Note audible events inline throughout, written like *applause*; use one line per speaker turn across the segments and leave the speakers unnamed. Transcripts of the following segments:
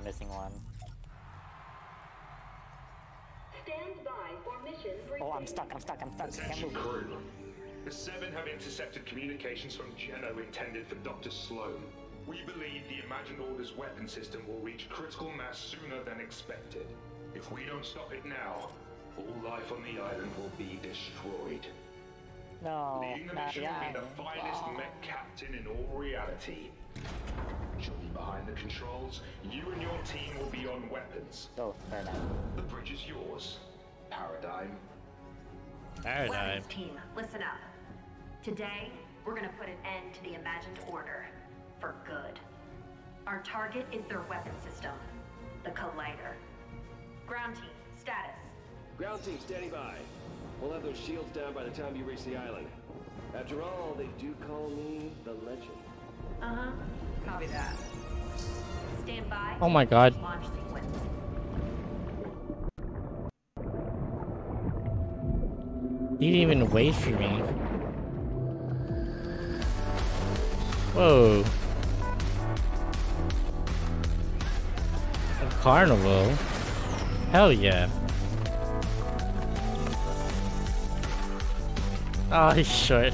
we're missing one.
Stand by for mission
Oh, I'm stuck, I'm stuck, I'm stuck.
Attention crew. The Seven have intercepted communications from Geno intended for Dr. Slone. We believe the Imagined Order's weapon system will reach critical mass sooner than expected. If we don't stop it now, all life on the island will be destroyed.
No,
Leading the mission
the
will be the finest
Oh.
mech captain in all reality. Johnny behind the controls, you and your team will be on weapons.
Go, Paradigm.
The bridge is yours. Paradigm.
Paradigm.
Weapons team, listen up. Today, we're gonna put an end to the imagined order. For good. Our target is their weapon system. The Collider. Ground team, status.
Ground team, standing by. We'll have those shields down by the time you reach the island. After all, they do call me the legend.
Uh-huh. Copy that. Stand by.
Oh my god.
Launch sequence.
He didn't even wait for me. Whoa. A carnival? Hell yeah. Oh, he's short.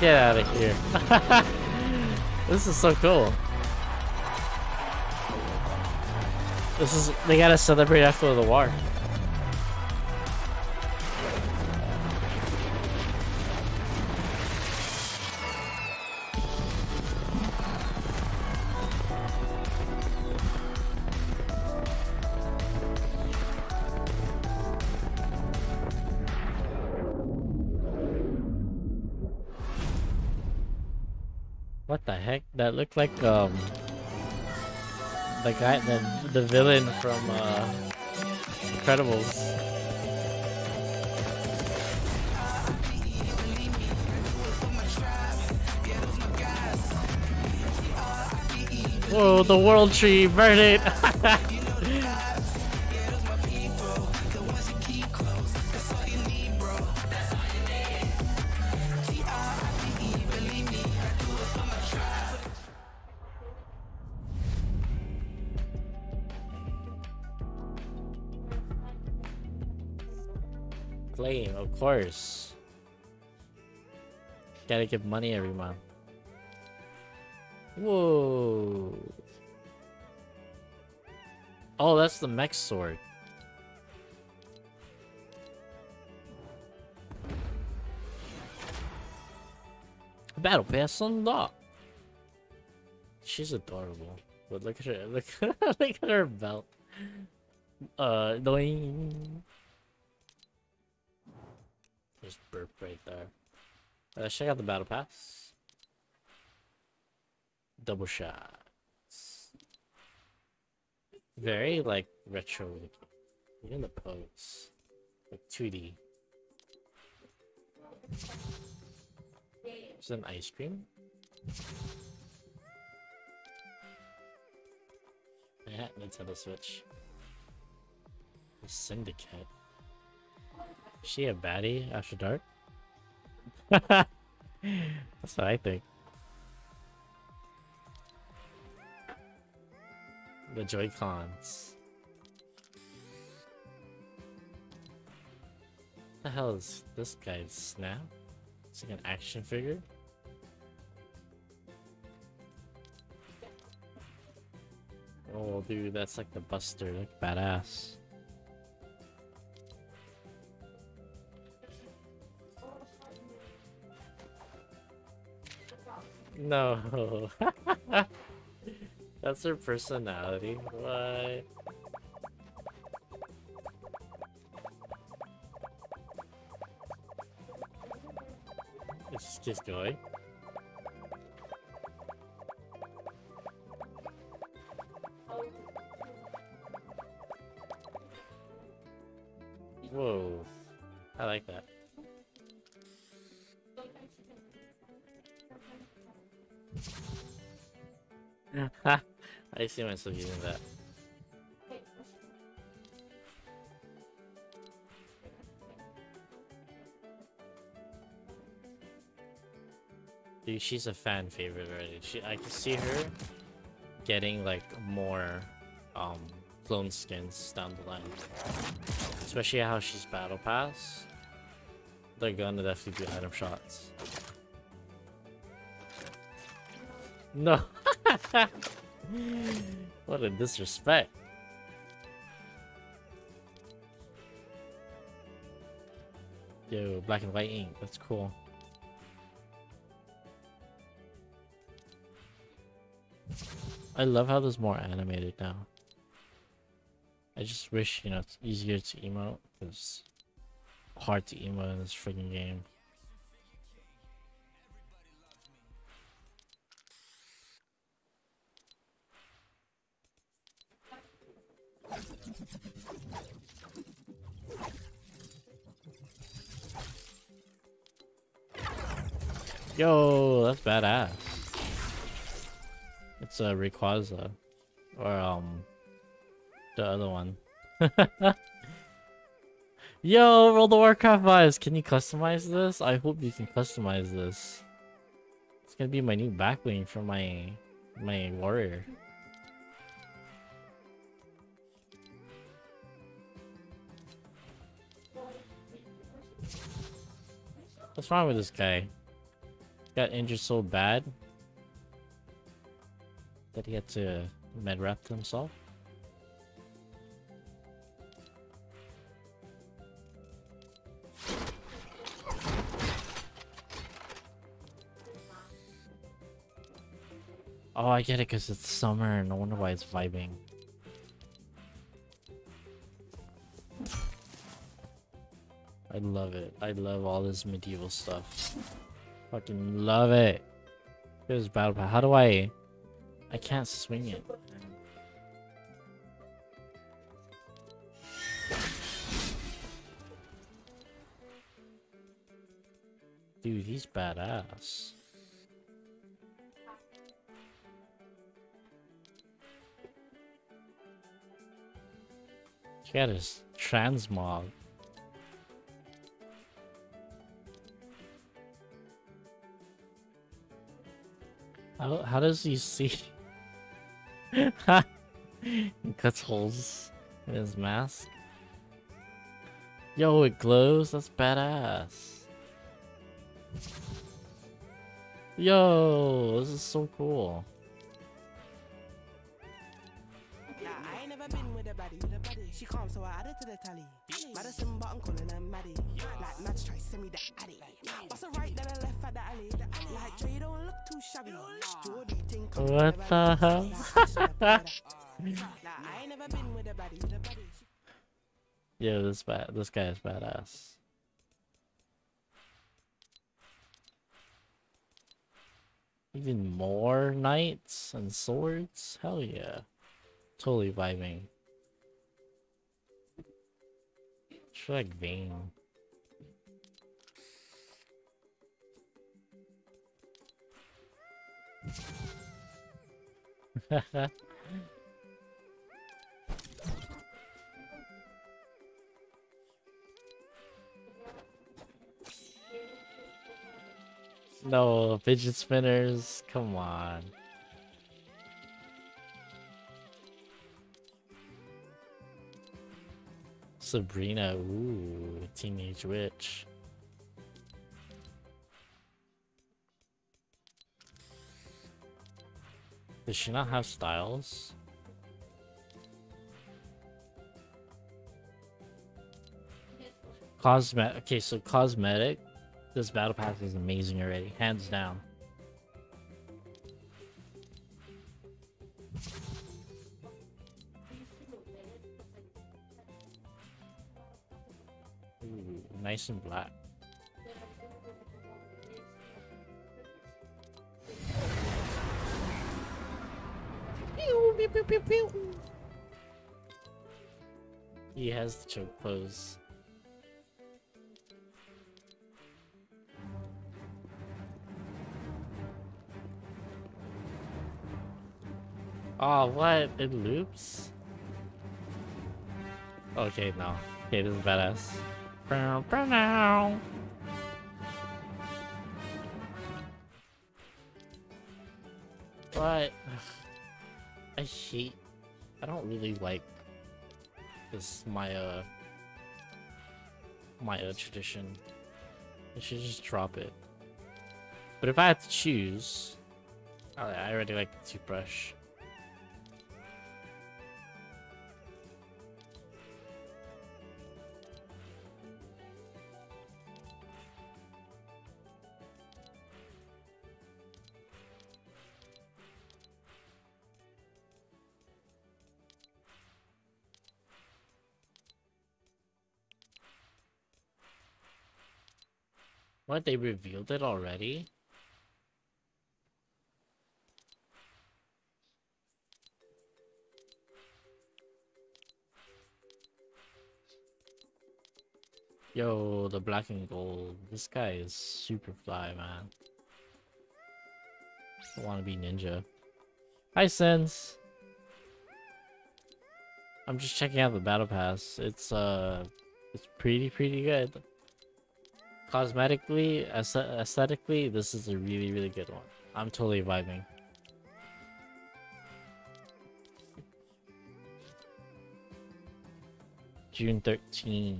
Get out of here. *laughs* this is so cool. This is they gotta celebrate after the war. Looked like um the guy the the villain from uh Incredibles. Whoa, the world tree, burn it! *laughs* course. Gotta give money every month. Whoa. Oh, that's the mech sword. Battle pass unlocked. She's adorable. But look at her *laughs* look, look at her belt. Uh doing Just burp right there. Uh, Let's check out the battle pass. Double shots. Very like retro. Even the pose. Like 2D. Is an ice cream? Yeah, Nintendo Switch. The Syndicate. She a baddie after dark? *laughs* That's what I think. The Joy-Cons. The hell is this guy's snap? It's like an action figure. Oh, dude, that's like the Buster, like badass. No. *laughs* That's her personality. What? It's just going. see myself using that. Dude, she's a fan favorite already. She, I can see her getting like more um, clone skins down the line. Especially how she's battle pass. They're gonna definitely do item shots. No. *laughs* what a disrespect. Yo, black and white ink. That's cool. I love how there's more animated now. I just wish, you know, it's easier to emote, because hard to emote in this freaking game. Yo, that's badass. It's a uh, Rayquaza. Or, um, the other one. *laughs* Yo, World of Warcraft vibes! Can you customize this? I hope you can customize this. It's gonna be my new backbling for my my warrior. What's wrong with this guy? Got injured so bad that he had to med wrap himself. Oh, I get it because it's summer. and I wonder why it's vibing. I love it. I love all this medieval stuff. Fucking love it. Here's battle pass. How do I... I can't swing it. Dude, he's badass. He got his transmog. How, how does he see? *laughs* he cuts holes in his mask. Yo, it glows? That's badass. Yo, this is so cool.
I. She calm, so I to the tally. Madison, calling her Maddie. Like Mads try send me addy. What's right, then a left at the alley. Like don't
What the hell? Yeah, this bad. This guy is badass. Even more knights and swords? Hell yeah. Totally vibing. It's like Vayne. *laughs* no, fidget spinners. Come on. Sabrina, ooh, teenage witch. Does she not have styles? Cosmetic. Okay, so cosmetic. This battle pass is amazing already, hands down. Ooh, nice and black. He has the choke pose. Oh, what? It loops? Okay, no. Okay, this is badass. Bow, bow, now. I hate. I don't really like this Maya Maya tradition. I should just drop it. But if I had to choose, I I already like the toothbrush. What, they revealed it already? Yo, the black and gold. This guy is super fly, man. I want to be ninja. Hi, Sense. I'm just checking out the battle pass. It's uh, it's pretty pretty good. Cosmetically, aesthetically, this is a really really good one. I'm totally vibing. June 13.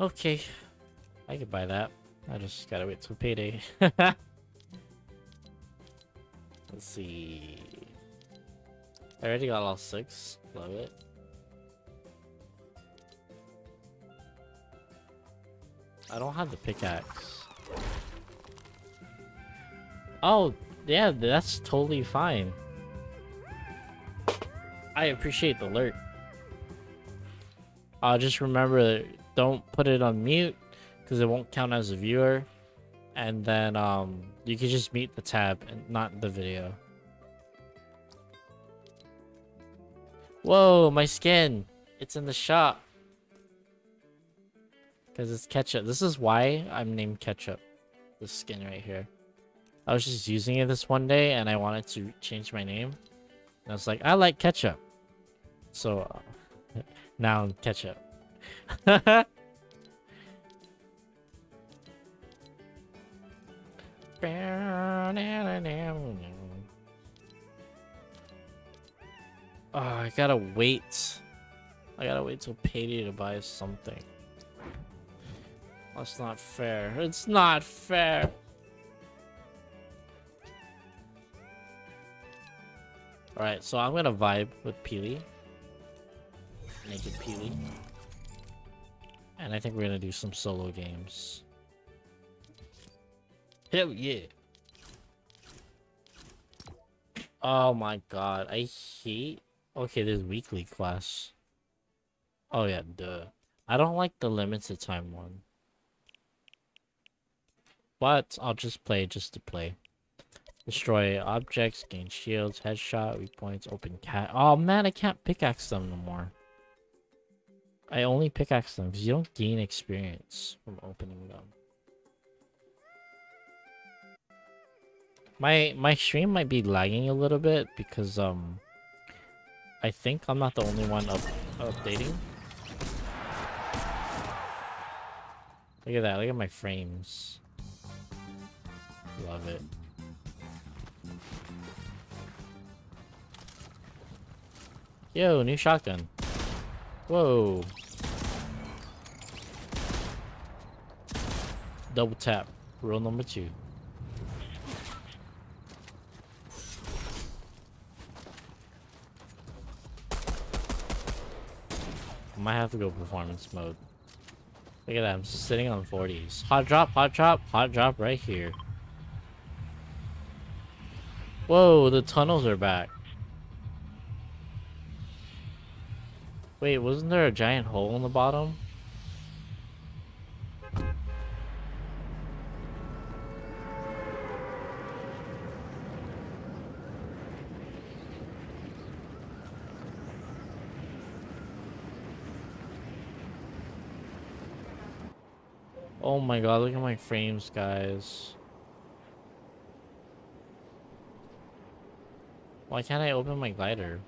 Okay. I could buy that. I just gotta wait till payday. *laughs* Let's see. I already got all six. Love it. I don't have the pickaxe. Oh, yeah, that's totally fine. I appreciate the alert. Uh, just remember, don't put it on mute because it won't count as a viewer. And then um, you can just mute the tab and not the video. Whoa, my skin! It's in the shop. Because it's ketchup. This is why I'm named ketchup. This skin right here. I was just using it this one day and I wanted to change my name. And I was like, I like ketchup. So uh, *laughs* now I'm ketchup. Oh, *laughs* I gotta wait. I gotta wait till payday to buy something. That's not fair. It's not fair. Alright, so I'm gonna vibe with Peely. Naked Peely. And I think we're gonna do some solo games. Hell yeah. Oh my god, I hate... Okay, there's weekly class. Oh yeah, duh. I don't like the limited time one. But I'll just play just to play. Destroy objects, gain shields, headshot, weak points, open cat. Oh man, I can't pickaxe them no more. I only pickaxe them because you don't gain experience from opening them. My my stream might be lagging a little bit because um I think I'm not the only one up updating. Look at that, look at my frames. Love it. Yo, new shotgun. Whoa. Double tap. Rule number two. I might have to go performance mode. Look at that, I'm sitting on 40s. Hot drop, hot drop, hot drop right here. Whoa, the tunnels are back. Wait, wasn't there a giant hole in the bottom? Oh my god, look at my frames, guys. Why can't I open my glider?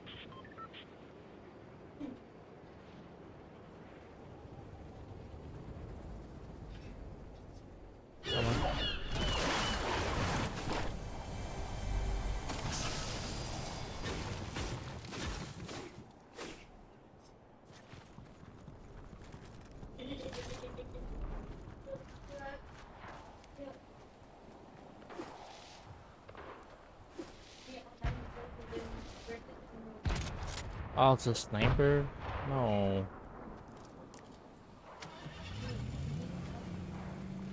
Oh, it's a sniper? No.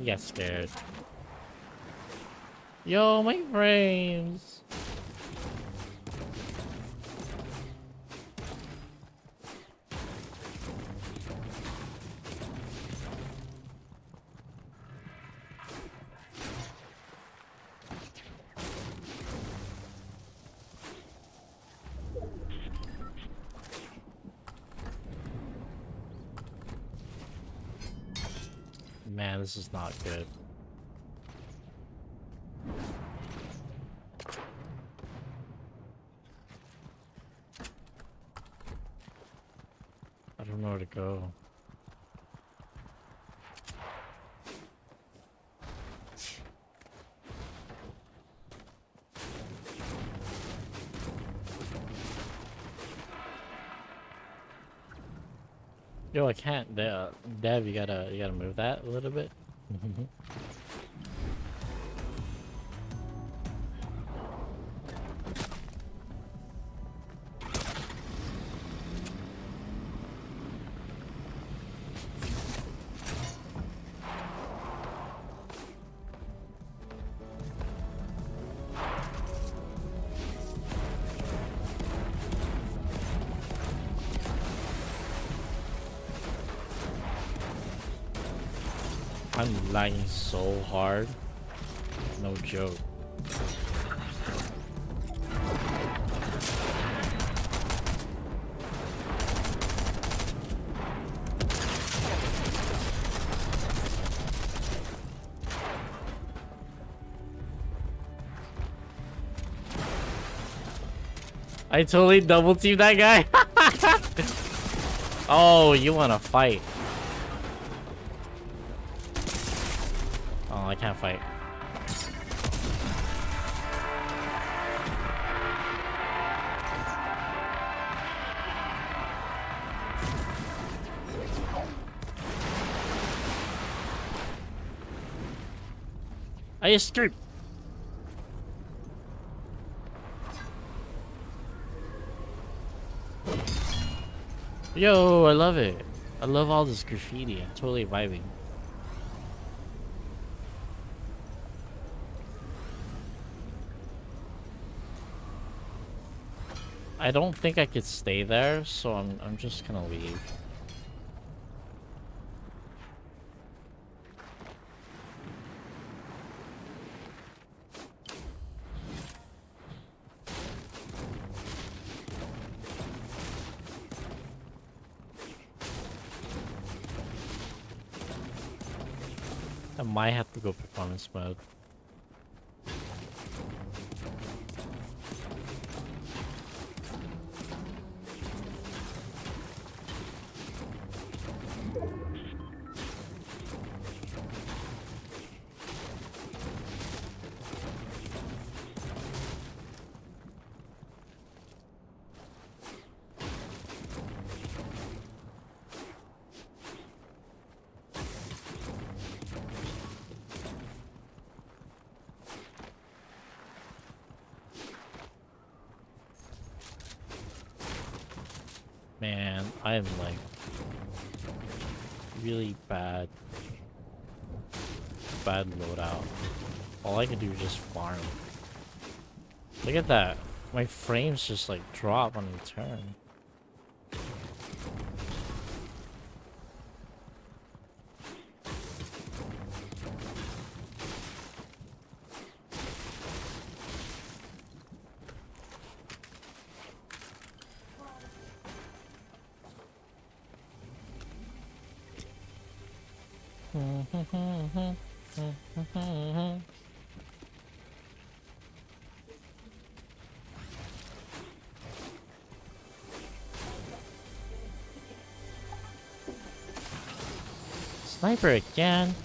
Got scared. Yo, my frames! Man, this is not good. I don't know where to go. Can't. De- Dev, you gotta, you gotta move that a little bit. Mm-hmm. Hard. No joke. I totally double teamed that guy. *laughs* oh, you want to fight? Fight. I escaped. Yo, I love it. I love all this graffiti. I'm totally vibing. I don't think I could stay there, so I'm I'm just gonna leave. I might have to go performance mode. My frames just like drop on the turn. Sniper again.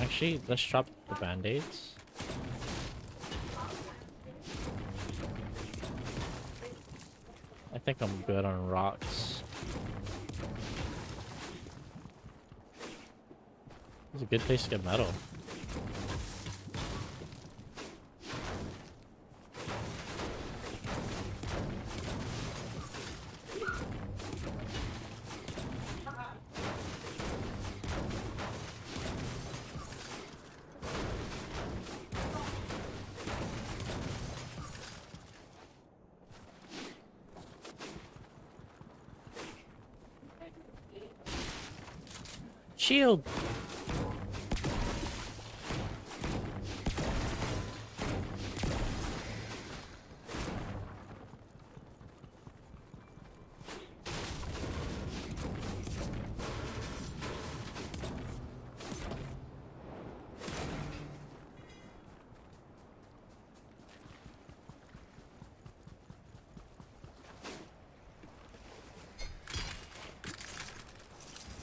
Actually, let's drop the band-aids. I think I'm good on rocks. It's a good place to get metal. Shield!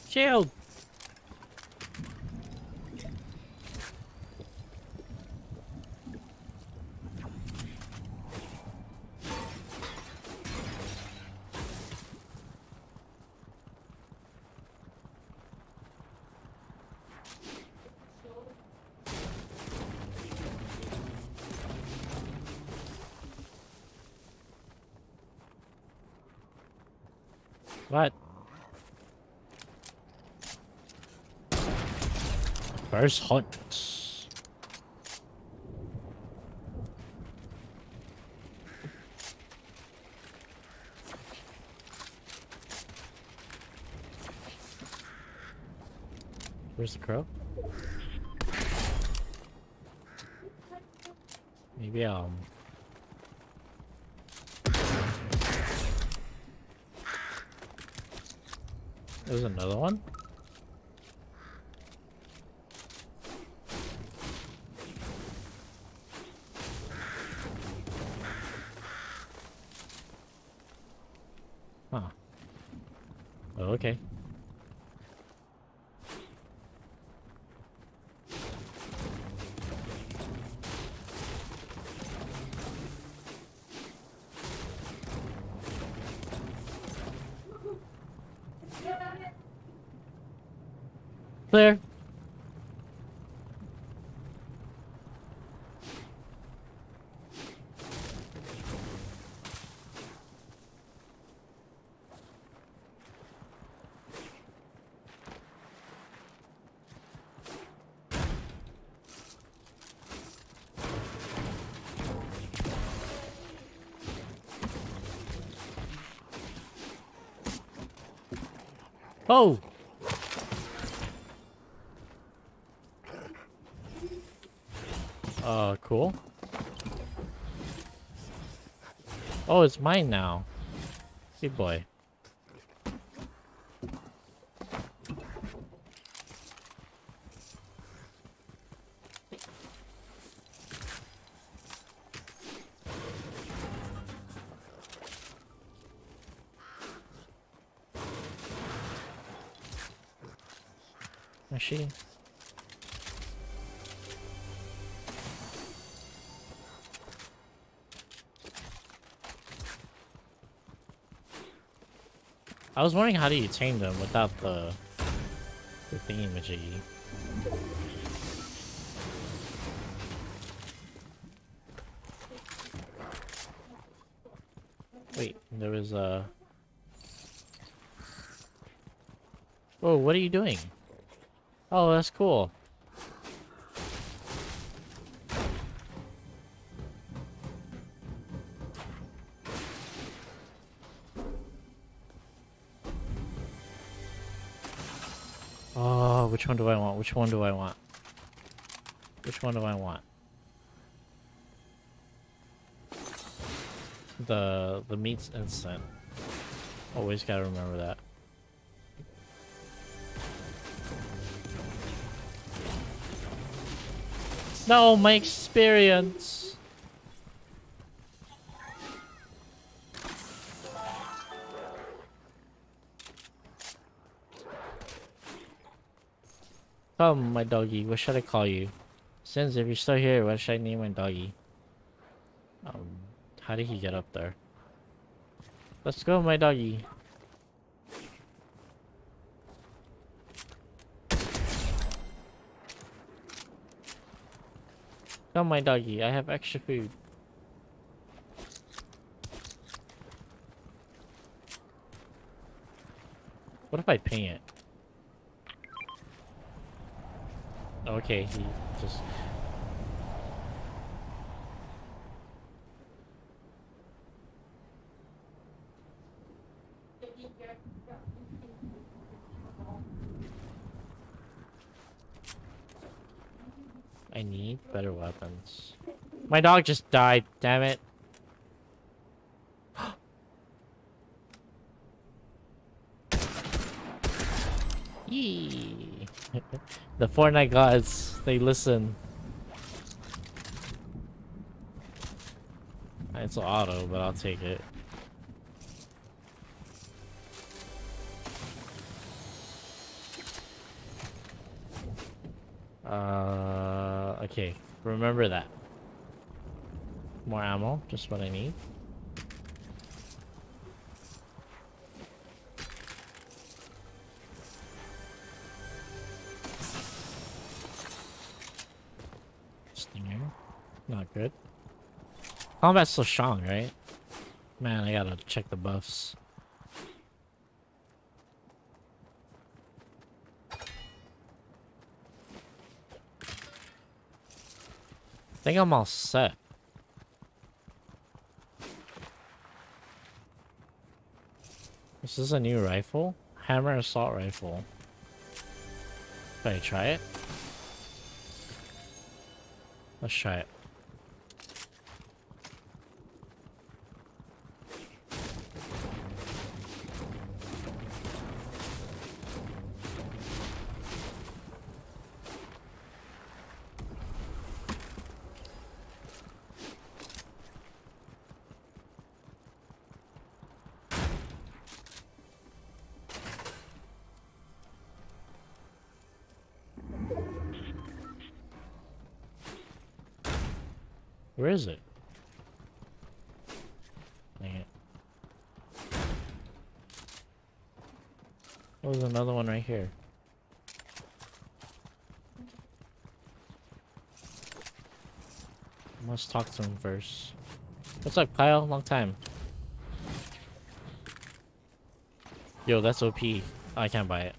Shield! What? First hunt. Where's the crow? Maybe um There's another one? Huh. Oh, okay. Clear. Oh! Uh, cool. Oh, it's mine now. Good boy. I was wondering how do you tame them without the the thingy-majiggy. Wait, there was a. Whoa, what are you doing? Oh, that's cool. Which one do I want? Which one do I want? Which one do I want? The the meat's instant. Always gotta remember that. No, my experience. Come, my doggy. What should I call you? Since if you're still here, what should I name my doggy? Um, how did he get up there? Let's go, my doggy. Come, my doggy. I have extra food. What if I paint it? Okay, he just... I need better weapons. My dog just died, damn it. The Fortnite gods, they listen. It's auto, but I'll take it. Uh, okay. Remember that. More ammo, just what I need. Good. Combat's so strong, right? Man, I gotta check the buffs. I think I'm all set. This is a new rifle? Hammer assault rifle. Can I try it? Let's try it. Where is it? Dang it. Oh, there's another one right here. Let's talk to him first. What's up, Kyle? Long time. Yo, that's OP. I can't buy it.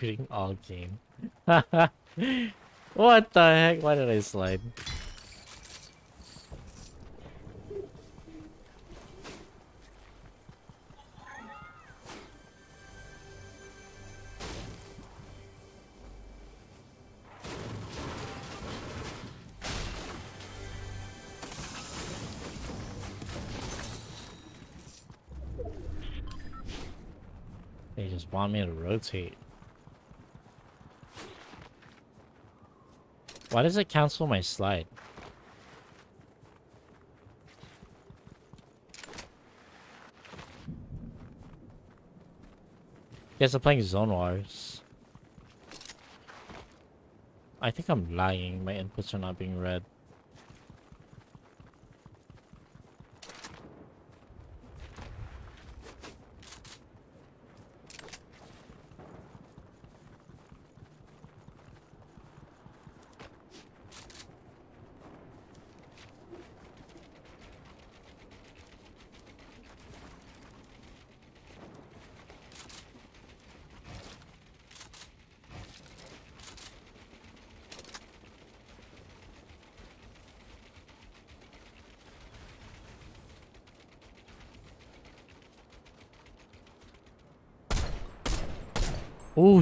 Looting all game. *laughs* what the heck? Why did I slide? They just want me to rotate. Why does it cancel my slide? Guess I'm playing Zone Wars. I think I'm lying. My inputs are not being read.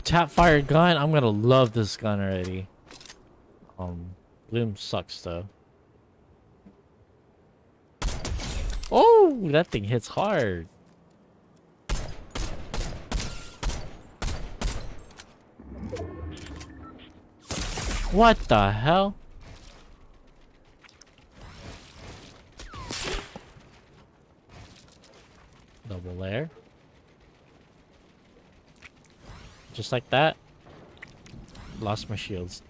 tap fire gun. I'm gonna love this gun already. Um, Bloom sucks though. Oh, that thing hits hard. What the hell? Double layer. Just like that. Lost my shields.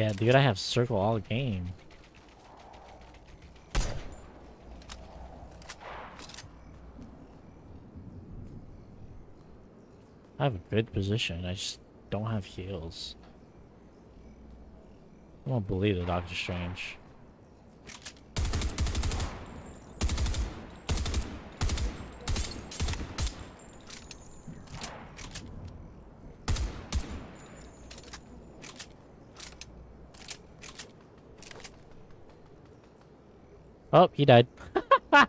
Yeah, dude, I have circle all game. I have a good position. I just don't have heals. I don't believe the Doctor Strange. Oh, he died. *laughs* the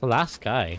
last guy.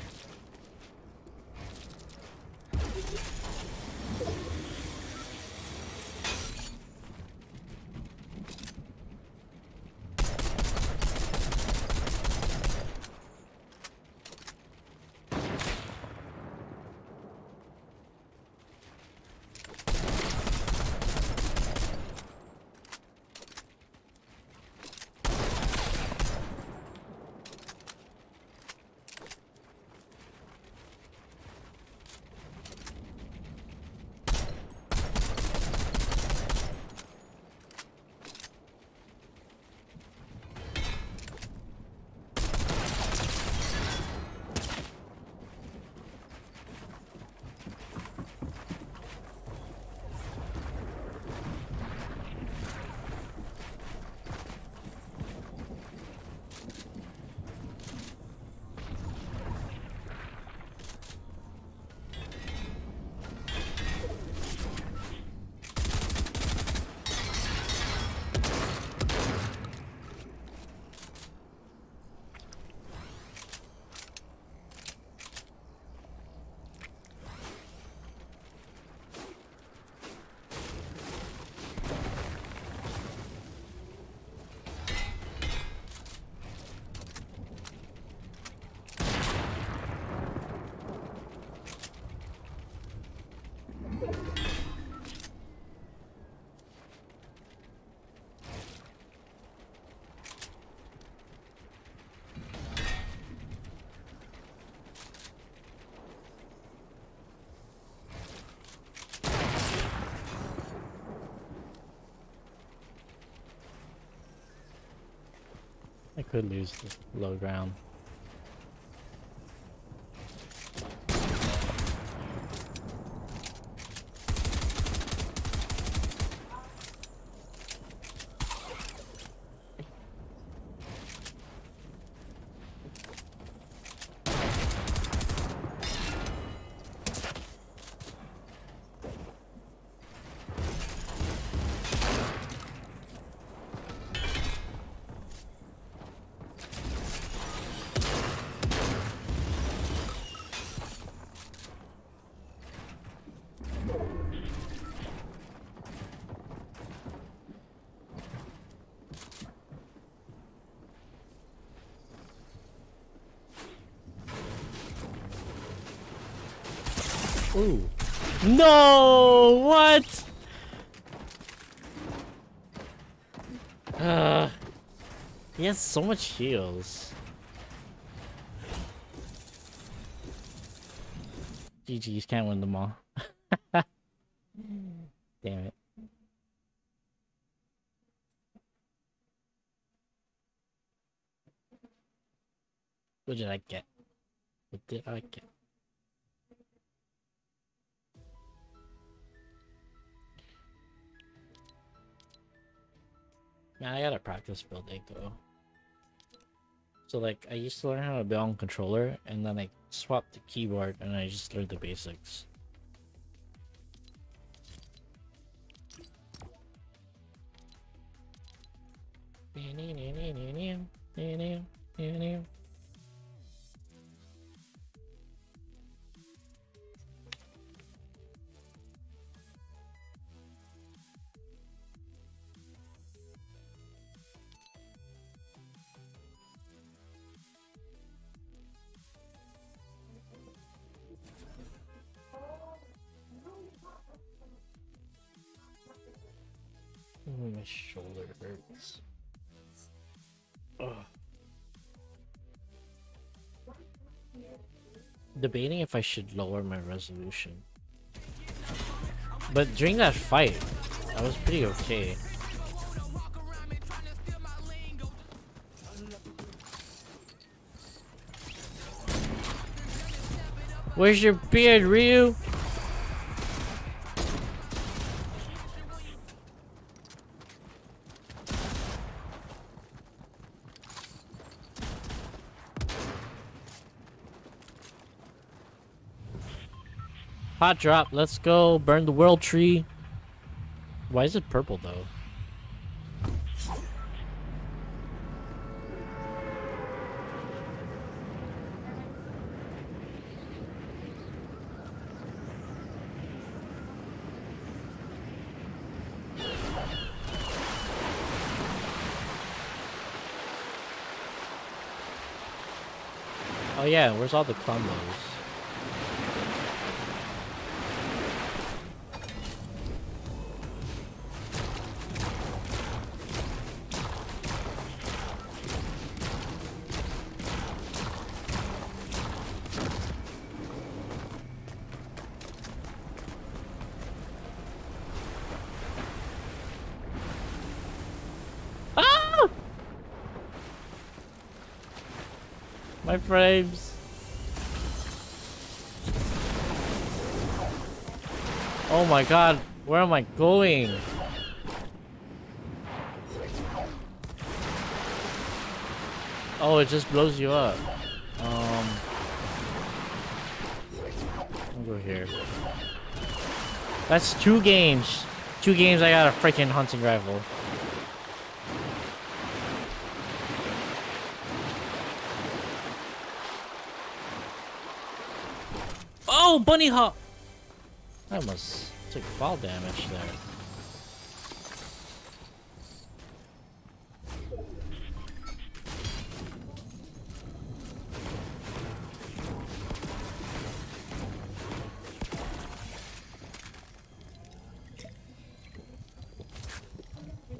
Lose the low ground. No! What? Uh, he has so much heals. GG's can't win them all. *laughs* Damn it. What did I get? What did I get? Gotta building though. So like, I used to learn how to build on controller, and then I swapped the keyboard, and I just learned the basics. If I should lower my resolution. But during that fight, I was pretty okay. Where's your beard, Ryu? Drop, let's go. Burn the world tree. Why is it purple though? Oh yeah, where's all the combos? My frames. Oh my god, where am I going? Oh, it just blows you up. Um, I'll go here. That's two games. Two games I got a freaking hunting rifle. Oh, bunny hop! I almost took fall damage there.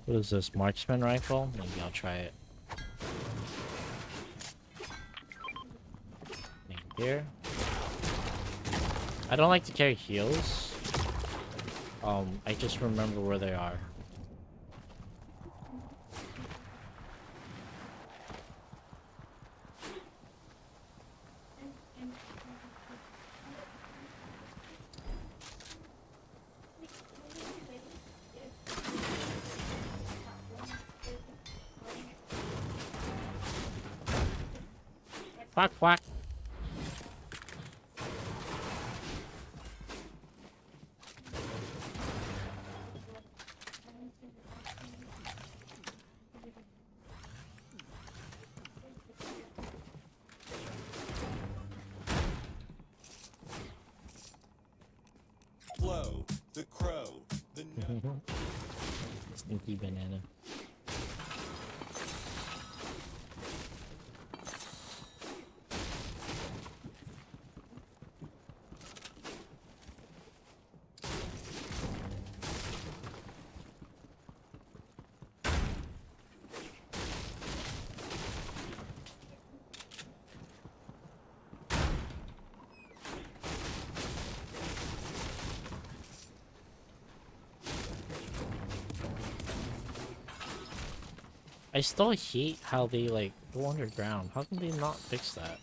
What is this, marksman rifle? Maybe I'll try it. Here. I don't like to carry heals. Um, I just remember where they are. I still hate how they like go underground. How can they not fix that?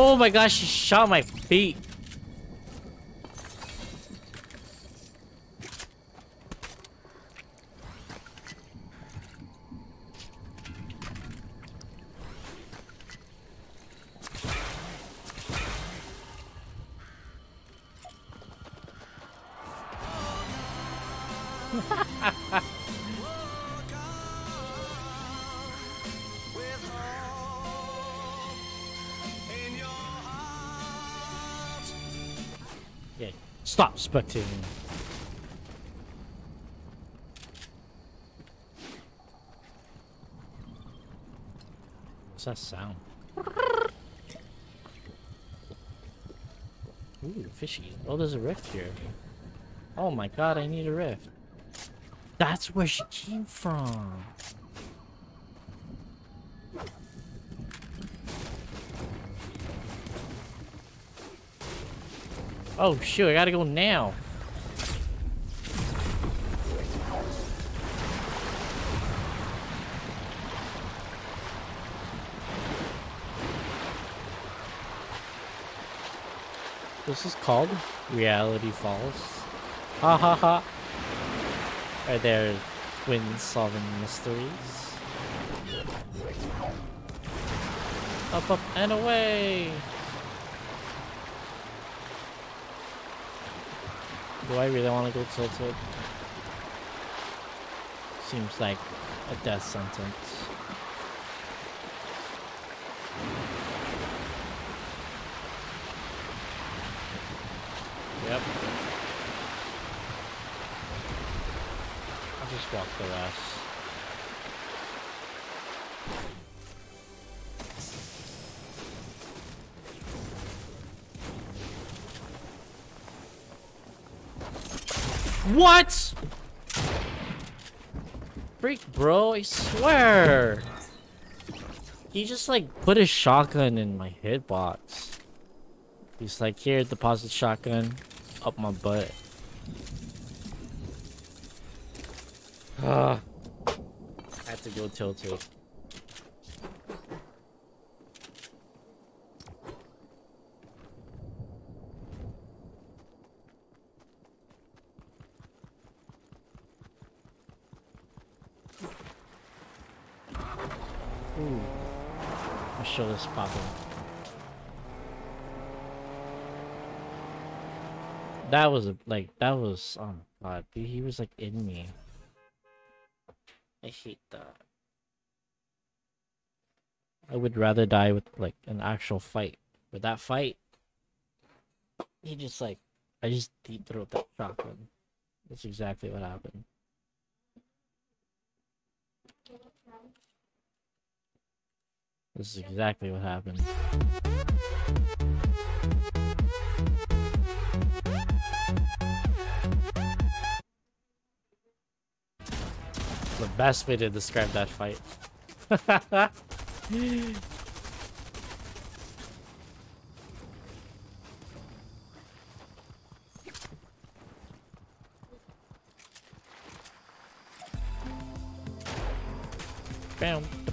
Oh my gosh, she shot my feet. Stop spectating. What's that sound? Ooh, fishy. Oh, there's a rift here. Oh my god, I need a rift. That's where she came from. Oh shoot, I gotta go now. This is called Reality Falls. Ha ha ha. Are there twins solving mysteries? Up, up, and away! Do I really want to go tilted? Seems like a death sentence. Bro, I swear. He just like put a shotgun in my hitbox. He's like, here, deposit shotgun up my butt. Ah. *sighs* I have to go tilted. Ooh. Shoulder's. That was a like that was oh my god, dude, he was like in me. I hate that. I would rather die with like an actual fight. With that fight, he just like I just deep throat that shotgun. That's exactly what happened. This is exactly what happened. The best way to describe that fight. *laughs* Bam,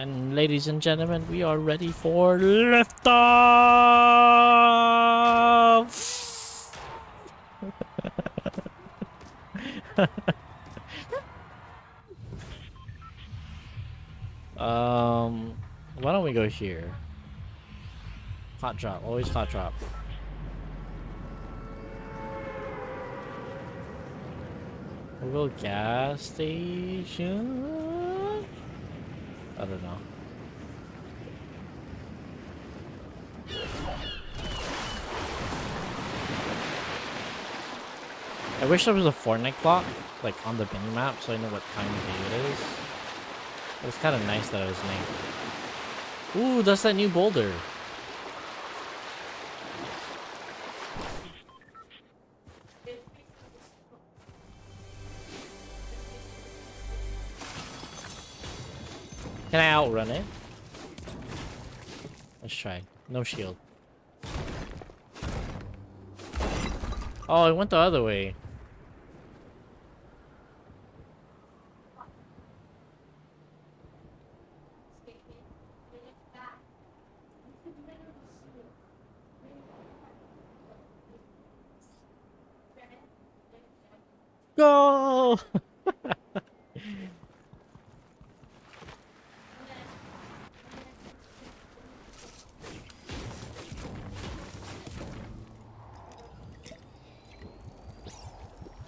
And ladies and gentlemen, we are ready for liftoff! *laughs* um, why don't we go here? Hot drop, always hot drop. We'll go gas station. I don't know. I wish there was a Fortnite clock, like on the mini map, so I know what time of day it is. It was kind of nice that it was named. Ooh, that's that new boulder. Can I outrun it? Let's try. No shield. Oh, it went the other way. Go!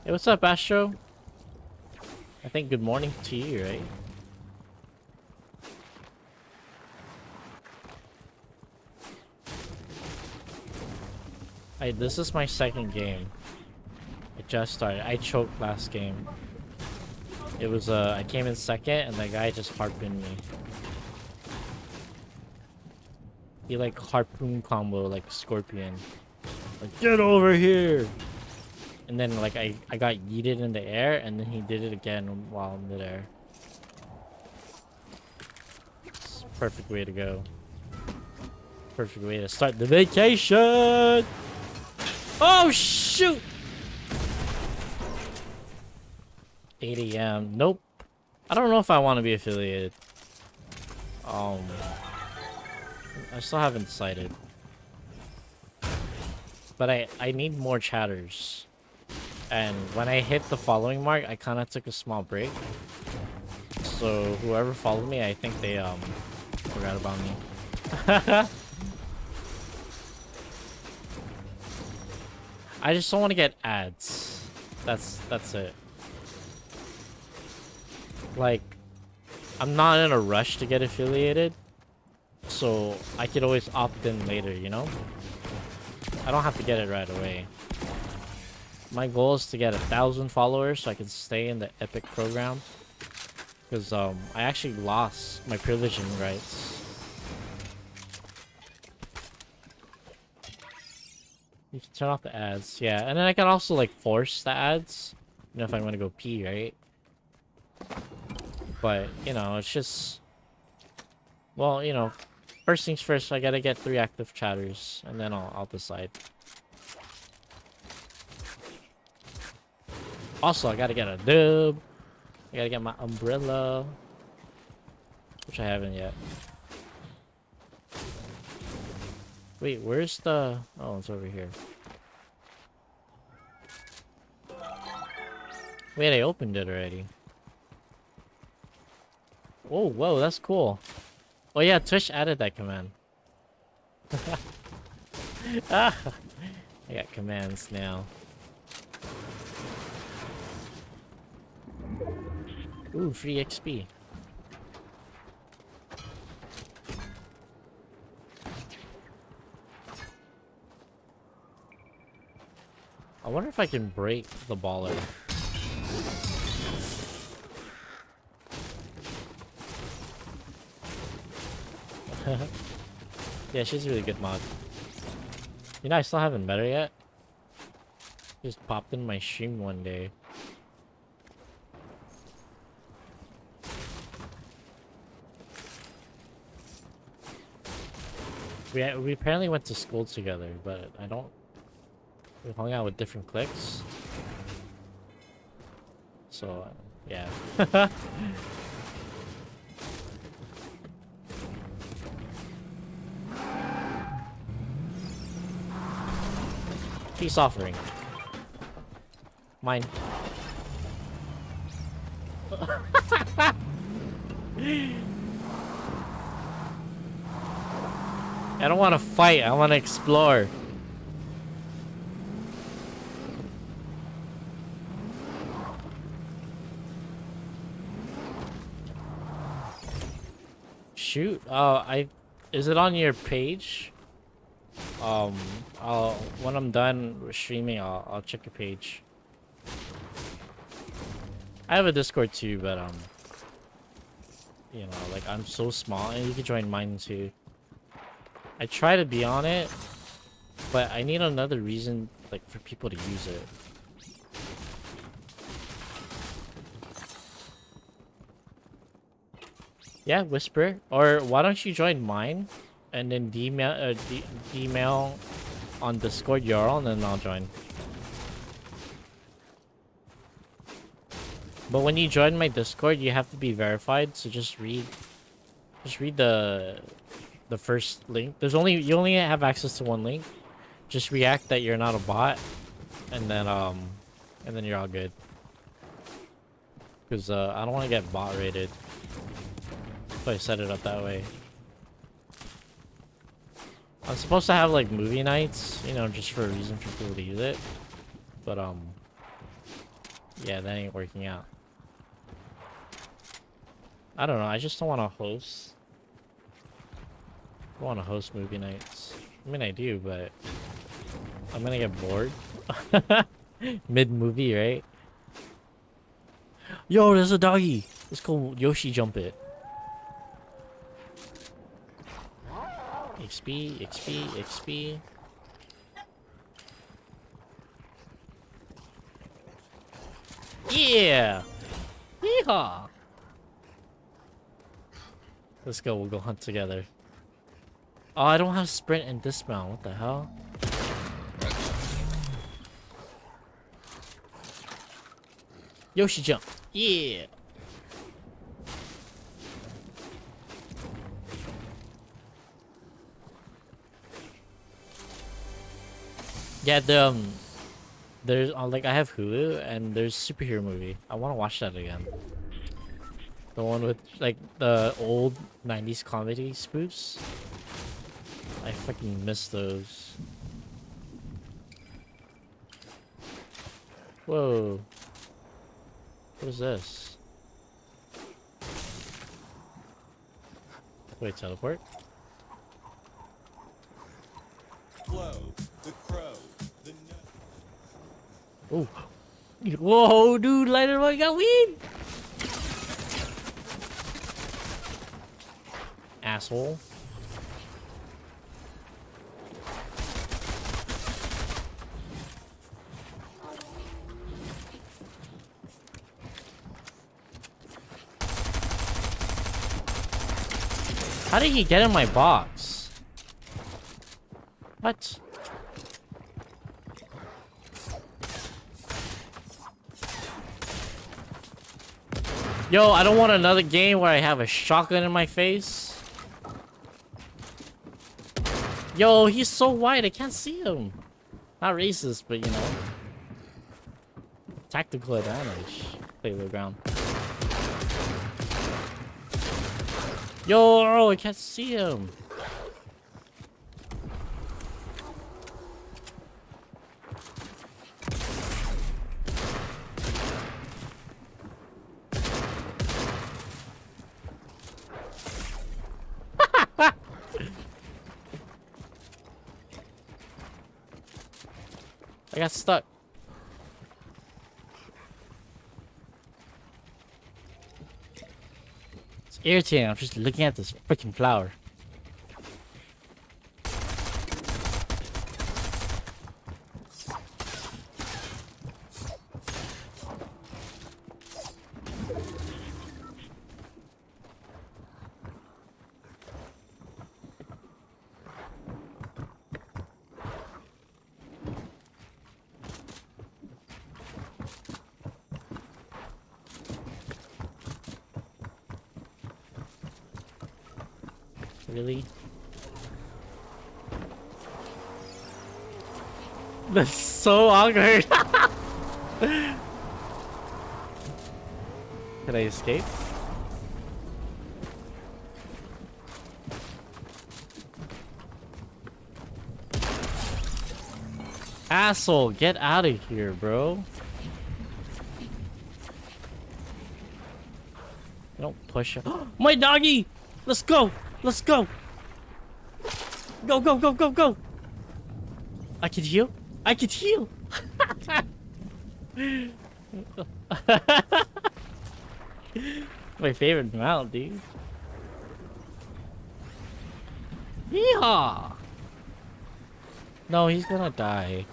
Hey, what's up, Astro? I think good morning to you, right? Hey, this is my second game. It just started. I choked last game. It was, uh, I came in second and the guy just harpooned me. He like harpoon combo like scorpion. Like, get over here! And then like I, I got yeeted in the air and then he did it again while in midair. It's perfect way to go. Perfect way to start the vacation! Oh shoot! 8 a.m. Nope. I don't know if I want to be affiliated. Um, I still haven't decided. But I, I need more chatters. And when I hit the following mark, I kind of took a small break. So whoever followed me, I think they um forgot about me. *laughs* I just don't want to get ads. That's that's it. Like, I'm not in a rush to get affiliated, so I could always opt in later, you know? I don't have to get it right away. My goal is to get a thousand followers so I can stay in the Epic program. Because um, I actually lost my privileging rights. You can turn off the ads, yeah. And then I can also like force the ads. You know, if I want to go pee, right? But, you know, it's just... Well, you know, first things first, I gotta get three active chatters, and then I'll, I'll decide. Also, I gotta get a dub. I gotta get my umbrella. Which I haven't yet. Wait, where's the... Oh, it's over here. Wait, I opened it already. Oh, whoa, that's cool. Oh yeah, Twitch added that command. *laughs* ah, I got commands now. Ooh, free XP. I wonder if I can break the baller. *laughs* yeah, she's a really good mod. You know, I still haven't met her yet. Just popped in my stream one day. We, we apparently went to school together, but I don't... We hung out with different cliques. So, yeah. *laughs* Peace offering. Mine. *laughs* I don't want to fight. I want to explore. Shoot. Uh, I is it on your page? Um, I'll when I'm done streaming, I'll I'll check your page. I have a Discord too, but um, you know, like I'm so small, and you can join mine too. I try to be on it, but I need another reason, like, for people to use it. Yeah, Whisper. Or why don't you join mine, and then email, uh, d email on Discord URL, and then I'll join. But when you join my Discord, you have to be verified. So just read, just read the, the first link. There's only you only have access to one link. Just react that you're not a bot, and then um, and then you're all good. Cause uh, I don't want to get bot rated. So I set it up that way. I'm supposed to have like movie nights, you know, just for a reason for people to use it. But um, yeah, that ain't working out. I don't know. I just don't want to host. I want to host movie nights. I mean, I do, but I'm gonna get bored. *laughs* Mid movie, right? Yo, there's a doggy. Let's go Yoshi jump it. XP, XP, XP. Yeah! Yeehaw! Let's go, we'll go hunt together. Oh, I don't have sprint and dismount. What the hell? Yoshi jump. Yeah! Yeah, the um, there's uh, like I have Hulu and there's superhero movie. I want to watch that again. The one with like the old '90s comedy spoofs. I fucking miss those. Whoa. What is this? Wait, teleport?
The crow, the
Oh. Whoa, dude, lighter one got weed! Asshole. How did he get in my box? What? Yo, I don't want another game where I have a shotgun in my face. Yo, he's so white, I can't see him. Not racist, but you know. Tactical advantage. Play the ground. Yo, oh, I can't see him. *laughs* I got stuck. Irritating. I'm just looking at this freaking flower. Really? That's so awkward. *laughs* Can I escape? Asshole, get out of here, bro. Don't push it. *gasps* My doggy! Let's go! Let's go! Go, go, go, go, go! I can heal? I can heal! My favorite mount, dude. Yeehaw! No, he's gonna die.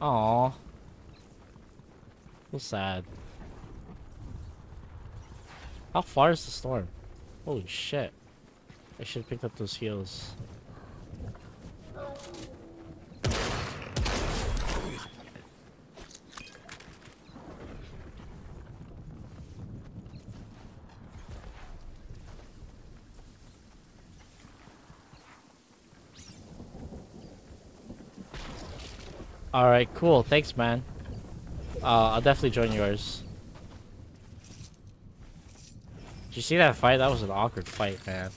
Aw. So sad. How far is the storm? Holy shit. I should pick up those heals. Alright, cool. Thanks, man. Uh, I'll definitely join yours. Did you see that fight? That was an awkward fight, man.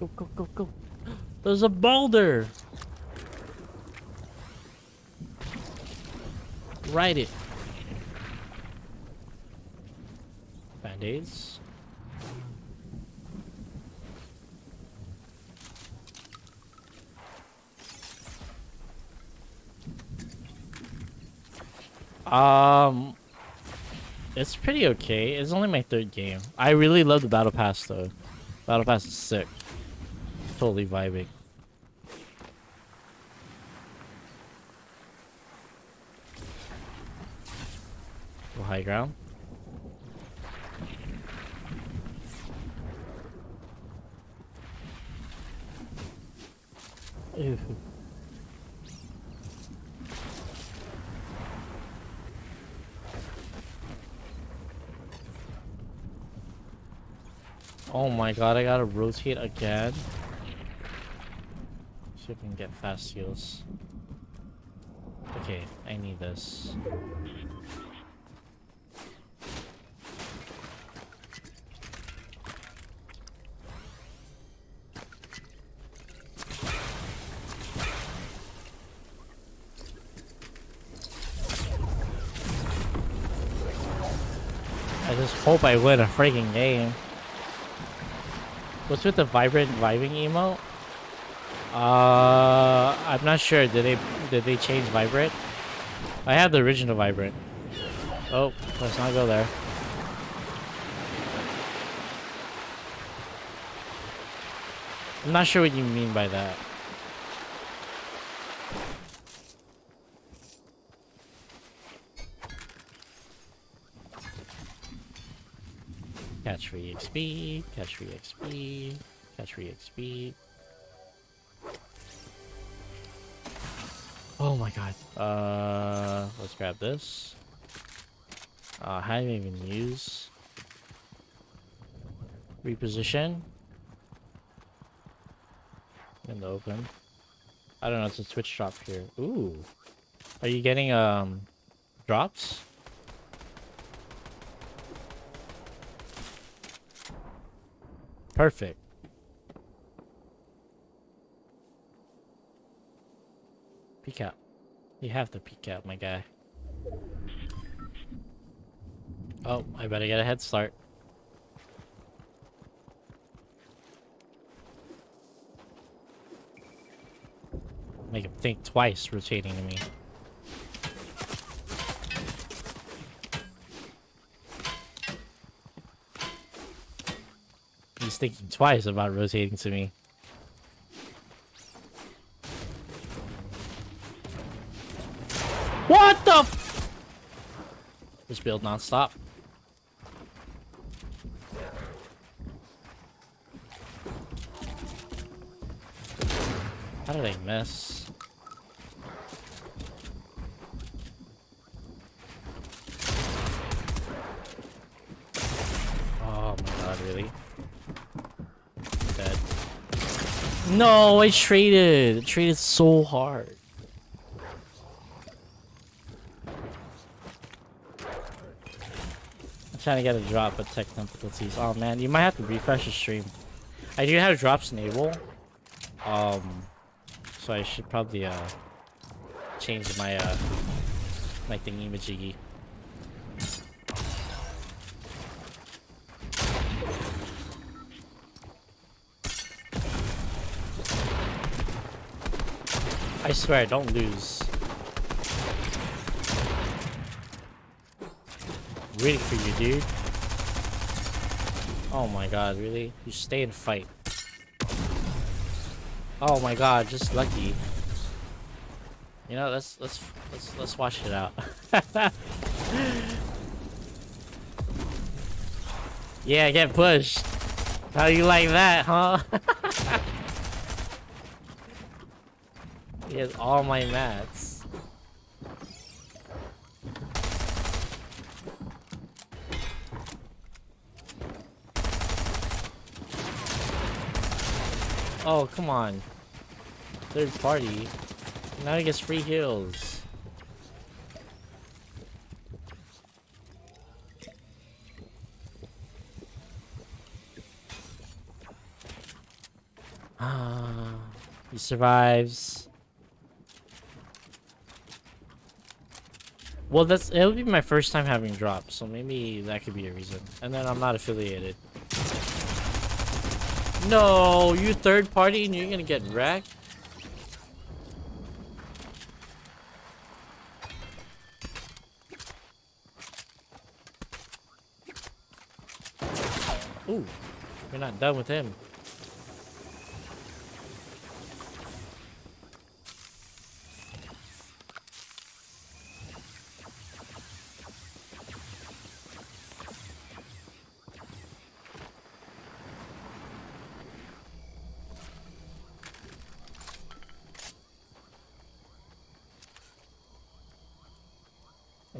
Go, go, go, go. There's a boulder! Ride it. Band-aids. Um, it's pretty okay. It's only my third game. I really love the Battle Pass though. Battle Pass is sick. Totally vibing. Go. Ew. *laughs* Oh my god, I gotta rotate again. See if I can get fast heals. Okay, I need this. I just hope I win a freaking game. What's with the vibrant vibing emote? Uh, I'm not sure. Did they did they change vibrant? I have the original vibrant. Oh, let's not go there. I'm not sure what you mean by that. Catch free XP, catch free XP, catch free XP. Oh my god. Uh, let's grab this. Uh, how do you even use? Reposition. In the open. I don't know, it's a switch drop here. Ooh. Are you getting, um, drops? Perfect. Peek out. You have to peek out, my guy. Oh, I better get a head start. Make him think twice rotating to me. he's thinking twice about rotating to me. What the f Just build non-stop. How did I miss? No, I traded! I traded so hard. I'm trying to get a drop, but tech difficulties. Oh man, you might have to refresh the stream. I do have drops enable. Um, so I should probably uh change my uh my thingy majiggy. I swear, I don't lose. Waiting for you, dude. Oh my god, really? You stay and fight. Oh my god, just lucky. You know, let's let's let's let's watch it out. *laughs* yeah, get pushed. How you like that, huh? *laughs* he has all my mats. Oh, come on. Third party. Now he gets free heals. Ah, he survives. Well, that's it'll be my first time having drops, so maybe that could be a reason. And then I'm not affiliated. No, you third party and you're gonna get wrecked? Ooh, we're not done with him.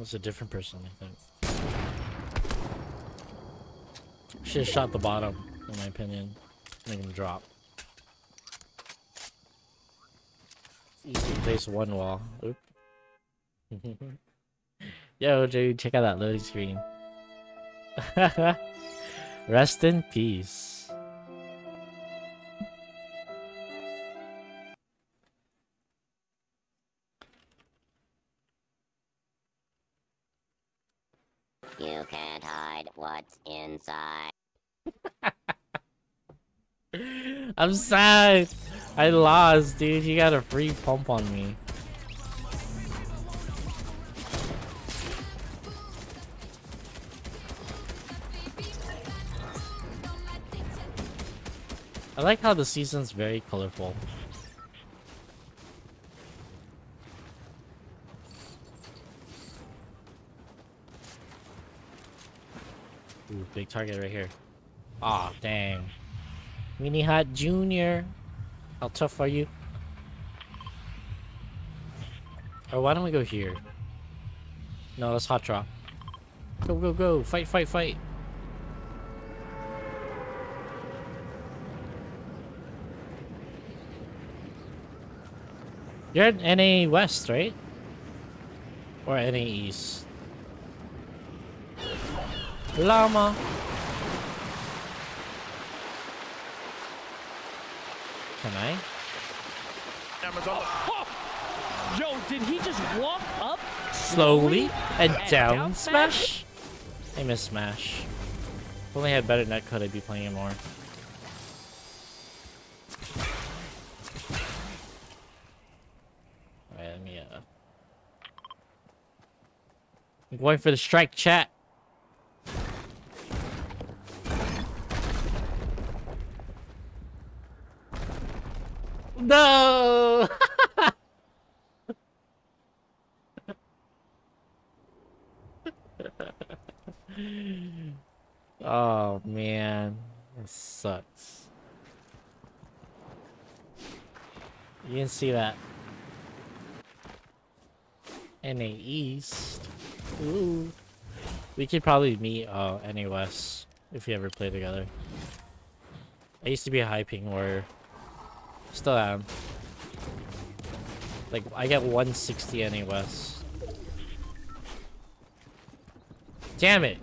Was a different person, I think. Should have shot the bottom, in my opinion. Make him drop. Easy place one wall. Oop. *laughs* Yo, dude, check out that loading screen. *laughs* Rest in peace. *laughs* I'm sad. I lost, dude. You got a free pump on me. I like how the season's very colorful. Ooh, big target right here. Aw, dang. Mini Hot Junior. How tough are you? Or why don't we go here? No, let's hot drop. Go, go, go. Fight, fight, fight. You're at NA West, right? Or NA East? Llama. Can I?
Yo, did he just walk up
Slowly and down smash? I miss smash. If only I had better netcode, I'd be playing it more. Alright, let me uh I'm going for the strike chat. No! *laughs* Oh man, this sucks. You can see that. NA East. Ooh. We could probably meet uh, NA West if we ever play together. I used to be a high ping warrior. Still am. Like, I get 160 NA West. Damn it!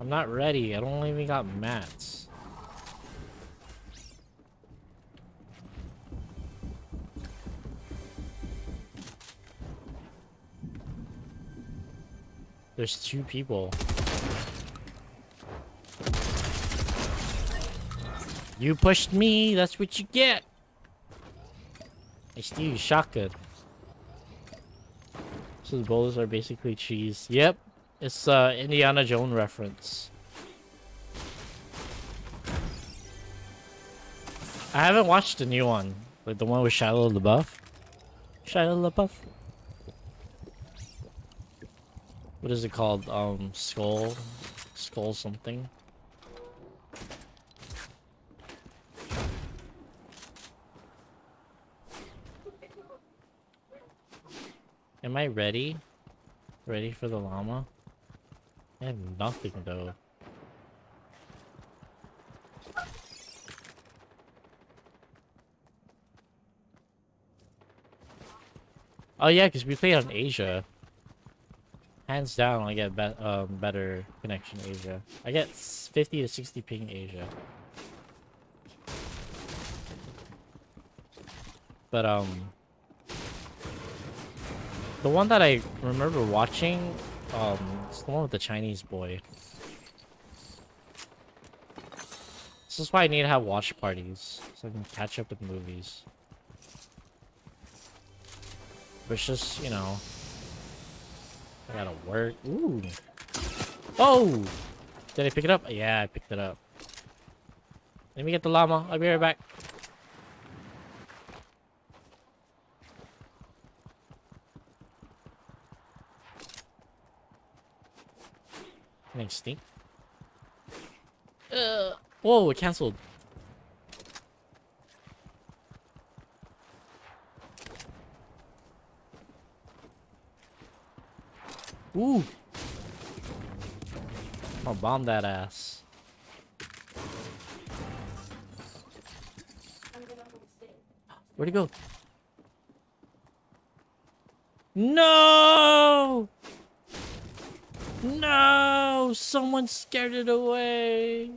I'm not ready. I don't even got mats. There's two people. You pushed me, that's what you get. I steal your shotgun. So the bowls are basically cheese. Yep, it's uh Indiana Jones reference. I haven't watched the new one, like the one with Shia LaBeouf. Shia LaBeouf. What is it called? Um, skull, skull something. Am I ready? Ready for the llama? I have nothing though. Oh yeah, because we played on Asia. Hands down, I get um, better connection Asia. I get 50 to 60 ping Asia. But um, the one that I remember watching, um, it's the one with the Chinese boy. This is why I need to have watch parties, so I can catch up with movies. But it's just, you know, I gotta work. Ooh. Oh! Did I pick it up? Yeah, I picked it up. Let me get the llama. I'll be right back. I sneak? Uh, whoa, it canceled. Ooh. I'm gonna bomb that ass. Where'd he go? No! No! Someone scared it away!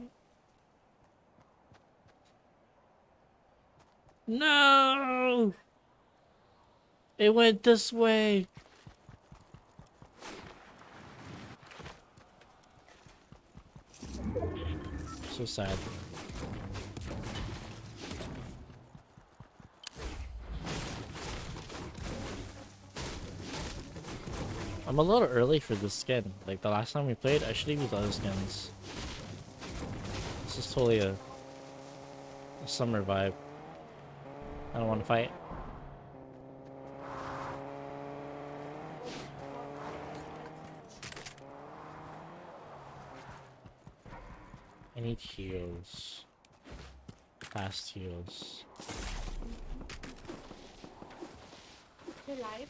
No! It went this way! So sad. I'm a little early for this skin. Like the last time we played, I should have used other skins. This is totally a, a summer vibe. I don't want to fight. Need heals. Fast heals.
You're live?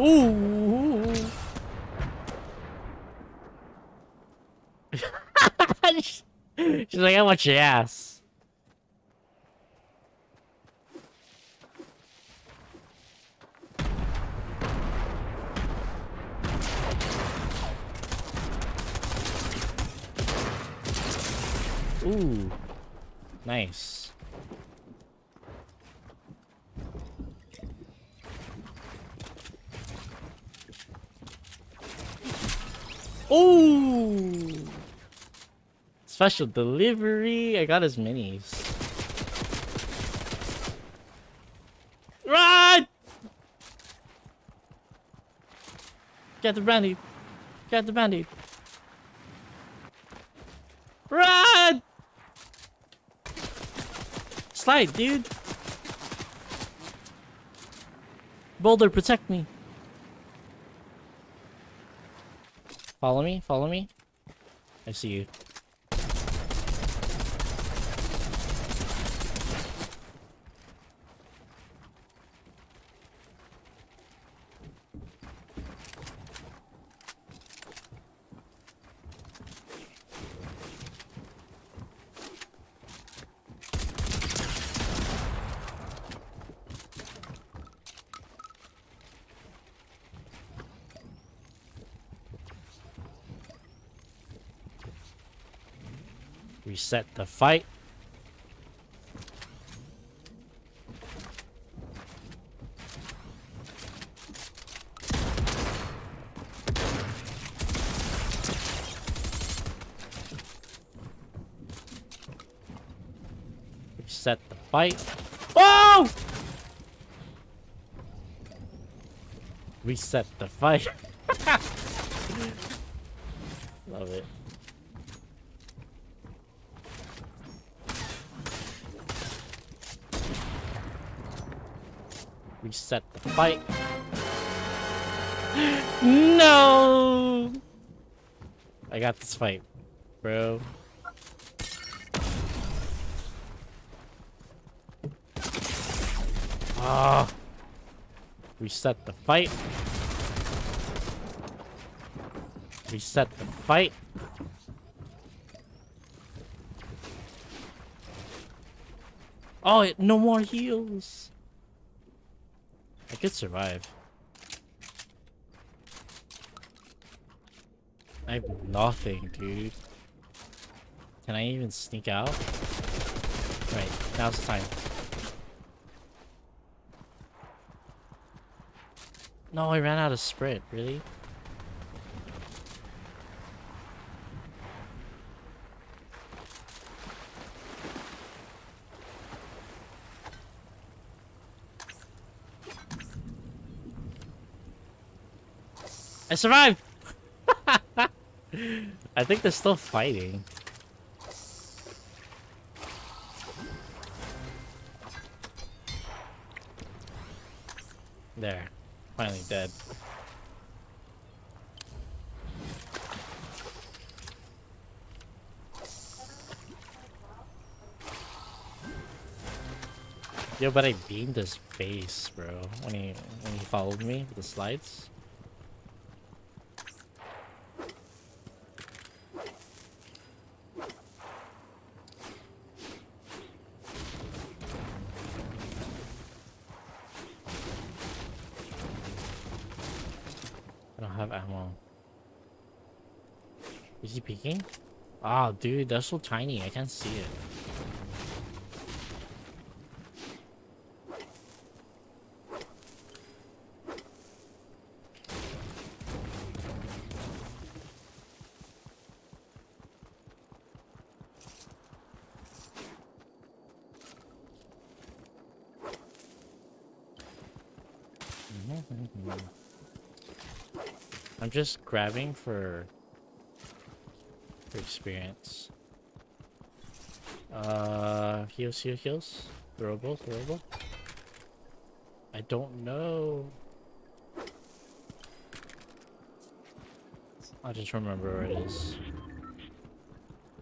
Ooh! *laughs* She's like, I want your ass. Ooh. Nice. Ooh. Special delivery. I got his minis. Run! Get the brandy. Get the brandy. Run! Slide, dude. Boulder, protect me. Follow me, follow me. I see you. Reset the fight. Reset the fight. Oh! Reset the fight. Love it. Reset the fight. *gasps* no! I got this fight, bro. Ah. Reset the fight. Reset the fight. Oh, no more heals. I could survive. I have nothing, dude. Can I even sneak out? Right, now's the time. No, I ran out of sprint, really? Survived! *laughs* I think they're still fighting. There. Finally dead. Yo, but I beamed his face, bro, when he when he followed me with the slides. I don't have ammo. Is he peeking? Ah, dude, that's so tiny. I can't see it. *laughs* I'm just grabbing for, for experience. Uh, heals, heals, heals. Throwable, throwable. I don't know. I just remember where it is.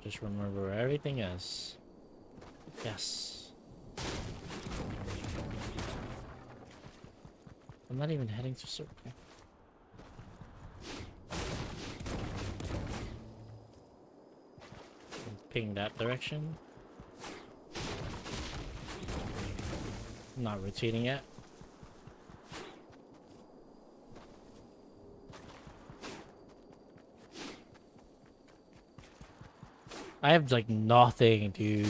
Just remember where everything is. Yes. I'm not even heading to circle. Ping that direction. Not rotating yet. I have like nothing, dude.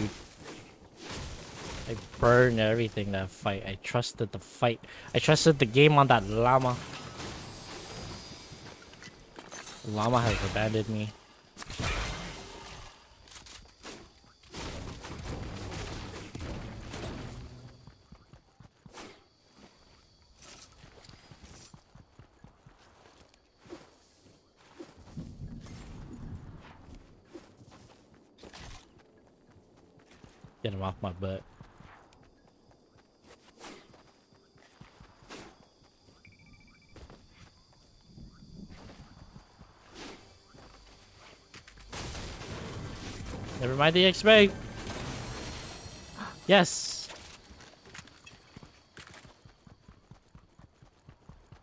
I burned everything that fight. I trusted the fight. I trusted the game on that llama. Llama has abandoned me. off my butt. Never mind the X-ray. Yes.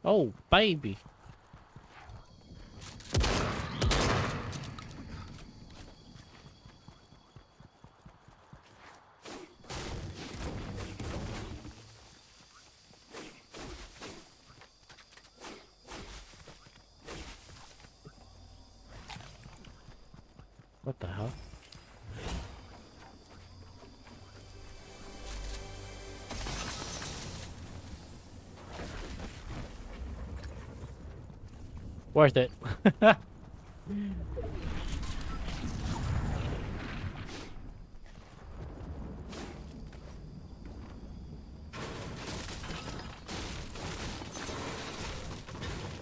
Oh, baby. Worth it. *laughs*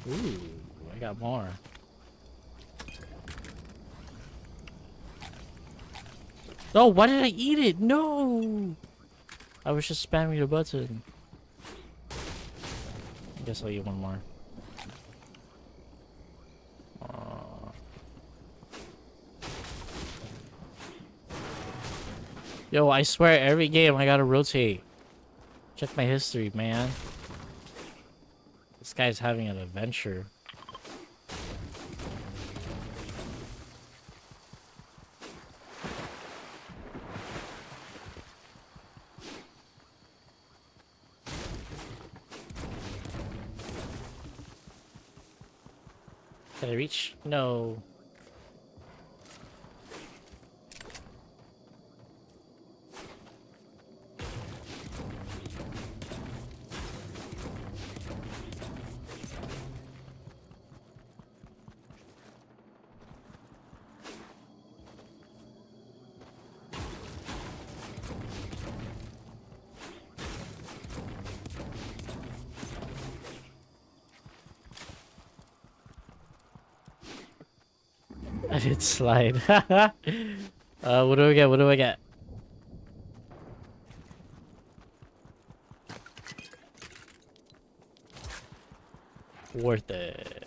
Ooh, I got more. Oh, why did I eat it? No! I was just spamming the button. I guess I'll eat one more. Yo, I swear every game I gotta rotate. Check my history, man. This guy's having an adventure. Can I reach? No. I did slide. *laughs* uh, what do I get? What do I get? Worth it.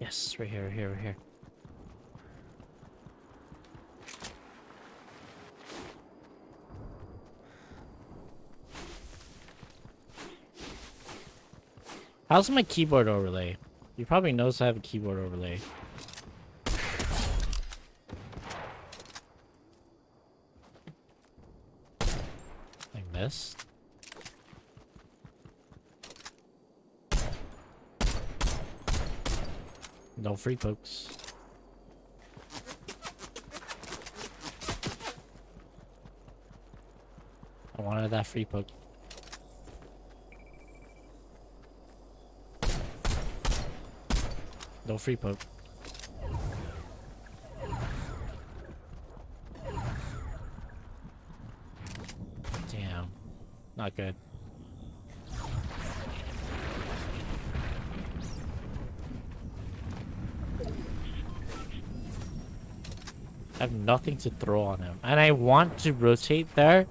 Yes, right here, right here, right here. How's my keyboard overlay? You probably knows I have a keyboard overlay. I missed. No free pokes. I wanted that free poke. No free poke. Damn. Not good. I have nothing to throw on him. And I want to rotate there.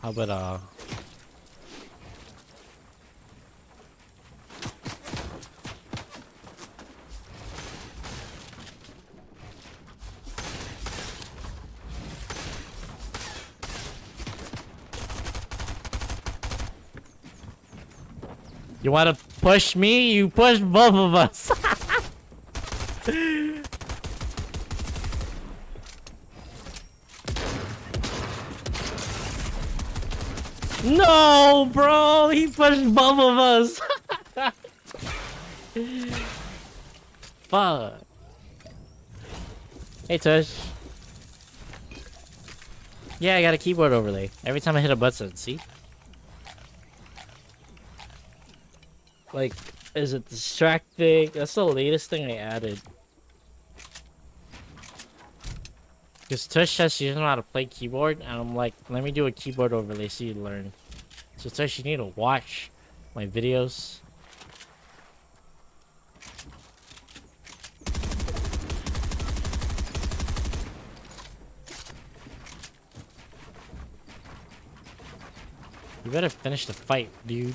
How about, uh... You want to push me? You push both of us. *laughs* no, bro. He pushed both of us. *laughs* Fuck. Hey, Tush. Yeah, I got a keyboard overlay. Every time I hit a button, see? Like, is it distracting? That's the latest thing I added. Because Tush says she doesn't know how to play keyboard, and I'm like, let me do a keyboard overlay so you learn. So Tush, you need to watch my videos. You better finish the fight, dude.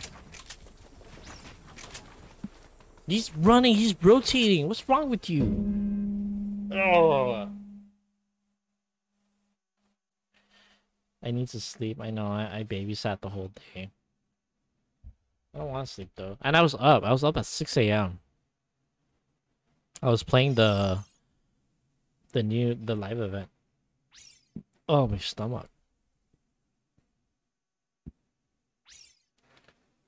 He's running, he's rotating. What's wrong with you? Oh. I need to sleep. I know, I, I babysat the whole day. I don't want to sleep though. And I was up. I was up at 6 a.m. I was playing the the new the live event. Oh my stomach.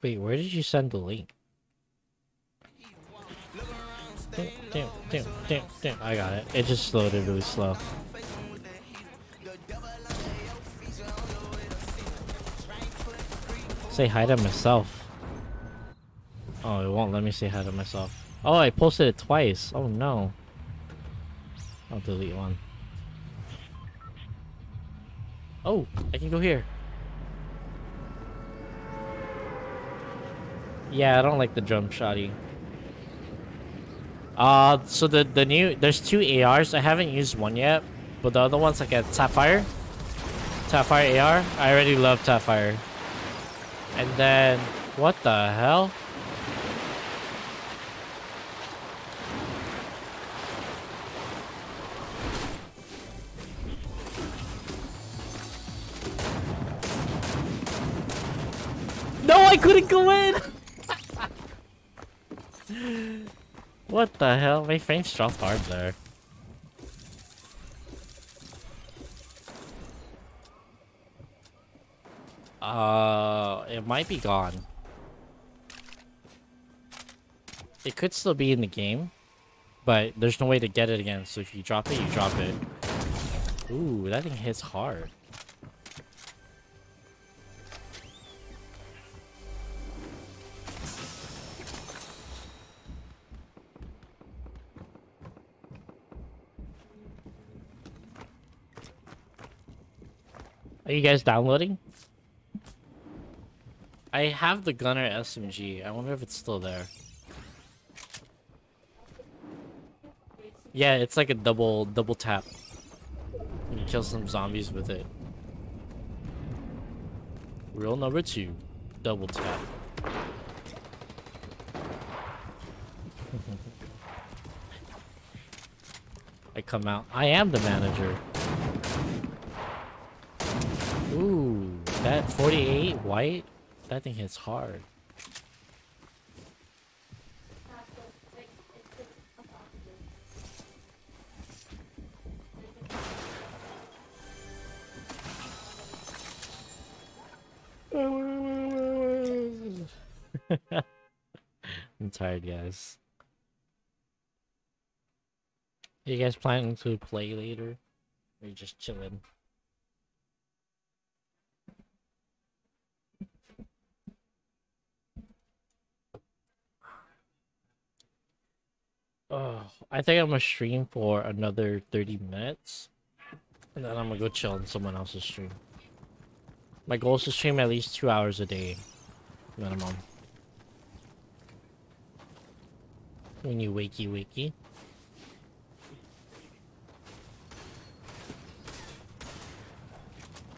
Wait, where did you send the link? Damn, damn, damn, damn. I got it. It just loaded really slow. Say hi to myself. Oh, it won't let me say hi to myself. Oh, I posted it twice. Oh no. I'll delete one. Oh, I can go here. Yeah, I don't like the drum shotty. Uh, so the the new there's two ARs. I haven't used one yet, but the other one's like a Tapfire. Tapfire AR. I already love Tapfire. And then what the hell? No, I couldn't go in. *laughs* what the hell? My frames dropped hard there. Uh, it might be gone. It could still be in the game, but there's no way to get it again. So if you drop it, you drop it. Ooh, that thing hits hard. Are you guys downloading? I have the gunner SMG. I wonder if it's still there. Yeah, it's like a double double tap. You can kill some zombies with it. Rule number two, double tap. *laughs* I come out. I am the manager. Ooh, that 48 white? That thing hits hard. *laughs* I'm tired, guys. Are you guys planning to play later? Or you just chilling? Oh, I think I'm gonna stream for another 30 minutes. And then I'm gonna go chill on someone else's stream. My goal is to stream at least two hours a day. Minimum. When you wakey wakey.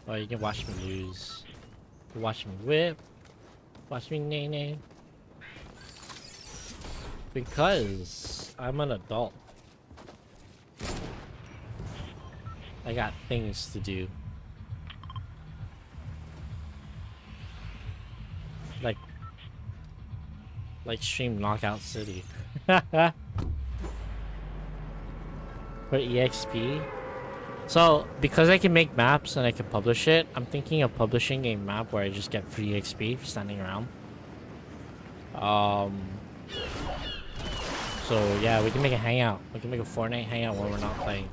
Oh, you can watch me lose. Watch me whip. Watch me nay nay. Because I'm an adult. I got things to do. Like like stream Knockout City. *laughs* For EXP. So, because I can make maps and I can publish it, I'm thinking of publishing a map where I just get free XP for standing around. Um, so yeah, we can make a hangout. We can make a Fortnite hangout when we're not playing.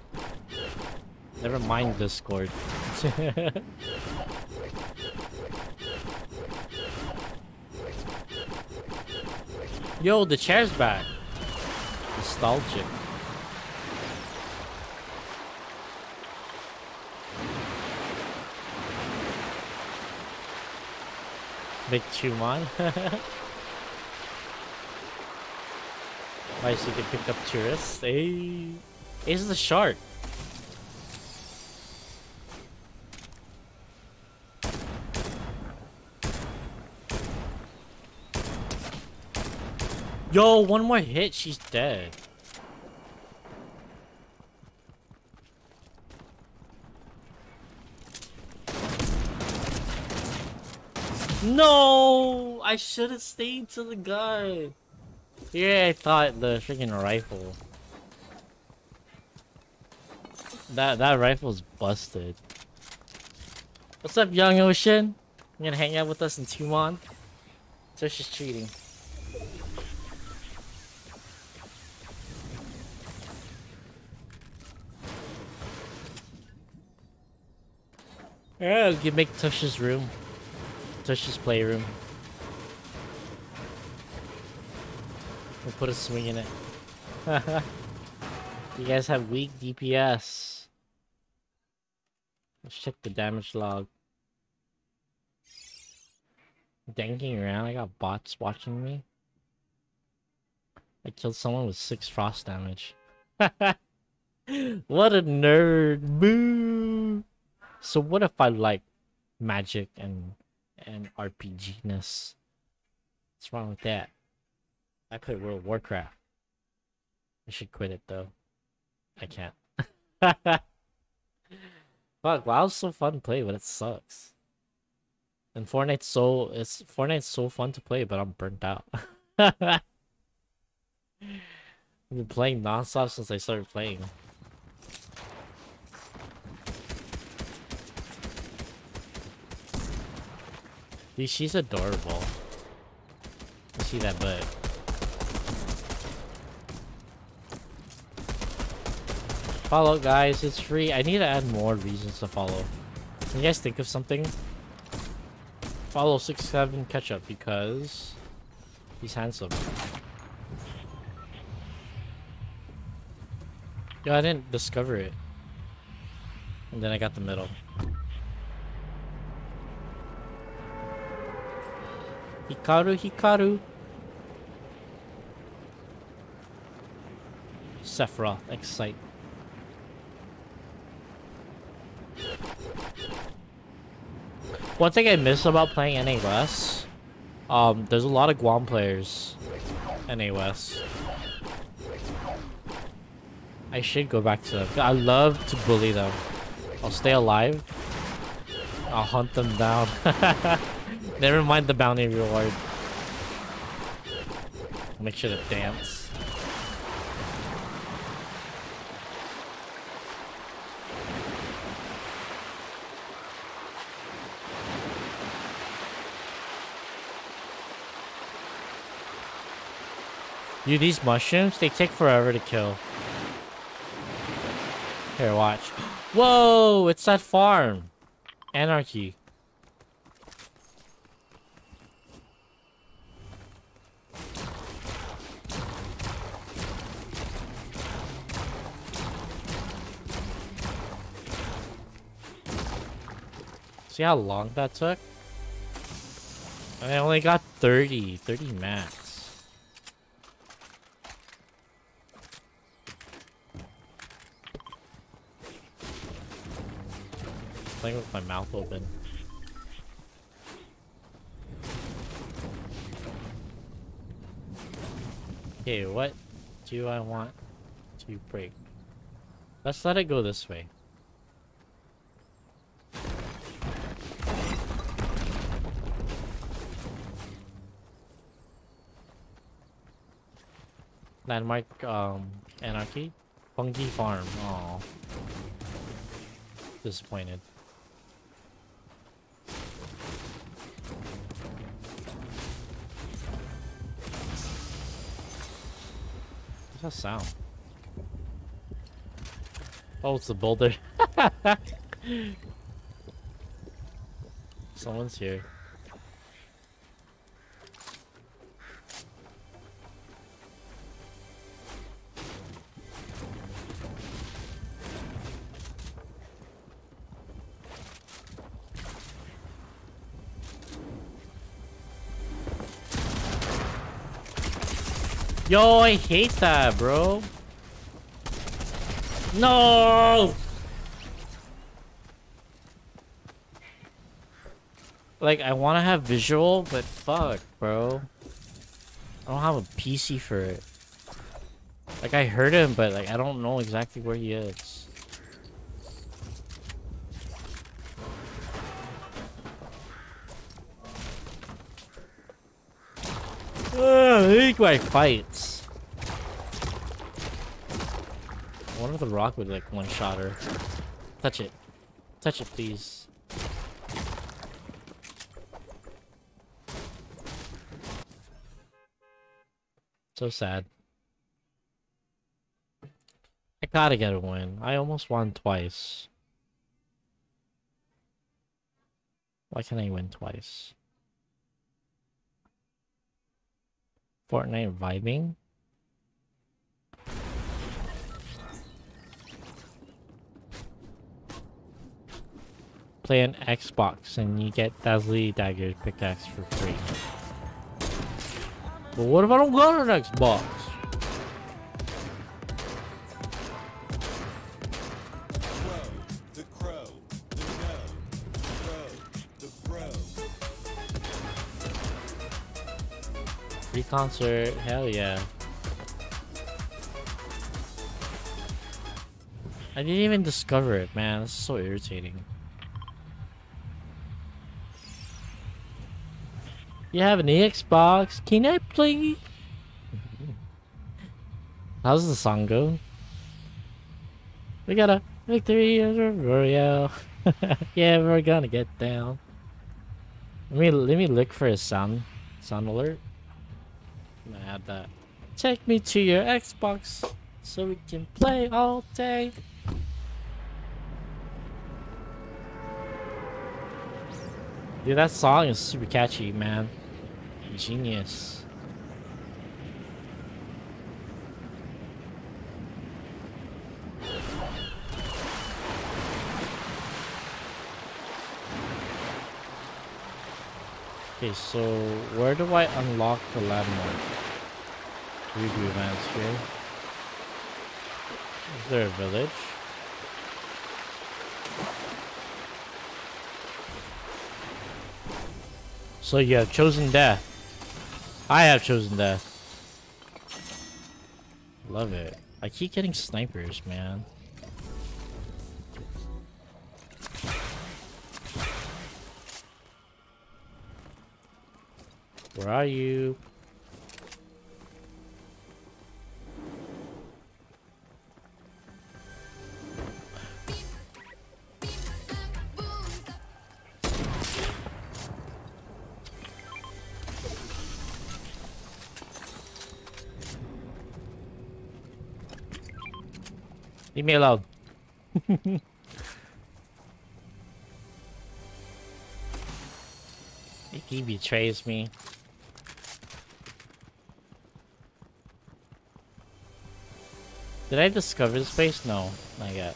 Never mind Discord. *laughs* Yo, the chair's back. Nostalgic. Big *laughs* Chumon. Nice, you can pick up tourists. Hey, Ace is a shark. Yo, one more hit, she's dead. No! I should have stayed to the guy. Yeah, I thought the freaking rifle. That that rifle's busted. What's up, Young Ocean? You gonna hang out with us in months? So she's cheating. Yeah, you make Tush's room. Tush's playroom. We'll put a swing in it. *laughs* you guys have weak DPS. Let's check the damage log. Danking around, I got bots watching me. I killed someone with six frost damage. *laughs* what a nerd! Boo! So what if I like magic and and RPG-ness? What's wrong with that? I play World of Warcraft. I should quit it though. I can't. *laughs* Fuck, WoW's so fun to play, but it sucks. And Fortnite's so it's Fortnite's so fun to play, but I'm burnt out. *laughs* I've been playing nonstop since I started playing. Dude, she's adorable. You see that butt. Follow, guys. It's free. I need to add more reasons to follow. Can you guys think of something? Follow 6-7 Ketchup because he's handsome. Yeah, I didn't discover it. And then I got the middle. Hikaru, Hikaru. Sephiroth, excite. One thing I miss about playing NA West, um, there's a lot of Guam players. NA West. I should go back to them. I love to bully them. I'll stay alive. I'll hunt them down. *laughs* Never mind the bounty reward. Make sure to dance. Dude, these mushrooms, they take forever to kill. Here, watch. *gasps* Whoa, it's that farm. Anarchy. See how long that took? I only got 30, 30 max. Playing with my mouth open. Okay, what do I want to break? Let's let it go this way. Landmark um anarchy? Fungi farm. Oh. Disappointed. That sound? Oh, it's the boulder. *laughs* Someone's here. Yo, I hate that, bro. No! Like, I want to have visual, but fuck, bro. I don't have a PC for it. Like I heard him, but like I don't know exactly where he is. I think my fights. I wonder if the rock would like one shot her. Touch it. Touch it, please. So sad. I gotta get a win. I almost won twice. Why can't I win twice? Fortnite vibing? Play an Xbox and you get Dazzly Dagger pickaxe for free. But what if I don't got an Xbox? Concert, hell yeah. I didn't even discover it, man. This is so irritating. You have an Xbox? Can I play? *laughs* How's the song go? We got a victory Royale. *laughs* yeah, we're gonna get down. Let me let me look for a sound sound alert. I'm gonna add that. Take me to your Xbox so we can play all day. Dude, that song is super catchy, man. Genius. Okay, so where do I unlock the landmark? Review events here. Is there a village? So you have chosen death. I have chosen death. Love it. I keep getting snipers, man. Where are you? Leave me alone. *laughs* he betrays me. Did I discover this place? No, not yet.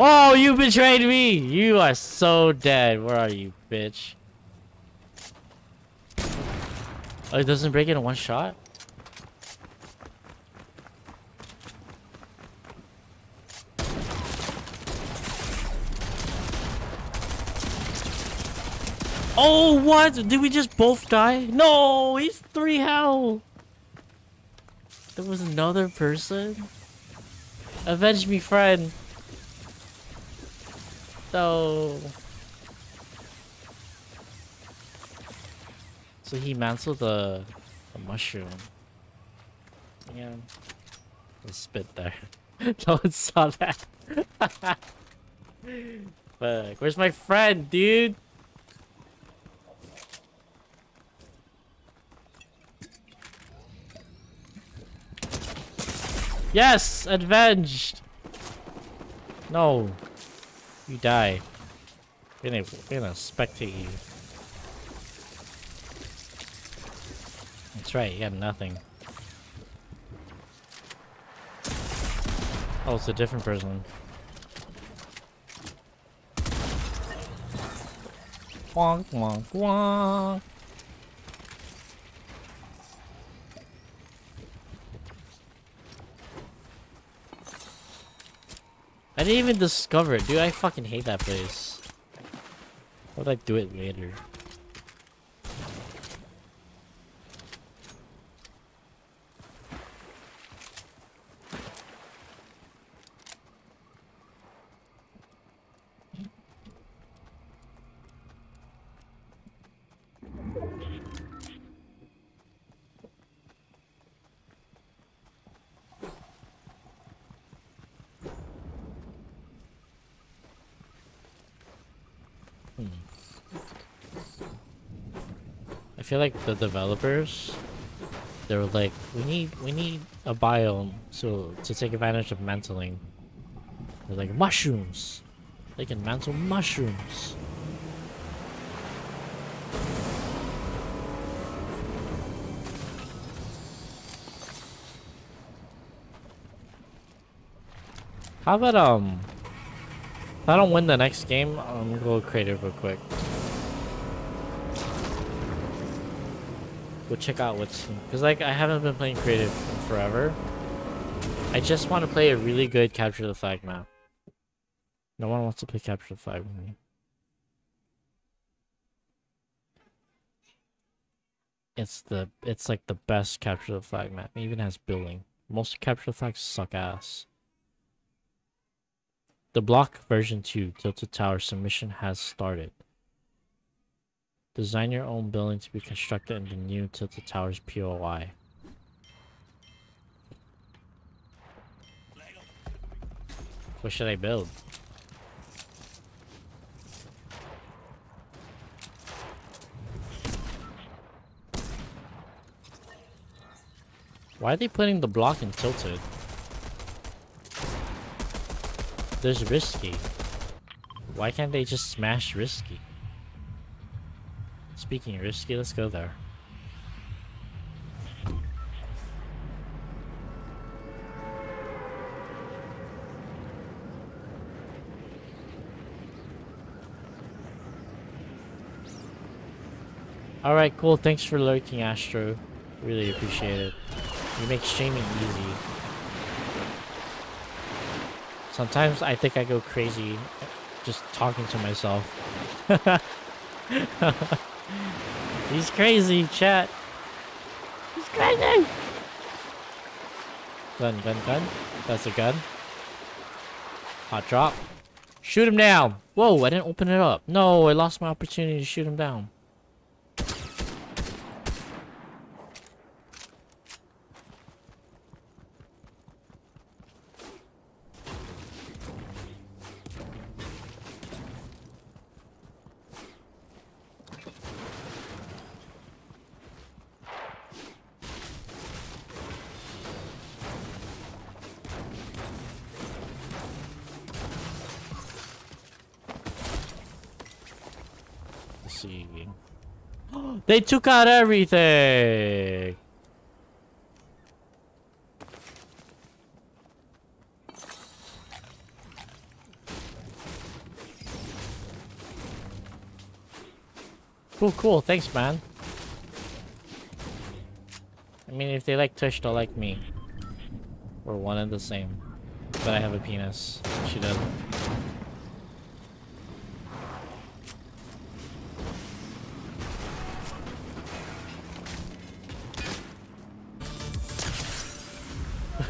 Oh, you betrayed me! You are so dead. Where are you, bitch? Oh, it doesn't break it in one shot? Oh, what? Did we just both die? No, he's three hell. There was another person? Avenge me, friend. No. So he mantled the, the mushroom. Yeah. The spit there. *laughs* no one saw that. *laughs* Fuck. Where's my friend, dude? Yes! Avenged! No. You die. We're gonna, we're gonna spectate you. That's right, you got nothing. Oh, it's a different person. Wonk, wonk, wonk. I didn't even discover it, dude. I fucking hate that place. Would I do it later? I feel like the developers, they were like, we need we need a biome so to take advantage of mantling. They're like mushrooms. They can mantle mushrooms. How about um if I don't win the next game, I'm gonna go creative real quick. We'll check out what's because like I haven't been playing creative forever. I just want to play a really good capture the flag map. No one wants to play capture the flag with me. It's the it's like the best capture the flag map. It even has building. Most capture the flags suck ass. The block version 2 Tilted Tower submission has started. Design your own building to be constructed in the new Tilted Towers POI. What should I build? Why are they putting the block in tilted? There's risky. Why can't they just smash risky? Speaking risky, let's go there. Alright, cool. Thanks for lurking, Astro. Really appreciate it. You make streaming easy. Sometimes I think I go crazy just talking to myself. *laughs* He's crazy, chat. He's crazy. Gun, gun, gun. That's a gun. Hot drop. Shoot him down. Whoa, I didn't open it up. No, I lost my opportunity to shoot him down. Let's see. They took out everything. Cool, cool. Thanks, man. I mean, if they like Tush, they'll like me. We're one and the same. But I have a penis. She doesn't.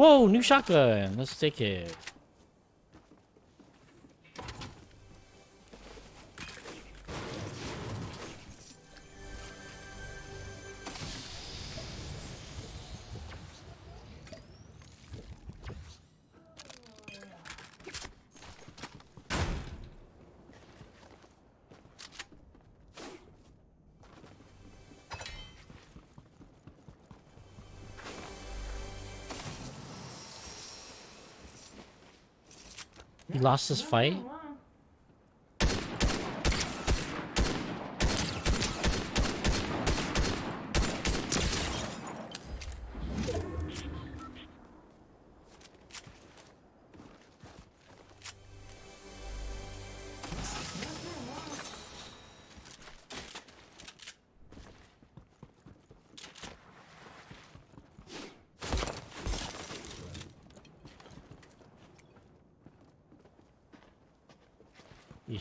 Whoa, new shotgun. Let's take it. Lost his fight?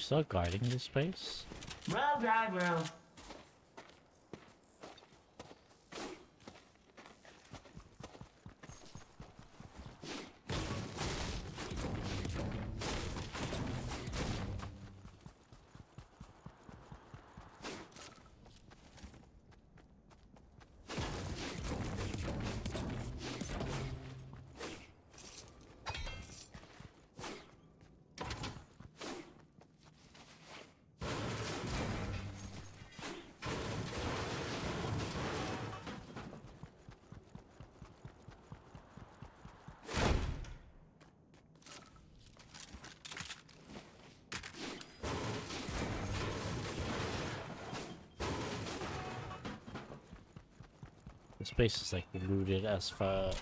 Still guarding this?
Bro, drive, bro. Place is like looted as fuck.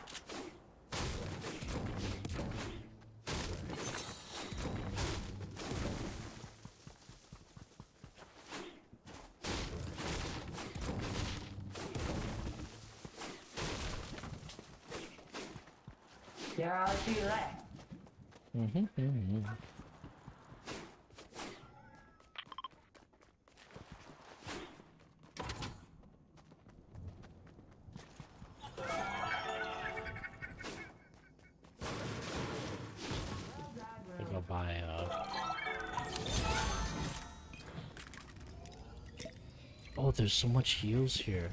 There's so much heals here.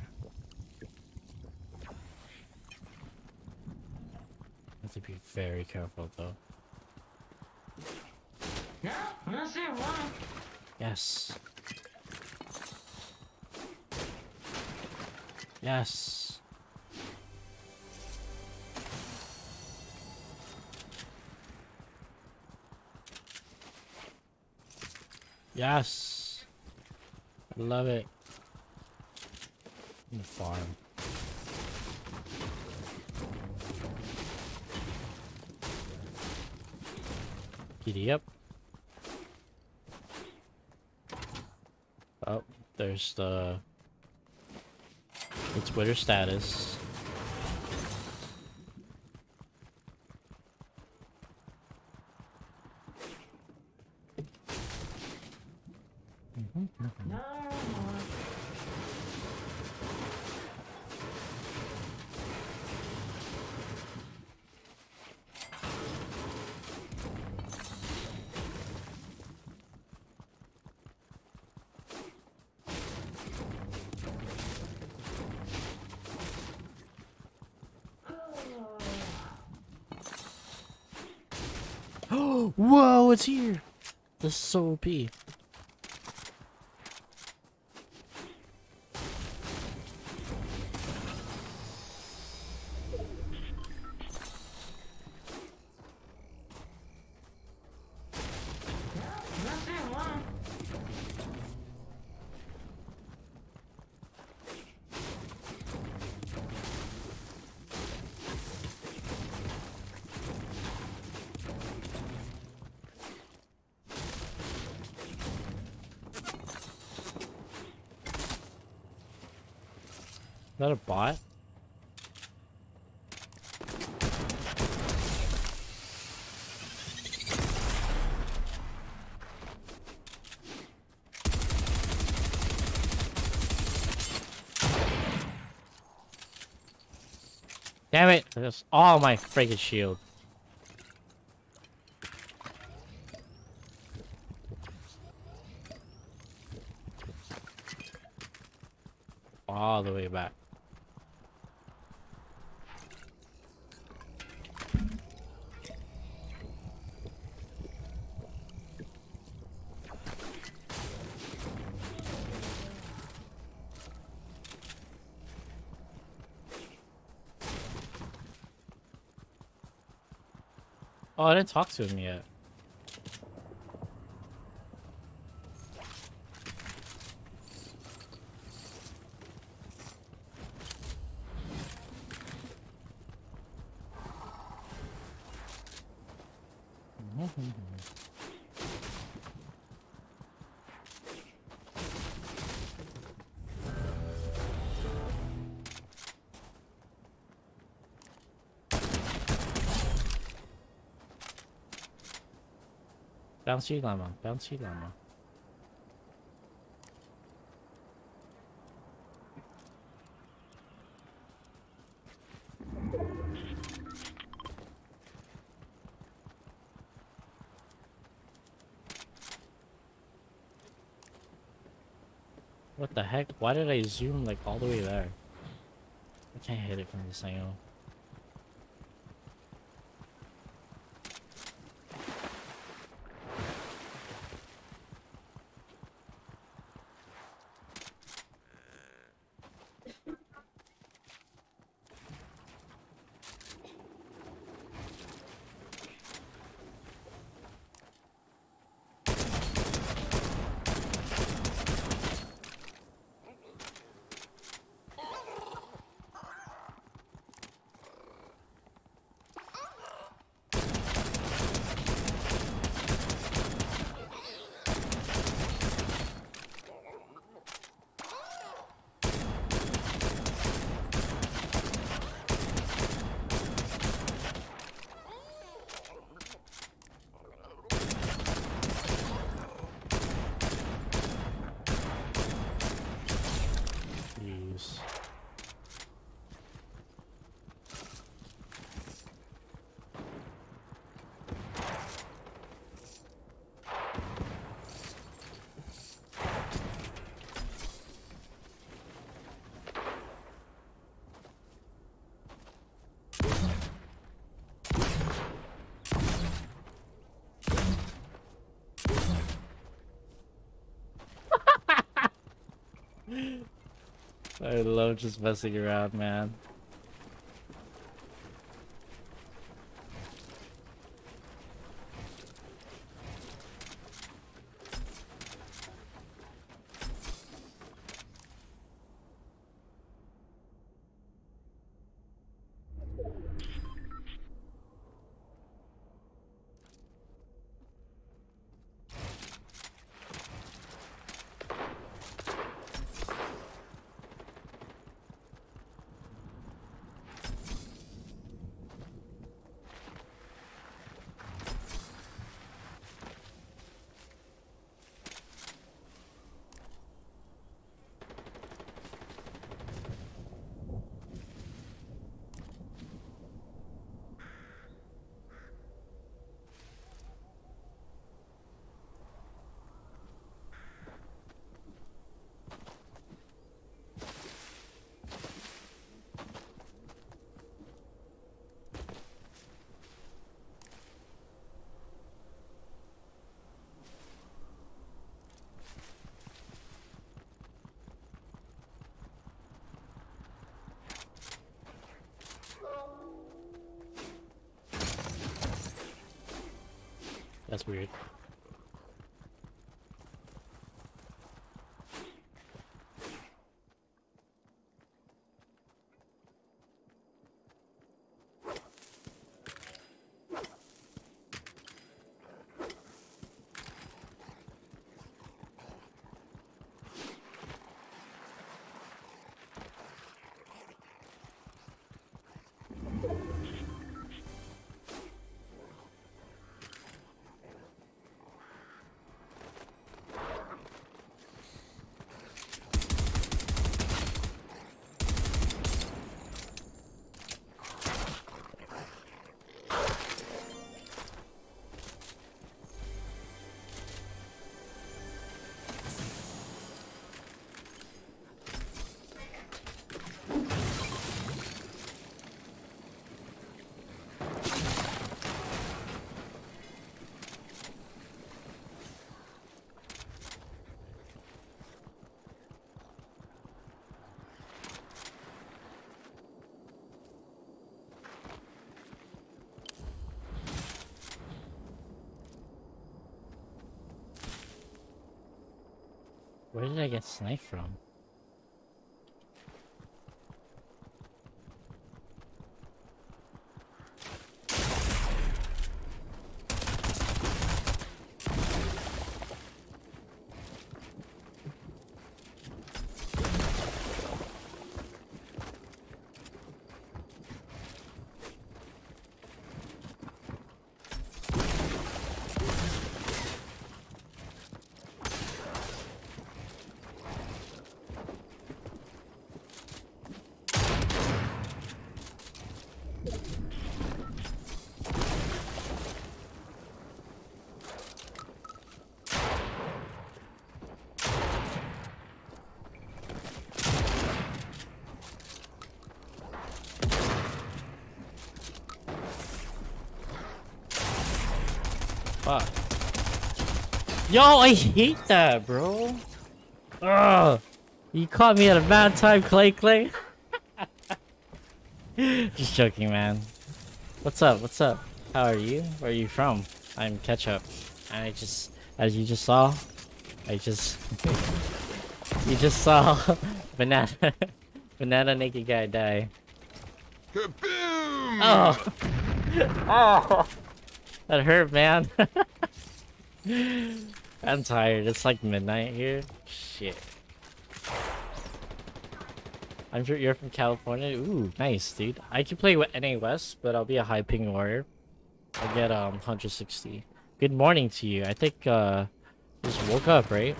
Have to be very careful though.
Yeah, one.
Yes. Yes. Yes. I love it. Farm. Giddy up. Oh, there's the the Twitter status. Mhm, mhm.
No more.
Whoa, it's here! This is so OP. Damn it! That's all my friggin' shield. All the way back. Oh, I didn't talk to him yet. Bouncy llama, bouncy llama. What the heck? Why did I zoom like all the way there? I can't hit it from this angle. Jeez. I love just messing around, man. Where did I get sniped from? Fuck. Yo, I hate that, bro. Ugh. You caught me at a bad time, Clay Clay. *laughs* Just joking, man. What's up? What's up? How are you? Where are you from? I'm Ketchup. And I just, as you just saw, I just, *laughs* you just saw *laughs* banana, banana naked guy die. Kaboom! Oh, oh, that hurt, man. I'm tired. It's like midnight here. Shit. I'm sure you're from California. Ooh, nice, dude. I can play with NA West, but I'll be a high ping warrior. I'll get um 160. Good morning to you. I think uh just woke up, right?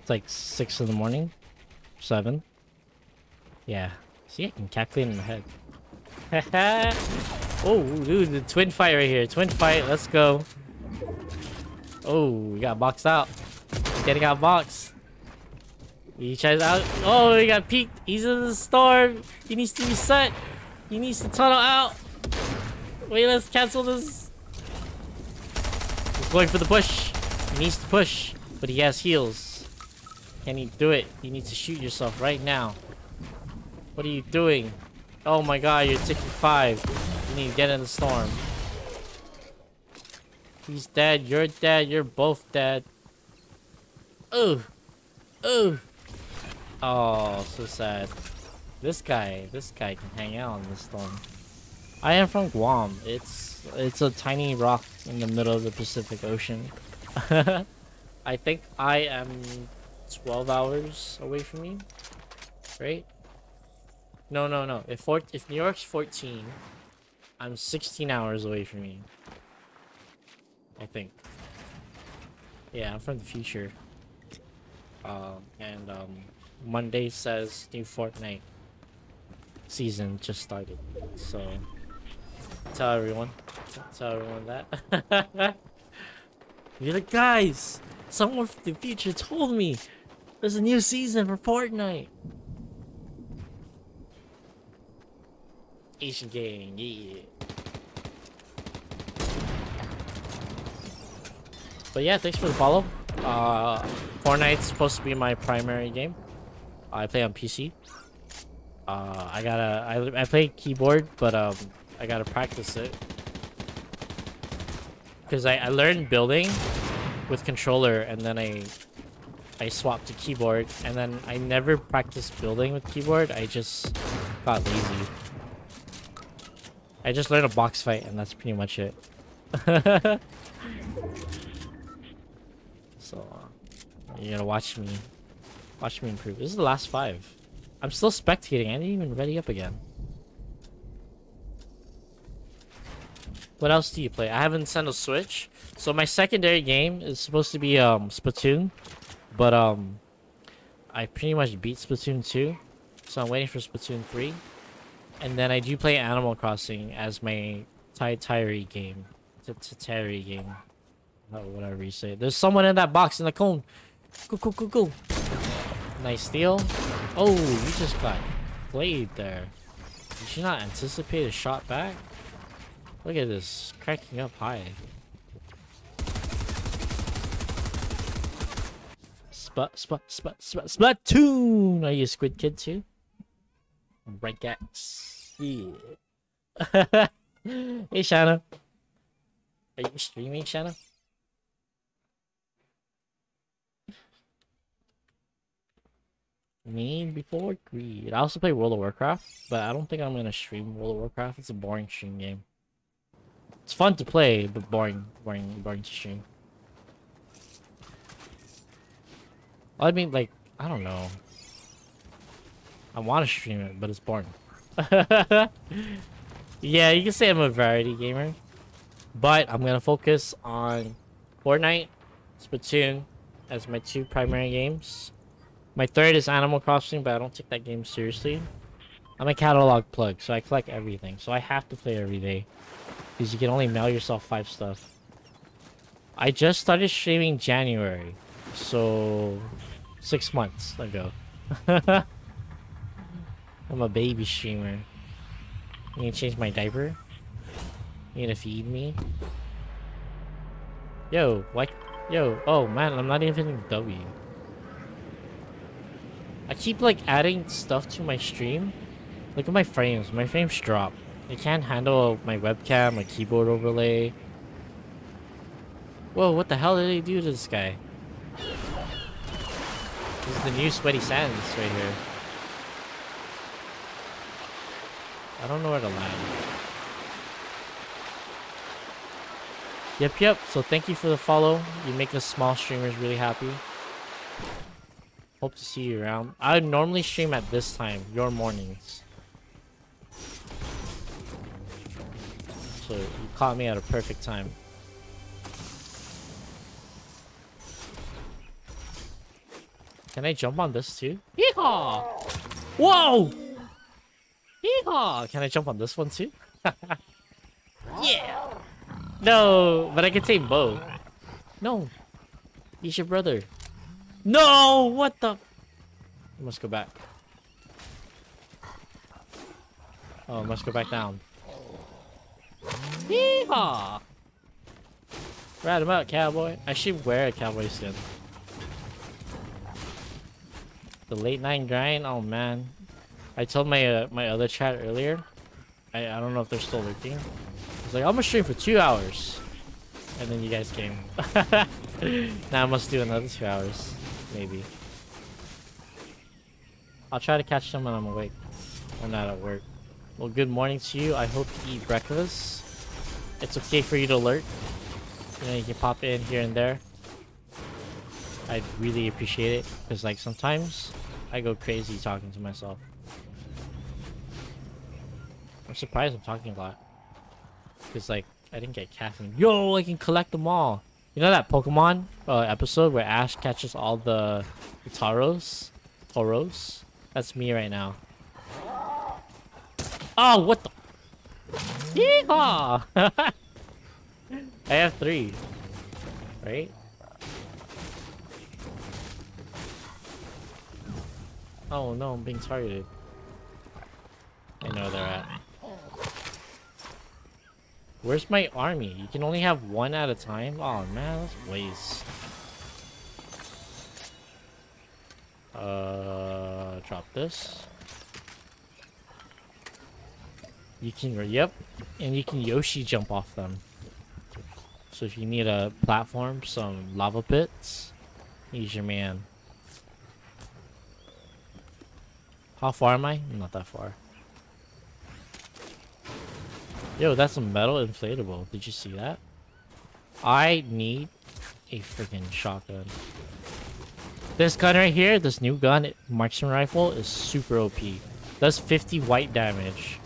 It's like six in the morning. Seven. Yeah. See, I can calculate in my head. *laughs* oh, dude, the twin fight right here. Twin fight. Let's go. Oh, we got boxed out. Getting out boxed. He tries out. Oh, he got peeked. He's in the storm. He needs to reset. He needs to tunnel out. Wait, let's cancel this. He's going for the push. He needs to push, but he has heals. Can he do it? You need to shoot yourself right now. What are you doing? Oh my god, you're ticking five. You need to get in the storm. He's dead. You're dead. You're both dead. Oh. Oh. Oh, so sad. This guy, this guy can hang out on this storm. I am from Guam. It's it's a tiny rock in the middle of the Pacific Ocean. *laughs* I think I am 12 hours away from you. Right? No, no, no. If if New York's 14, I'm 16 hours away from you. I think. Yeah, I'm from the future. Um, and um, Monday says new Fortnite season just started. So tell everyone, tell everyone that. *laughs* You're like, guys, someone from the future told me there's a new season for Fortnite. Asian gang, yeah. But yeah, thanks for the follow. Uh, Fortnite's supposed to be my primary game. I play on PC. Uh, I gotta, I, I play keyboard, but um, I gotta practice it. Because I, I learned building with controller and then I, I swapped to keyboard and then I never practiced building with keyboard. I just got lazy. I just learned a box fight and that's pretty much it. *laughs* so, you're gonna watch me, watch me improve. This is the last five. I'm still spectating. I didn't even ready up again. What else do you play? I have Nintendo Switch. So my secondary game is supposed to be um Splatoon, but um I pretty much beat Splatoon 2. So I'm waiting for Splatoon 3. And then I do play Animal Crossing as my Tai Tyree game. Tatari game. Oh, whatever you say. There's someone in that box in the cone. Go, go, go, go. Nice steal. Oh, you just got played there. Did you not anticipate a shot back? Look at this. Cracking up high. Spot, spot, spot, spot, Splatoon! Are you a Squid Kid too? Rank X. Yeah. *laughs* hey, Shanna. Are you streaming, Shanna? Need before greed. I also play World of Warcraft, but I don't think I'm gonna stream World of Warcraft. It's a boring stream game. It's fun to play, but boring, boring, boring to stream. I mean, like, I don't know. I want to stream it, but it's boring. *laughs* yeah, you can say I'm a variety gamer. But I'm going to focus on Fortnite, Splatoon as my two primary games. My third is Animal Crossing, but I don't take that game seriously. I'm a catalog plug, so I collect everything. So I have to play every day. Because you can only mail yourself five stuff. I just started streaming January. So, six months ago. *laughs* I'm a baby streamer. You need to change my diaper? You need to feed me? Yo, what? Yo, oh man, I'm not even W. I keep like adding stuff to my stream. Look at my frames. My frames drop. It can't handle my webcam, my keyboard overlay. Whoa, what the hell did they do to this guy? This is the new Sweaty Sands right here. I don't know where to land. Yep, yep. So thank you for the follow. You make us small streamers really happy. Hope to see you around. I normally stream at this time, your mornings. So you caught me at a perfect time. Can I jump on this too? Yeehaw! Whoa! Yeehaw! Can I jump on this one too? *laughs* yeah! No, but I can take both. No. He's your brother. No! What the? I must go back. Oh, I must go back down. Yeehaw! Rat him out, cowboy. I should wear a cowboy skin. The late night grind? Oh man. I told my uh, my other chat earlier. I, I don't know if they're still lurking. I was like, I'm gonna stream for two hours. And then you guys came. *laughs* now I must do another two hours. Maybe. I'll try to catch them when I'm awake. Or not at work. Well, good morning to you. I hope you eat breakfast. It's okay for you to lurk. You know, you can pop in here and there. I'd really appreciate it. Because, like, sometimes I go crazy talking to myself. I'm surprised I'm talking a lot. Because, like, I didn't get caffeine. Yo, I can collect them all. You know that Pokemon uh, episode where Ash catches all the, Taros? Toros? That's me right now. Oh, what the? Yeehaw! *laughs* I have three. Right? Oh no, I'm being targeted. I know they're at. Where's my army? You can only have one at a time? Oh man, that's waste. Uh, drop this. You can, yep, and you can Yoshi jump off them. So if you need a platform, some lava pits, he's your man. How far am I? Not that far. Yo, that's a metal inflatable. Did you see that? I need a freaking shotgun. This gun right here, this new gun, marksman rifle, is super OP. Does 50 white damage.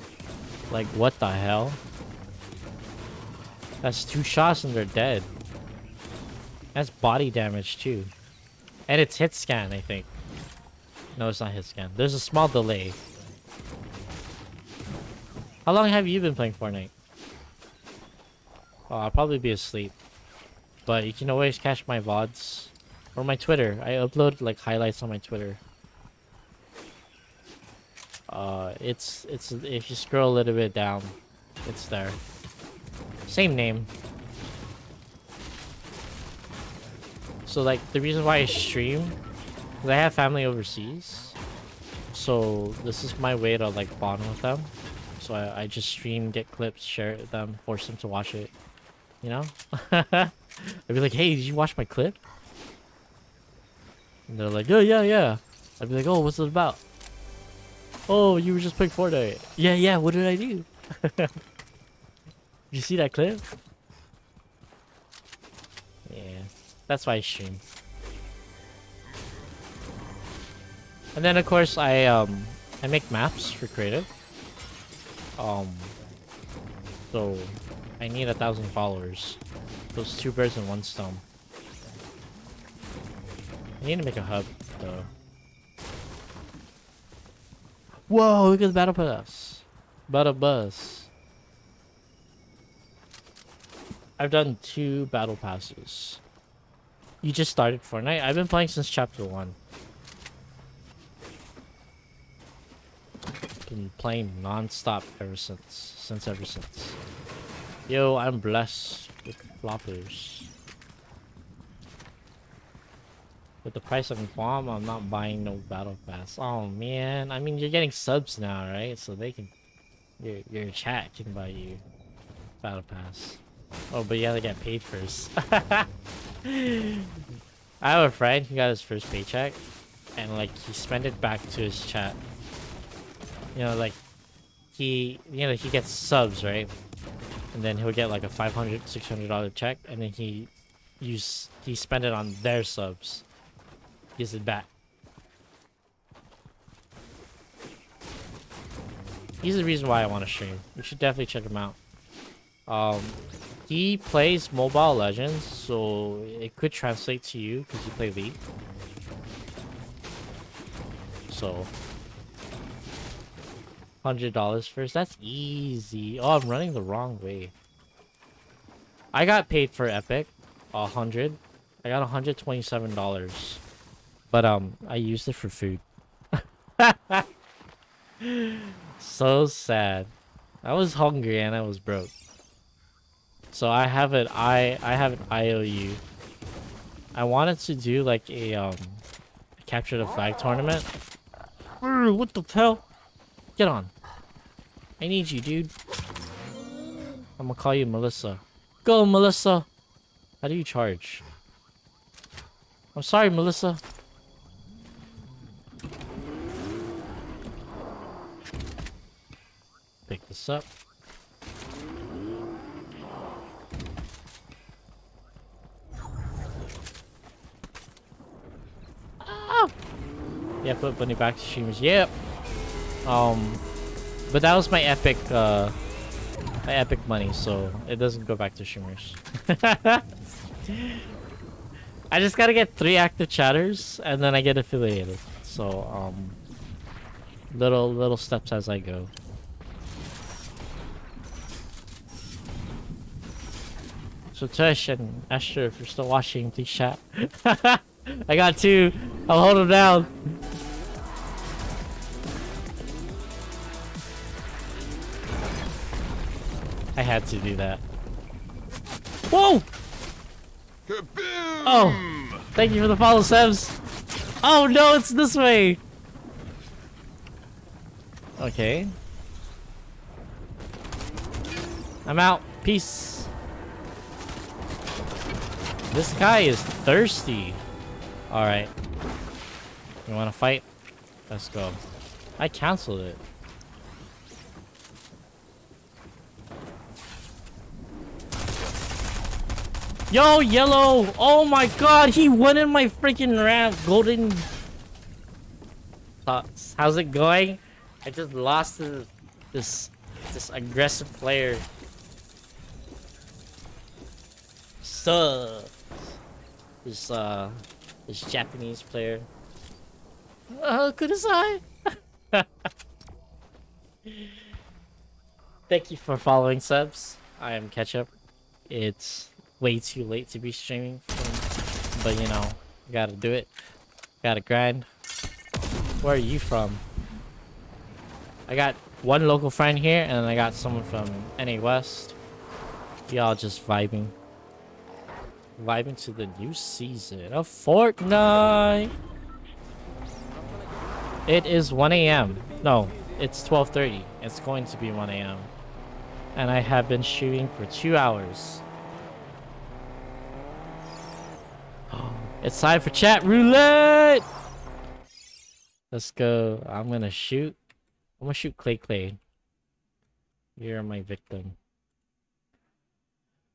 Like, what the hell? That's two shots and they're dead. That's body damage too. And it's hit scan, I think. No, it's not hit scan. There's a small delay. How long have you been playing Fortnite? Oh, I'll probably be asleep. But you can always catch my VODs. Or my Twitter. I upload like highlights on my Twitter. Uh, it's, it's, if you scroll a little bit down, it's there. Same name. So like, the reason why I stream, I have family overseas. So this is my way to like bond with them. So I, I just stream, get clips, share them, force them to watch it. You know? *laughs* I'd be like, hey, did you watch my clip? And they're like, oh, yeah, yeah. I'd be like, oh, what's it about? Oh, you were just playing Fortnite. Yeah, yeah, what did I do? did *laughs* you see that clip? Yeah, that's why I stream. And then of course I um I make maps for creative. Um so I need a thousand followers. Those two birds and one stone. I need to make a hub though. Whoa, look at the battle pass. Battle bus. I've done two battle passes. You just started Fortnite? I've been playing since chapter one. Been playing non-stop ever since. Since ever since. Yo, I'm blessed with floppers. With the price of bomb, I'm not buying no battle pass. Oh man, I mean you're getting subs now, right? So they can, your your chat can buy you battle pass. Oh, but you gotta get paid first. *laughs* I have a friend who got his first paycheck, and like he spent it back to his chat. You know, like he, you know, he gets subs, right? And then he'll get like a $500, $600 check, and then he use he spent it on their subs. Gives it back. He's the reason why I want to stream. You should definitely check him out. Um, he plays Mobile Legends, so it could translate to you because you play League. So, hundred dollars first. That's easy. Oh, I'm running the wrong way. I got paid for Epic, a hundred. I got hundred twenty-seven dollars, but um, I used it for food. *laughs* so sad. I was hungry and I was broke. So I have an I I have an IOU. I wanted to do like a um capture the flag tournament. What the hell? Get on. I need you, dude. I'm gonna call you Melissa. Go, Melissa. How do you charge? I'm sorry, Melissa. Pick this up. Ah! Yeah, put Bunny back to streamers. Yep. Um, but that was my epic, uh, my epic money, so it doesn't go back to streamers. *laughs* I just gotta get three active chatters, and then I get affiliated. So, um, little little steps as I go. So Tush and Esther, if you're still watching, please chat. *laughs* I got two. I'll hold them down. I had to do that. Whoa! Oh! Thank you for the follow, Sebs. Oh no, it's this way! Okay. I'm out. Peace. This guy is thirsty. Alright. You wanna fight? Let's go. I canceled it. Yo, yellow! Oh my god, he went in my freaking ramp. Golden. Thoughts. How's it going? I just lost to this this aggressive player. So, this uh, this Japanese player. Uh, kudasai. *laughs* Thank you for following subs. I am Ketchup. It's way too late to be streaming, but you know, gotta do it. Gotta grind. Where are you from? I got one local friend here, and I got someone from NA West. Y'all just vibing. Vibing to the new season of Fortnite! It is 1 a.m. No, it's 12.30. It's going to be 1 a.m. And I have been shooting for two hours. It's time for chat roulette! Let's go. I'm gonna shoot. I'm gonna shoot Clay Clay. You're my victim.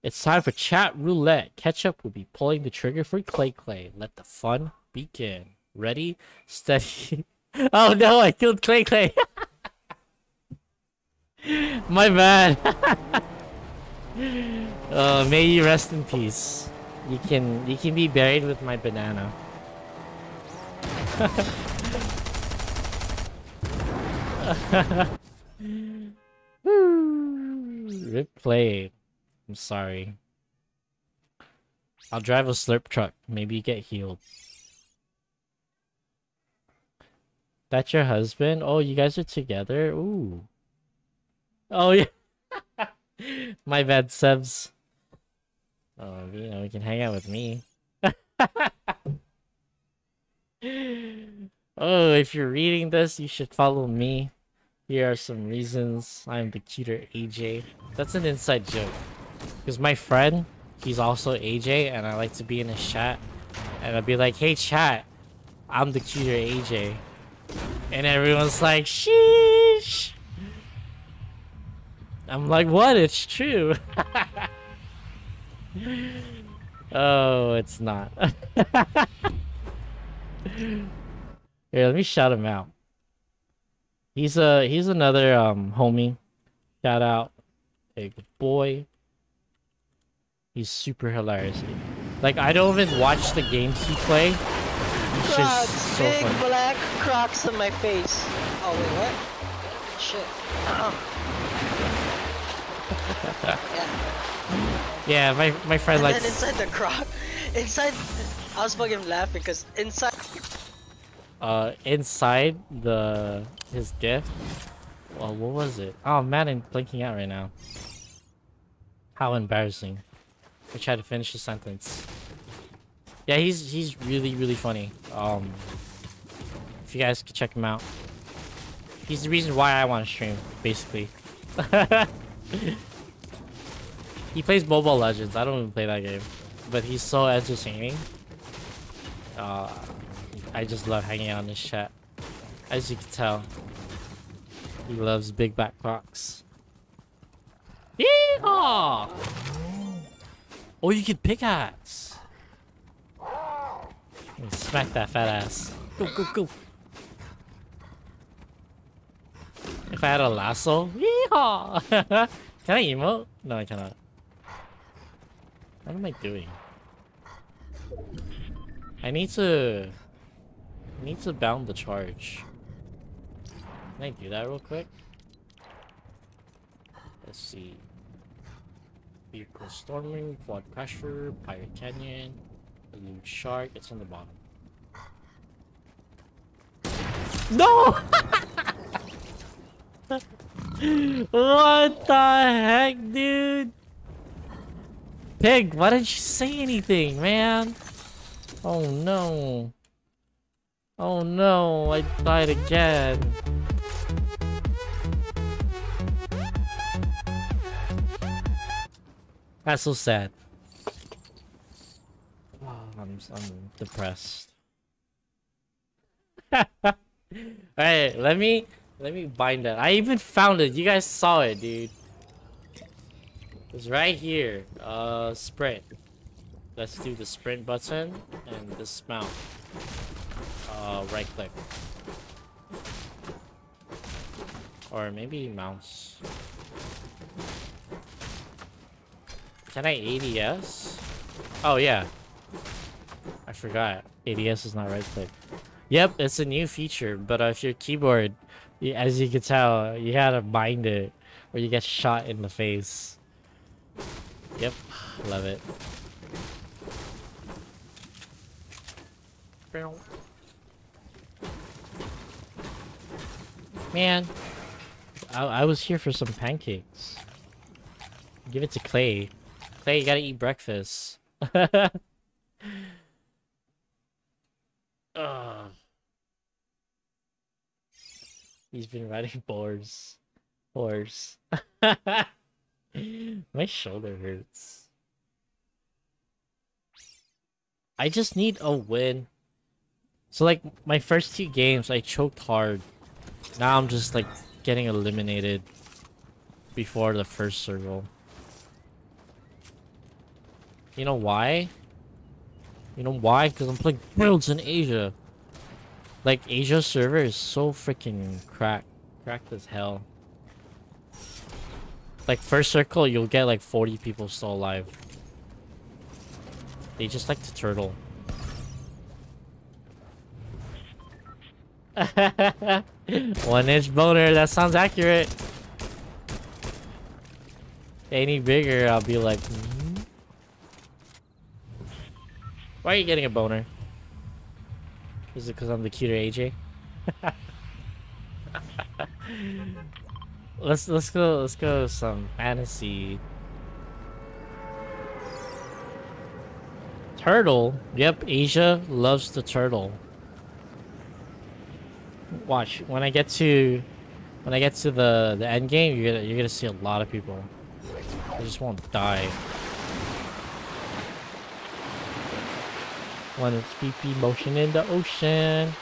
It's time for chat roulette. Ketchup will be pulling the trigger for Clay Clay. Let the fun begin. Ready, steady. *laughs* oh no, I killed Clay Clay. *laughs* my bad. *laughs* uh, may you rest in peace. You can you can be buried with my banana. *laughs* Rip play. I'm sorry. I'll drive a slurp truck. Maybe you get healed. That's your husband? Oh, you guys are together? Ooh. Oh, yeah. *laughs* My bad, Sebs. Oh, you know, you can hang out with me. *laughs* oh, if you're reading this, you should follow me. Here are some reasons I'm the cuter AJ. That's an inside joke. Because my friend, he's also AJ, and I like to be in his chat. And I'd be like, hey chat, I'm the cuter AJ. And everyone's like, sheesh. I'm like, what? It's true. *laughs* oh, it's not. Here, let me shout him out. He's a he's another um homie. Shout out, big boy. He's super hilarious. Like I don't even watch the games he play.
Crocs,
just so
big
funny.
black Crocs on my face. Oh wait, what? Shit. *laughs* yeah.
Yeah, my my friend
and
likes.
inside the crop, *laughs* inside, I was fucking laughing because inside.
uh inside the his gift? Well what was it? Oh man i'm blinking out right now. How embarrassing. I tried to finish the sentence. Yeah he's he's really really funny. Um if you guys could check him out. He's the reason why i want to stream basically *laughs* he plays mobile legends i don't even play that game but he's so entertaining uh I just love hanging out in this chat. As you can tell, he loves big back. Yeehaw! Oh, you can pickaxe. Smack that fat ass. Go, go, go. If I had a lasso, yeehaw! *laughs* Can I emote? No, I cannot. What am I doing? I need to I need to bound the charge. Can I do that real quick? Let's see. Vehicle storming, quad pressure, pirate canyon, elude shark. It's on the bottom. No! *laughs* what the heck, dude? Pig, why didn't you say anything, man? Oh no. Oh no, I died again. That's so sad. Oh, I'm, I'm depressed. *laughs* Alright, let me let me bind that. I even found it. You guys saw it, dude. It's right here. Uh sprint. Let's do the sprint button and dismount. Uh right click. Or maybe mouse. Can I ADS? Oh yeah. I forgot. ADS is not right click. Yep, it's a new feature, but uh, if your keyboard, as you can tell, you gotta bind it, or you get shot in the face. Yep, love it. Man, I, I was here for some pancakes. Give it to Clay. Clay, you gotta eat breakfast. *laughs* Ugh. He's been riding *laughs* boars. Horse. *laughs* *gasps* My shoulder hurts. I just need a win So like my first two games, I choked hard. Now I'm just like getting eliminated before the first circle. You know why? You know why? Because I'm playing builds in Asia. Like Asia server is so freaking cracked, cracked as hell. Like first circle, you'll get like 40 people still alive. They just like to turtle. *laughs* One inch boner, that sounds accurate. Any bigger, I'll be like, "Hmm? Why are you getting a boner? Is it because I'm the cuter AJ? *laughs* let's let's go let's go some fantasy. Turtle. Yep, Asia loves the turtle. Watch when I get to when I get to the the end game, you're gonna you're gonna see a lot of people. They just won't die. One is PP motion in the ocean.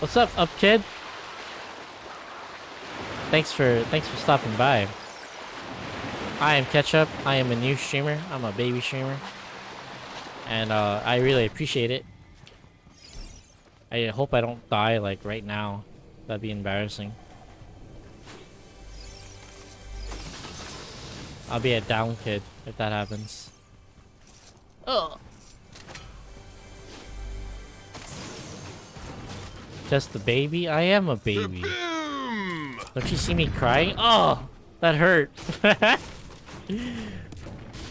What's up, up kid? Thanks for thanks for stopping by. I am Ketchup. I am a new streamer. I'm a baby streamer. And uh, I really appreciate it. I hope I don't die like right now. That'd be embarrassing. I'll be a down kid if that happens. Oh. Just the baby? I am a baby. Don't you see me crying? Oh, that hurt. *laughs*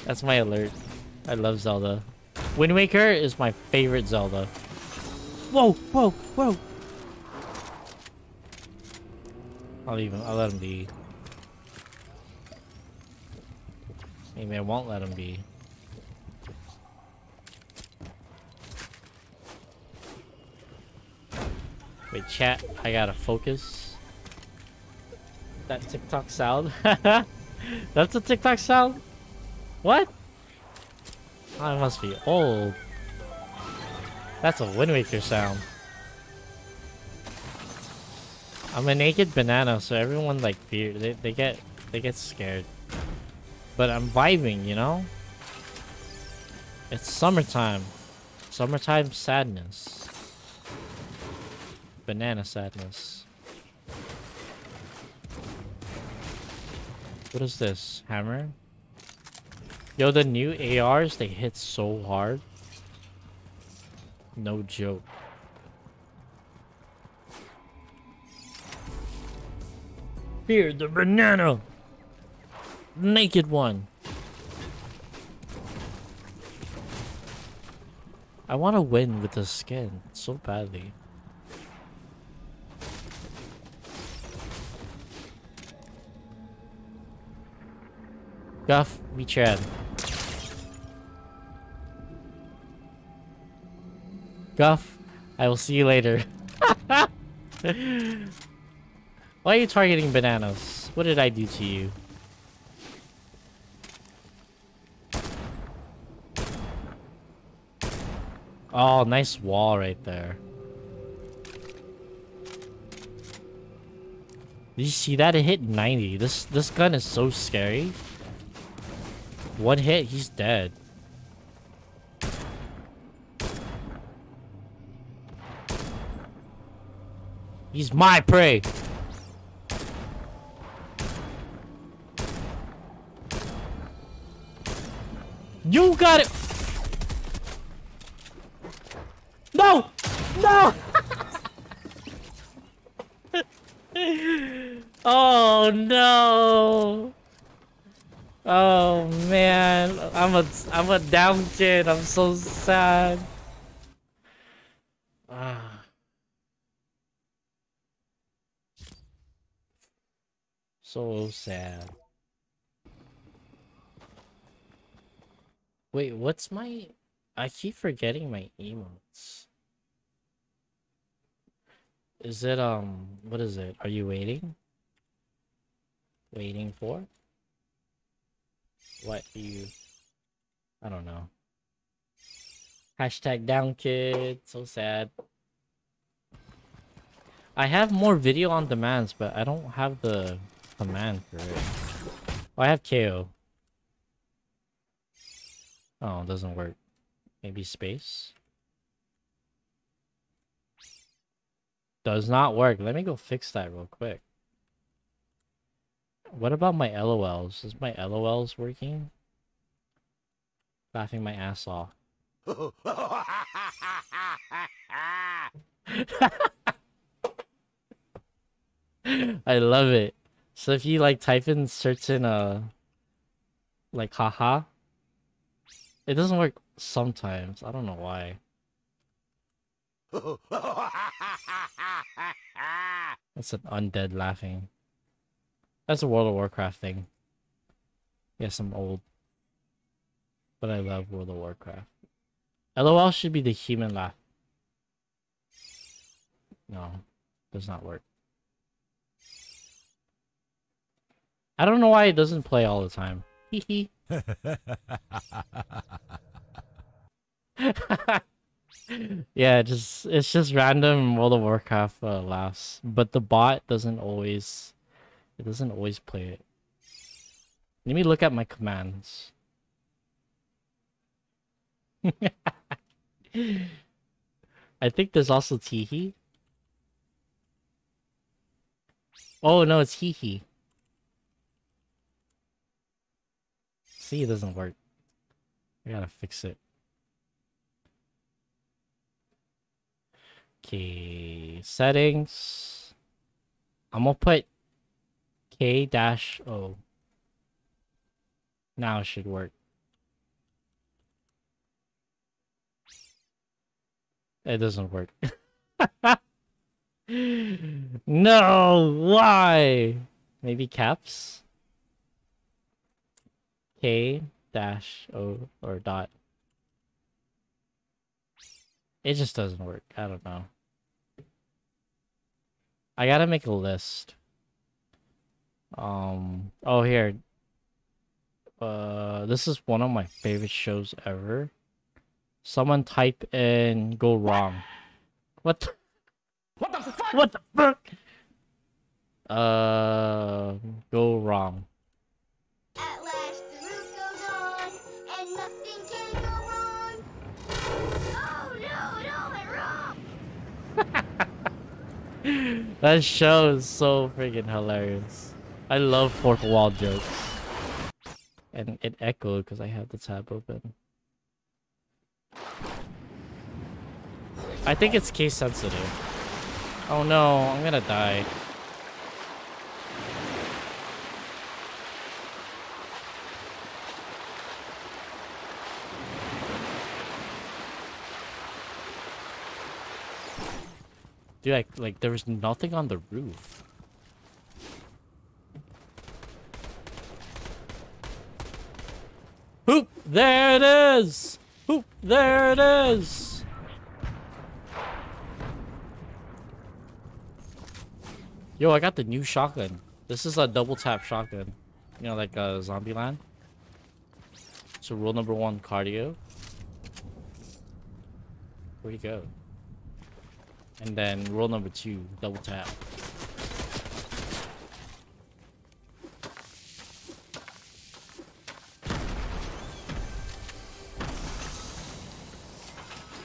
That's my alert. I love Zelda. Wind Waker is my favorite Zelda. Whoa, whoa, whoa. I'll leave him. I'll let him be. Maybe I won't let him be. Wait, chat. I gotta focus. That TikTok sound. *laughs* That's a TikTok sound? What? I must be old. That's a Wind Waker sound. I'm a naked banana, so everyone like fear they, they get they get scared. But I'm vibing, you know? It's summertime. Summertime sadness. Banana sadness. What is this? Hammer? Yo, the new ARs, they hit so hard. No joke. Here, the banana! Naked one! I want to win with the skin so badly. Guff, be Chad. Guff, I will see you later. *laughs* Why are you targeting bananas? What did I do to you? Oh, nice wall right there. Did you see that? It hit 90. This this gun is so scary. One hit, he's dead. He's my prey. You got it. No! No! *laughs* oh no! Oh man, I'm a I'm a down kid. I'm so sad. Ah. *sighs* So sad. Wait, what's my I keep forgetting my emotes. Is it um what is it? Are you waiting? Waiting for? What you... I don't know. Hashtag down kid. So sad. I have more video on demands, but I don't have the command for it. Oh, I have KO. Oh, it doesn't work. Maybe space? Does not work. Let me go fix that real quick. What about my LOLs? Is my LOLs working? Laughing my ass off. *laughs* I love it. So if you like type in certain uh like haha, it doesn't work sometimes. I don't know why. *laughs* That's an undead laughing. That's a World of Warcraft thing. Yes, I'm old. But I love World of Warcraft. LOL should be the human laugh. No, does not work. I don't know why it doesn't play all the time. *laughs* Yeah, just it's just random World of Warcraft uh, laughs, but the bot doesn't always it doesn't always play it. Let me look at my commands. *laughs* I think there's also Teehee. Oh no, it's Hee Hee. See, it doesn't work. I gotta fix it. Okay, settings. I'm gonna put K dash O. Now should work. It doesn't work. *laughs* no, why? Maybe caps? K dash O or dot. It just doesn't work. I don't know. I gotta make a list. Um, oh here. Uh, this is one of my favorite shows ever. Someone type in go wrong. What the *laughs* What the fuck? What the fuck? Uh, go wrong.
Last the roof goes on, and nothing can go wrong. Oh no, it wrong. *laughs*
that show is so freaking hilarious. I love fourth wall jokes. And it echoed because I have the tab open. I think it's case sensitive. Oh no, I'm gonna die. Dude, like, like there was nothing on the roof. Hoop! There it is! Hoop! There it is! Yo, I got the new shotgun. This is a double tap shotgun. You know, like a uh, Zombieland. So rule number one, cardio. Where'd he go? And then rule number two, double tap.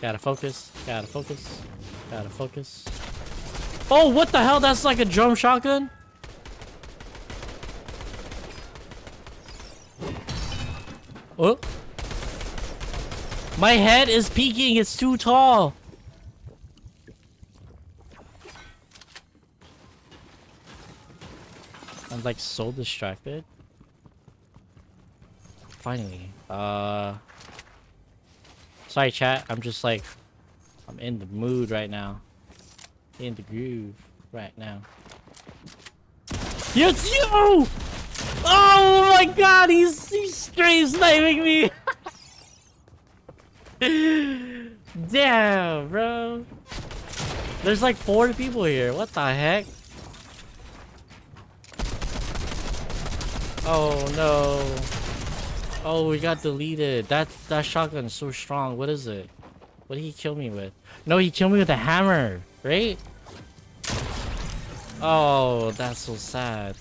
Gotta focus, gotta focus, gotta focus. Oh, what the hell? That's like a drum shotgun? Oh. My head is peeking, it's too tall. I'm like so distracted. Finally. Uh Sorry chat, I'm just like I'm in the mood right now. In the groove right now. It's you! Oh my god, he's he's straight sniping me! *laughs* Damn, bro. There's like four people here. What the heck? Oh no. Oh, we got deleted. That that shotgun is so strong. What is it? What did he kill me with? No, he killed me with a hammer, right? Oh, that's so sad.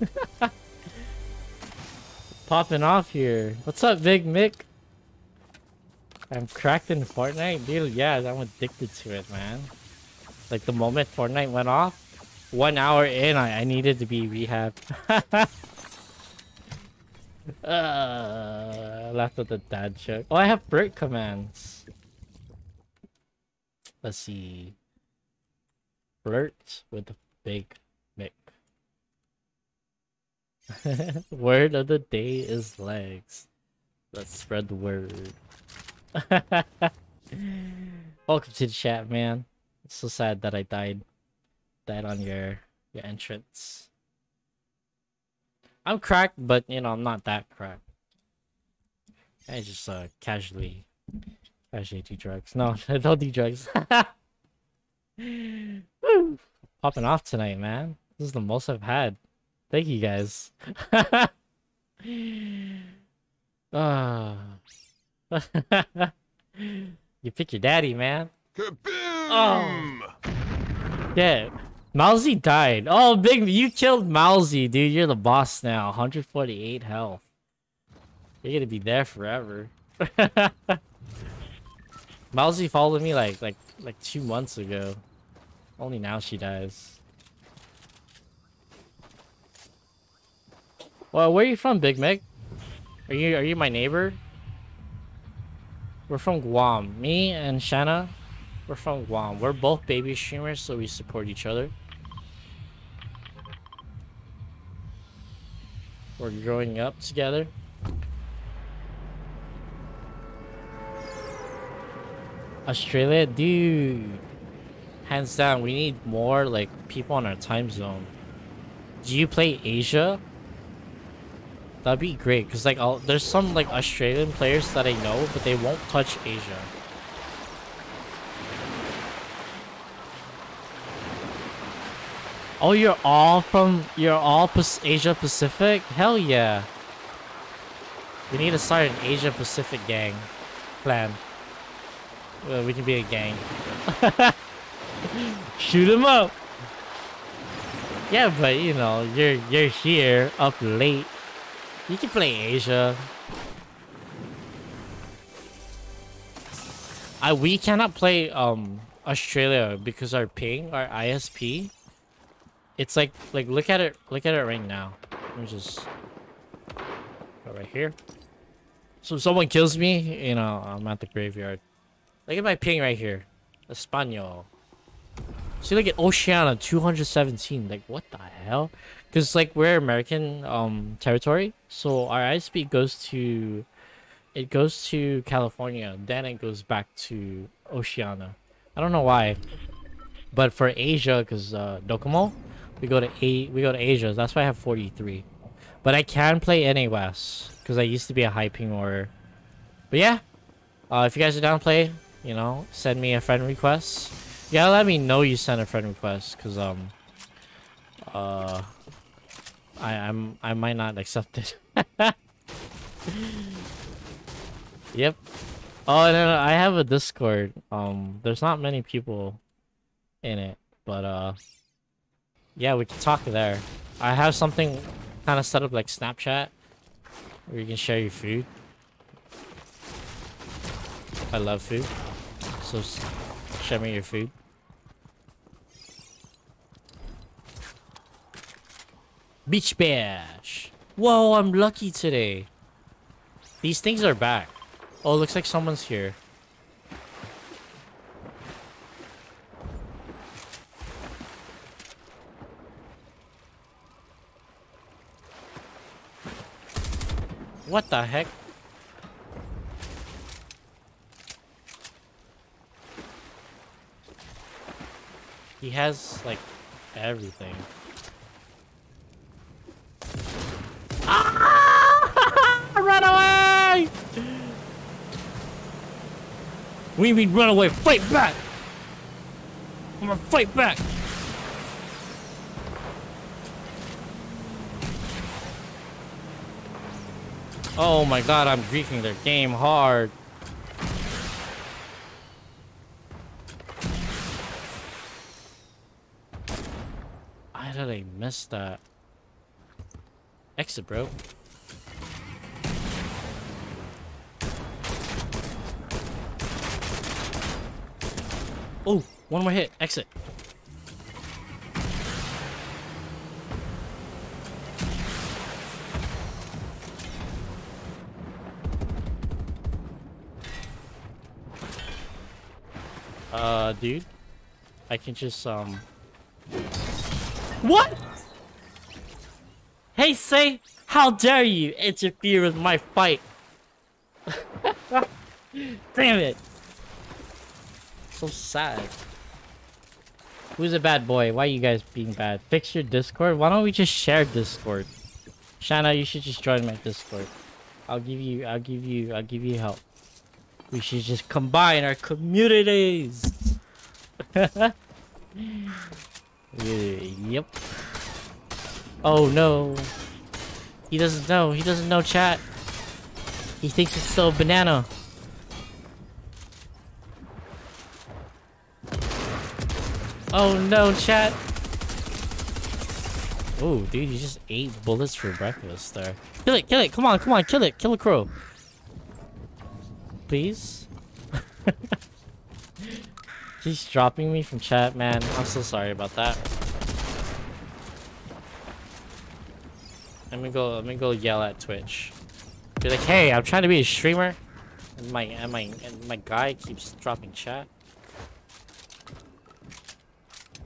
*laughs* Popping off here. What's up, Big Mick? I'm cracked in Fortnite? Dude, yeah, I'm addicted to it, man. Like, the moment Fortnite went off, one hour in, I, I needed to be rehabbed. *laughs* uh, laughed at the dad joke. Oh, I have break commands. Let's see. Flirt with Big Mick. *laughs* word of the day is legs. Let's spread the word. *laughs* Welcome to the chat, man. It's so sad that I died. Died on your your entrance. I'm cracked, but you know I'm not that cracked. I just uh casually casually do drugs. No, I *laughs* don't do drugs. *laughs* Popping off tonight, man. This is the most I've had. Thank you guys. *laughs* Ah. you pick your daddy, man. Oh. Yeah. Mousy died. Oh, big, you killed Mousy, dude. You're the boss now. 148 health. You're gonna be there forever. *laughs* Mousy followed me like like like two months ago. Only now she dies. Well, where are you from, Big Mick? Are you are you my neighbor? We're from Guam. Me and Shanna, we're from Guam. We're both baby streamers, so we support each other. We're growing up together. Australia, dude. Hands down, we need more like people on our time zone. Do you play Asia? That'd be great, cause like I'll, there's some like Australian players that I know, but they won't touch Asia. Oh, you're all from you're all Asia Pacific? Hell yeah! We need to start an Asia Pacific gang plan. Well, we can be a gang. *laughs* Shoot him up. Yeah, but you know, you're you're here up late. You can play Asia. I we cannot play um Australia because our ping, our ISP. It's like like look at it look at it right now. Let me just go right here. So if someone kills me, you know, I'm at the graveyard. Look at my ping right here. Espanol. See, look at Oceania 217. Like, what the hell? Because, like, we're American um territory. So our ISP goes to... It goes to California. Then it goes back to Oceania. I don't know why. But for Asia, because uh, Docomo, we go to A we go to Asia. That's why I have 43. But I can play NA West Because I used to be a high ping or... But yeah. Uh, if you guys are down to play, you know, send me a friend request. Gotta let me know you sent a friend request, cause um, uh, I I'm I might not accept it. *laughs* yep. Oh, then I have a Discord. Um, there's not many people in it, but uh, yeah, we can talk there. I have something kind of set up like Snapchat, where you can share your food. I love food, so share me your food. Beach Bash. Whoa, I'm lucky today. These things are back. Oh, looks like someone's here. What the heck? He has, like, everything. Ah! *laughs* Run away! We mean run away. Fight back! I'm gonna fight back! Oh my god, I'm greeking their game hard. I did I miss that? Exit, bro. Oh, one more hit. Exit. Uh, dude, I can just um. What? Hey, say, how dare you interfere with my fight? *laughs* Damn it! So sad. Who's a bad boy? Why are you guys being bad? Fix your Discord? Why don't we just share Discord? Shana, you should just join my Discord. I'll give you, I'll give you, I'll give you help. We should just combine our communities. *laughs* yep. Oh no. He doesn't know. He doesn't know chat. He thinks it's still banana. Oh no, chat. Oh, dude, you just ate bullets for breakfast there. Kill it, kill it. Come on, come on, kill it. Kill a crow. Please? *laughs* He's dropping me from chat, man. I'm so sorry about that. Let me go, let me go yell at Twitch. Be like, hey, I'm trying to be a streamer. And my, and my, and my guy keeps dropping chat.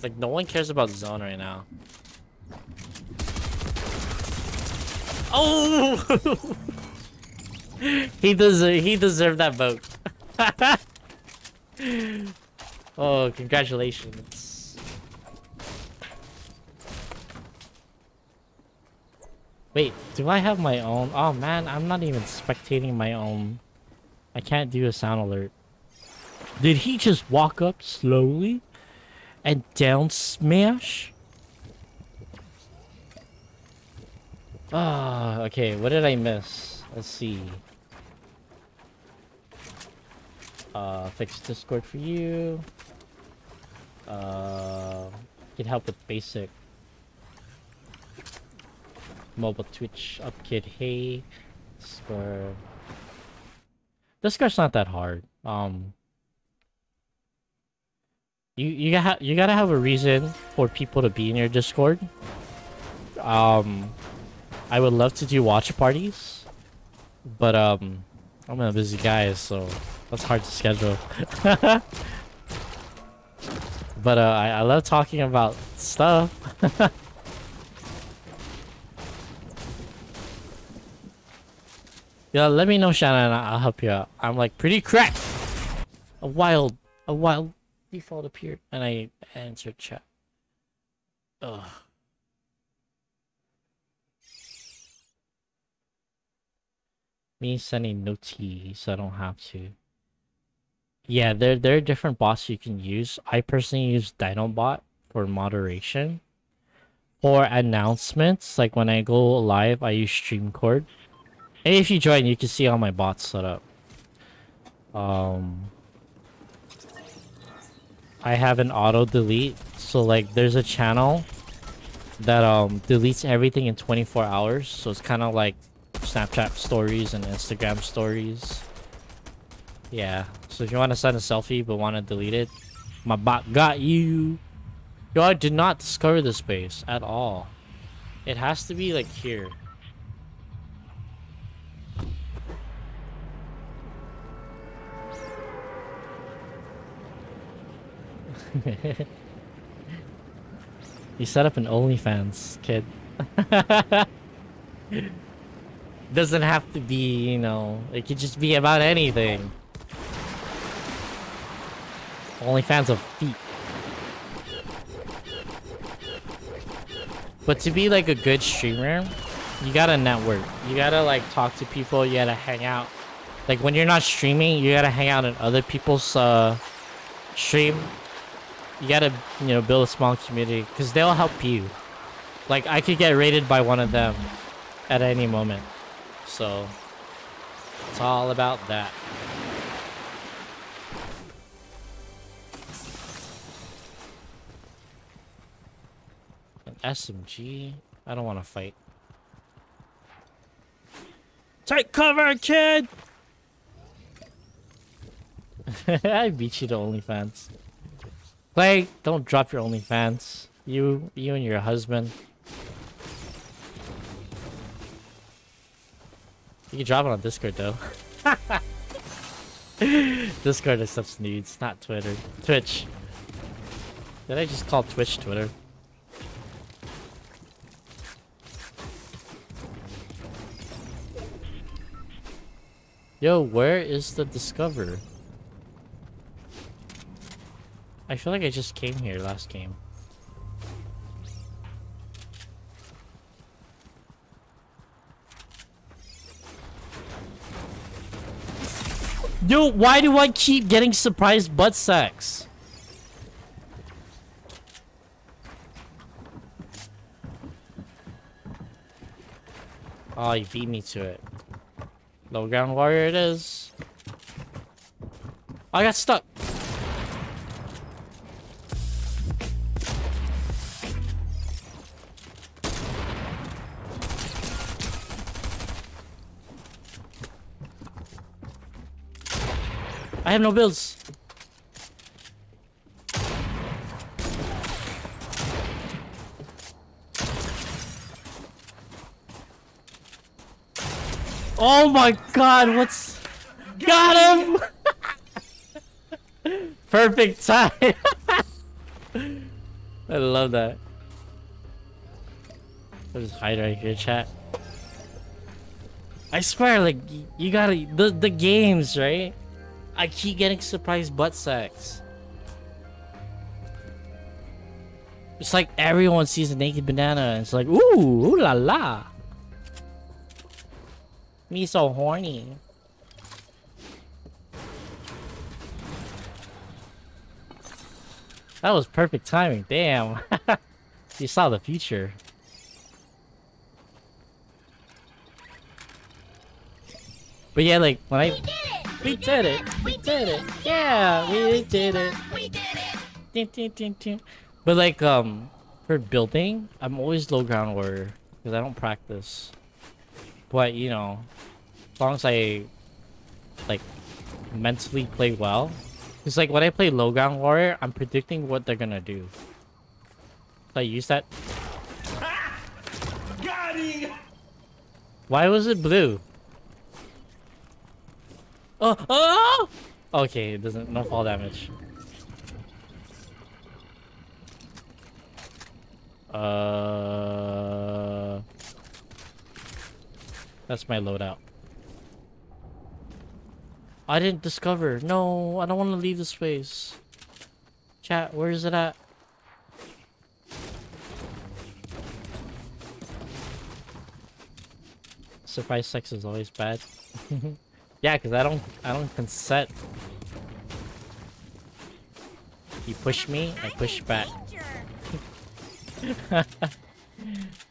Like, no one cares about Zone right now. Oh! *laughs* he deserve he deserved that vote. *laughs* oh, congratulations. Wait, do I have my own? Oh man, I'm not even spectating my own. I can't do a sound alert. Did he just walk up slowly and down smash? Ah, okay, what did I miss? Let's see. Uh, fix Discord for you. Uh, get help with basic. Mobile Twitch upkit. Hey, Discord. Discord's not that hard. Um, you you got you gotta have a reason for people to be in your Discord. Um, I would love to do watch parties, but um, I'm a busy guy, so that's hard to schedule. *laughs* but uh, I, I love talking about stuff. *laughs* yeah, let me know, Shannon, I'll help you out. I'm like pretty cracked. A wild, a wild default appeared, and I answered chat. Ugh. Me sending noties, so I don't have to. Yeah, there there are different bots you can use. I personally use Dinobot for moderation. For announcements, like when I go live, I use StreamCord. And if you join, you can see all my bots set up. Um, I have an auto delete, so like there's a channel that um deletes everything in 24 hours. So it's kind of like Snapchat stories and Instagram stories. Yeah, so if you want to send a selfie but want to delete it, my bot got you. Yo, I did not discover this base at all. It has to be like here. *laughs* you set up an OnlyFans, kid. *laughs* Doesn't have to be, you know, it could just be about anything. OnlyFans of feet. But to be like a good streamer, you gotta network. You gotta like talk to people, you gotta hang out. Like when you're not streaming, you gotta hang out in other people's uh, stream. You gotta, you know, build a small community because they'll help you. Like I could get raided by one of them at any moment. So it's all about that. SMG. I don't want to fight. Take cover, kid! *laughs* I beat you to OnlyFans. Clay, don't drop your OnlyFans. You, you and your husband. You can drop it on Discord though. *laughs* Discord accepts nudes, not Twitter. Twitch. Did I just call Twitch Twitter? Yo, where is the Discover? I feel like I just came here last game. Dude, why do I keep getting surprised butt sex? Oh, you beat me to it. Low ground warrior it is. I got stuck. I have no builds. Oh my god, what's... Got him! *laughs* Perfect time! *laughs* I love that. I'll just hide right here, chat. I swear, like, you gotta... The, the games, right? I keep getting surprised butt sex. It's like everyone sees a naked banana and it's like, ooh, ooh la la. Me so horny. That was perfect timing, damn. *laughs* you saw the future. But yeah, like, when I... We did it! We did it! Yeah, we did it! We did it! Ding, ding, ding, ding. But like, um, for building, I'm always low ground warrior. Because I don't practice. But, you know, as long as I, like, mentally play well. It's like, when I play low ground warrior, I'm predicting what they're gonna do. So I use that.
Got him!
Why was it blue? Oh, oh! Okay, it doesn't, no fall damage. Uh, that's my loadout. I didn't discover. No, I don't want to leave the space. Chat, where is it at? Surprise sex is always bad. *laughs* yeah, because I don't, I don't consent. You push me, I push back. *laughs*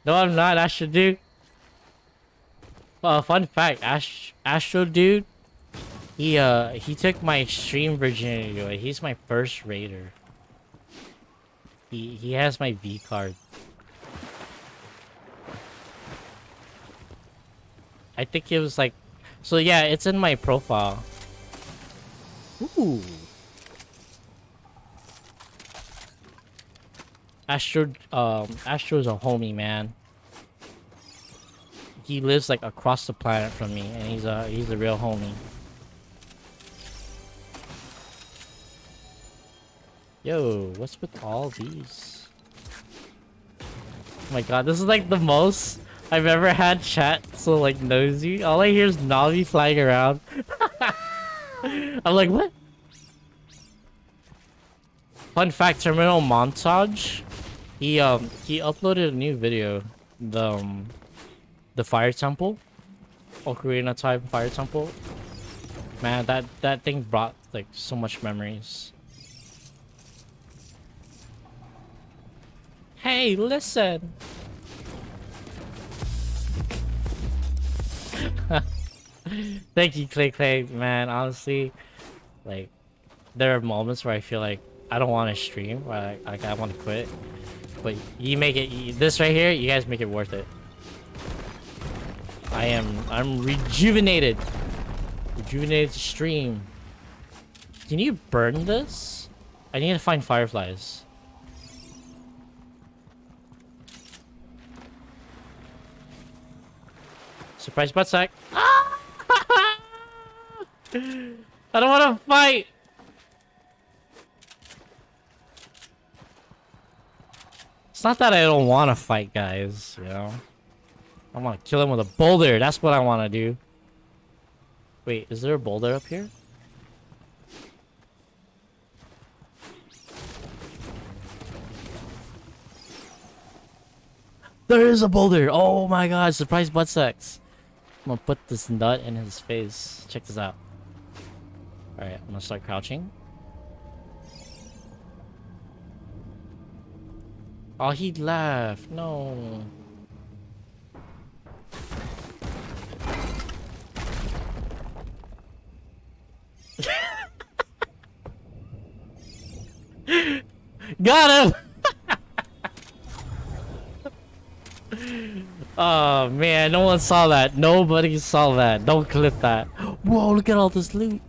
no, I'm not, I should Dude. Well, fun fact, Ash Astro Dude, he uh he took my extreme virginity away. He's my first raider. He he has my V card. I think it was like, so yeah, it's in my profile. Ooh. Astro, um, Astro's a homie, man. He lives like across the planet from me, and he's a he's a real homie. Yo, what's with all these? Oh my god, this is like the most I've ever had chat so like nosy. All I hear is Navi flying around. *laughs* I'm like, what? Fun fact, Terminal Montage. He um he uploaded a new video. The um, the Fire Temple. Ocarina Time Fire Temple. Man, that that thing brought like so much memories. Hey, listen. *laughs* Thank you, Clay Clay, man. Honestly, like, there are moments where I feel like I don't want to stream, where I, like I want to quit. But you make it, you- this right here, you guys make it worth it. I am, I'm rejuvenated. Rejuvenated stream. Can you burn this? I need to find fireflies. Surprise butt sack. *laughs* I don't want to fight. It's not that I don't want to fight, guys. You know, I want to kill him with a boulder. That's what I want to do. Wait, is there a boulder up here? There is a boulder. Oh my god, surprise butt sex. I'm gonna put this nut in his face. Check this out. Alright, I'm gonna start crouching. Oh, he left. No. *laughs* Got him! *laughs* oh man, no one saw that. Nobody saw that. Don't clip that. Whoa, look at all this loot.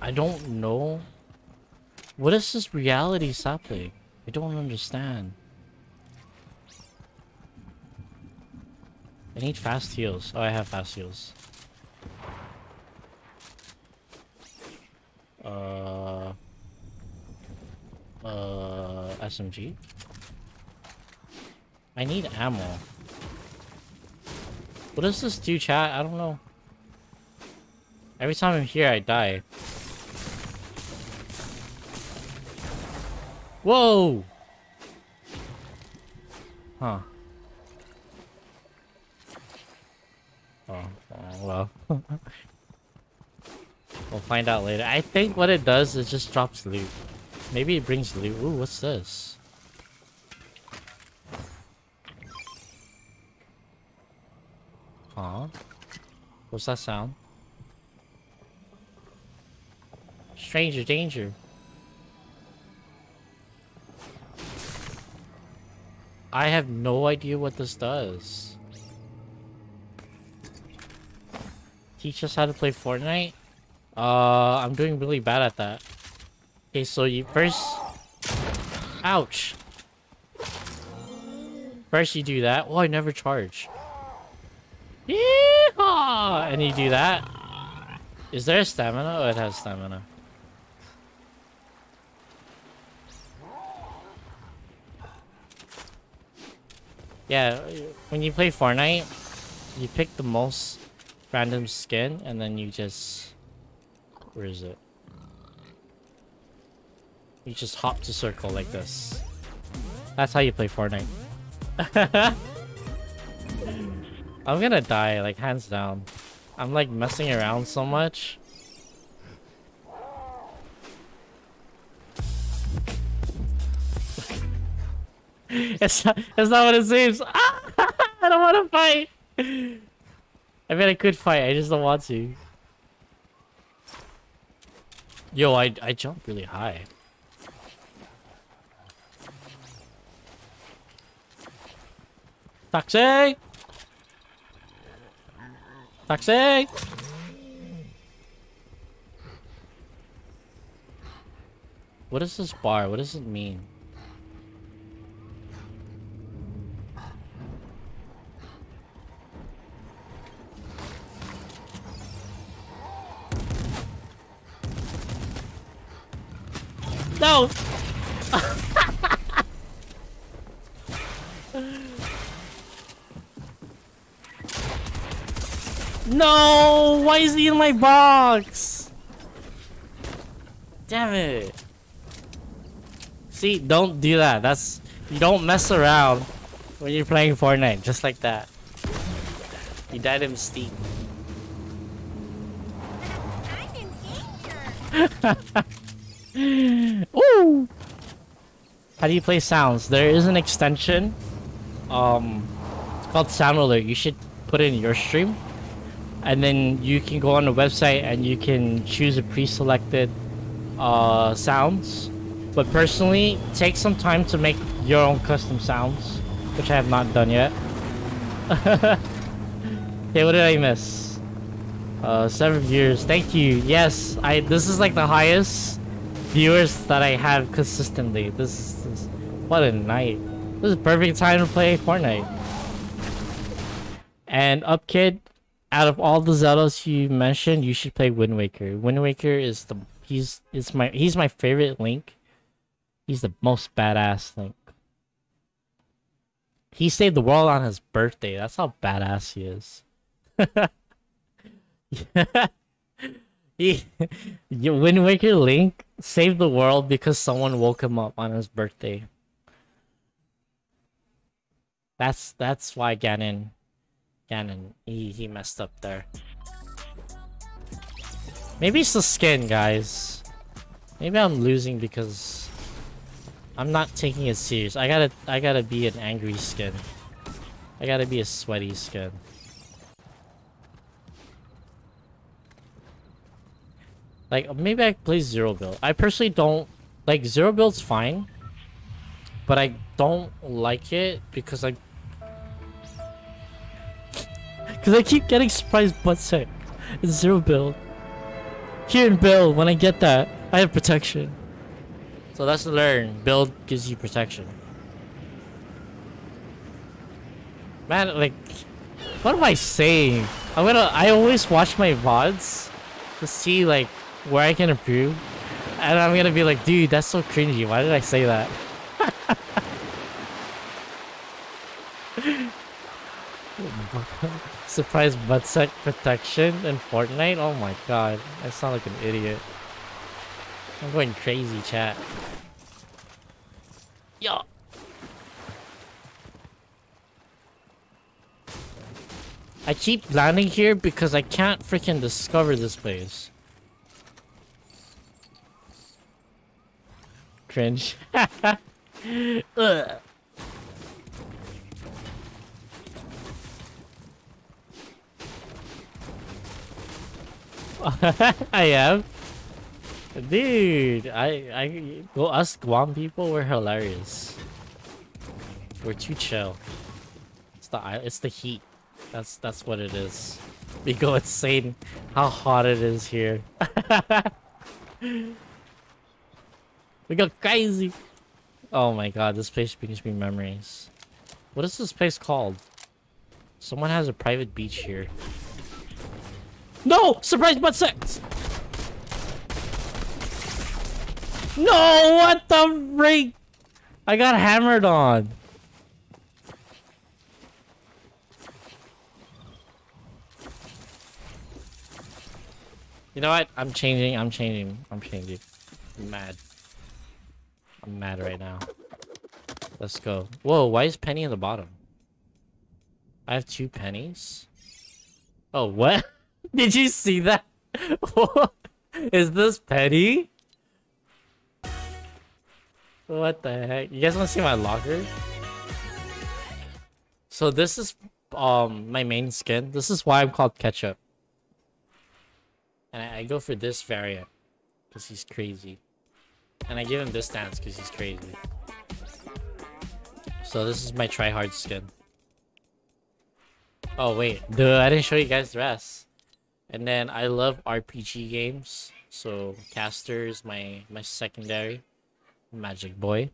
I don't know. What is this reality sapling? I don't understand. I need fast heals. Oh, I have fast heals. Uh, uh, SMG. I need ammo. What does this do, chat? I don't know. Every time I'm here, I die. Whoa! Huh. Oh, well. *laughs* we'll find out later. I think what it does is just drops loot. Maybe it brings loot. Ooh, what's this? Huh? What's that sound? Stranger danger. I have no idea what this does. Teach us how to play Fortnite? Uh, I'm doing really bad at that. Okay, so you first... Ouch! First you do that. Oh, I never charge. Yeehaw! And you do that. Is there a stamina? Oh, it has stamina. Yeah, when you play Fortnite, you pick the most random skin and then you just... Where is it? You just hop to circle like this. That's how you play Fortnite. *laughs* I'm gonna die, like, hands down. I'm, like, messing around so much. *laughs* it's, not, it's not what it seems. Ah, *laughs* I don't want to fight. I mean, I could fight. I just don't want to. Yo, I, I jump really high. Taxi! Taxi! What is this bar? What does it mean? No! no! Why is he in my box? Damn it. See, don't do that. That's... You don't mess around when you're playing Fortnite. Just like that. You died in Steam. *laughs* *gasps* Ooh! How do you play sounds? There is an extension. Um, it's called Sound Alert. You should put it in your stream. and then you can go on the website and you can choose a pre-selected uh, sounds. But personally, take some time to make your own custom sounds, which I have not done yet. *laughs* okay, what did I miss? Uh, seven viewers. Thank you. Yes, I. This is like the highest viewers that I have consistently. This is this, what a night. This is perfect time to play Fortnite. And Upkid, out of all the Zeldas you mentioned, you should play Wind Waker. Wind Waker is the he's it's my he's my favorite Link. He's the most badass Link. He saved the world on his birthday. That's how badass he is. *laughs* *laughs* he, Wind Waker Link saved the world because someone woke him up on his birthday. That's that's why Ganon, Ganon, he he messed up there. Maybe it's the skin, guys. Maybe I'm losing because I'm not taking it serious. I gotta I gotta be an angry skin. I gotta be a sweaty skin. Like maybe I play zero build. I personally don't like zero build's fine, but I don't like it because I *laughs* because I keep getting surprised butt sick in zero build. Here in build, when I get that, I have protection. So that's the learn. Build gives you protection. Man, like, what am I saying? I'm gonna. I always watch my VODs to see like where I can improve, and I'm gonna be like, dude, that's so cringy. Why did I say that? *laughs* Surprise butt suck protection in Fortnite? Oh my god, I sound like an idiot. I'm going crazy, chat. Yo. I keep landing here because I can't freaking discover this place. Cringe. *laughs* *laughs* I am. Dude, I I go us Guam people we're hilarious. We're too chill. It's the it's the heat. That's that's what it is. We go insane how hot it is here. *laughs* we go crazy. Oh my god, this place brings me memories. What is this place called? Someone has a private beach here. No! Surprise butt sex! No! What the freak? I got hammered on. You know what? I'm changing. I'm changing. I'm changing. I'm mad. Mad right now. Let's go. Whoa, why is Penny in the bottom? I have two pennies? Oh, what? *laughs* Did you see that? *laughs* Is this Penny? What the heck? You guys want to see my locker? So this is um my main skin. This is why I'm called Ketchup. And I, I go for this variant because he's crazy. And I give him this stance because he's crazy. So this is my try-hard skin. Oh wait, dude, I didn't show you guys the rest. And then I love RPG games. So Caster is my my secondary. Magic Boy.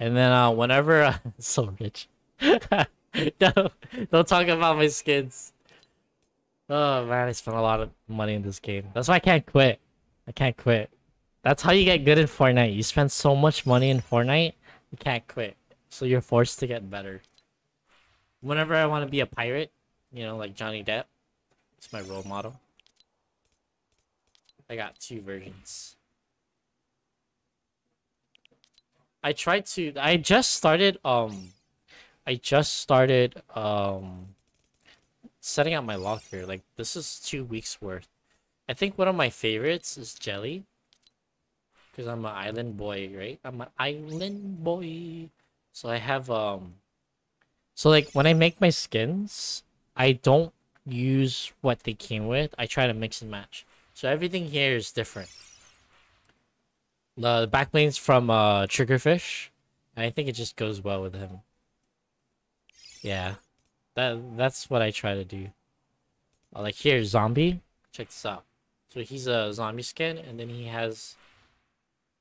And then uh whenever *laughs* so rich. *laughs* no, don't talk about my skins. Oh man, I spent a lot of money in this game. That's why I can't quit. I can't quit. That's how you get good in Fortnite. You spend so much money in Fortnite, you can't quit. So you're forced to get better. Whenever I want to be a pirate, you know, like Johnny Depp, it's my role model. I got two versions. I tried to I just started um I just started um setting up my locker. Like this is two weeks worth. I think one of my favorites is jelly. Because I'm an island boy, right? I'm an island boy. So I have um so like when I make my skins, I don't use what they came with. I try to mix and match. So everything here is different. The, backplane's from uh, Triggerfish. And I think it just goes well with him. Yeah. That that's what I try to do. Uh, like here, zombie. Check this out. So he's a zombie skin, and then he has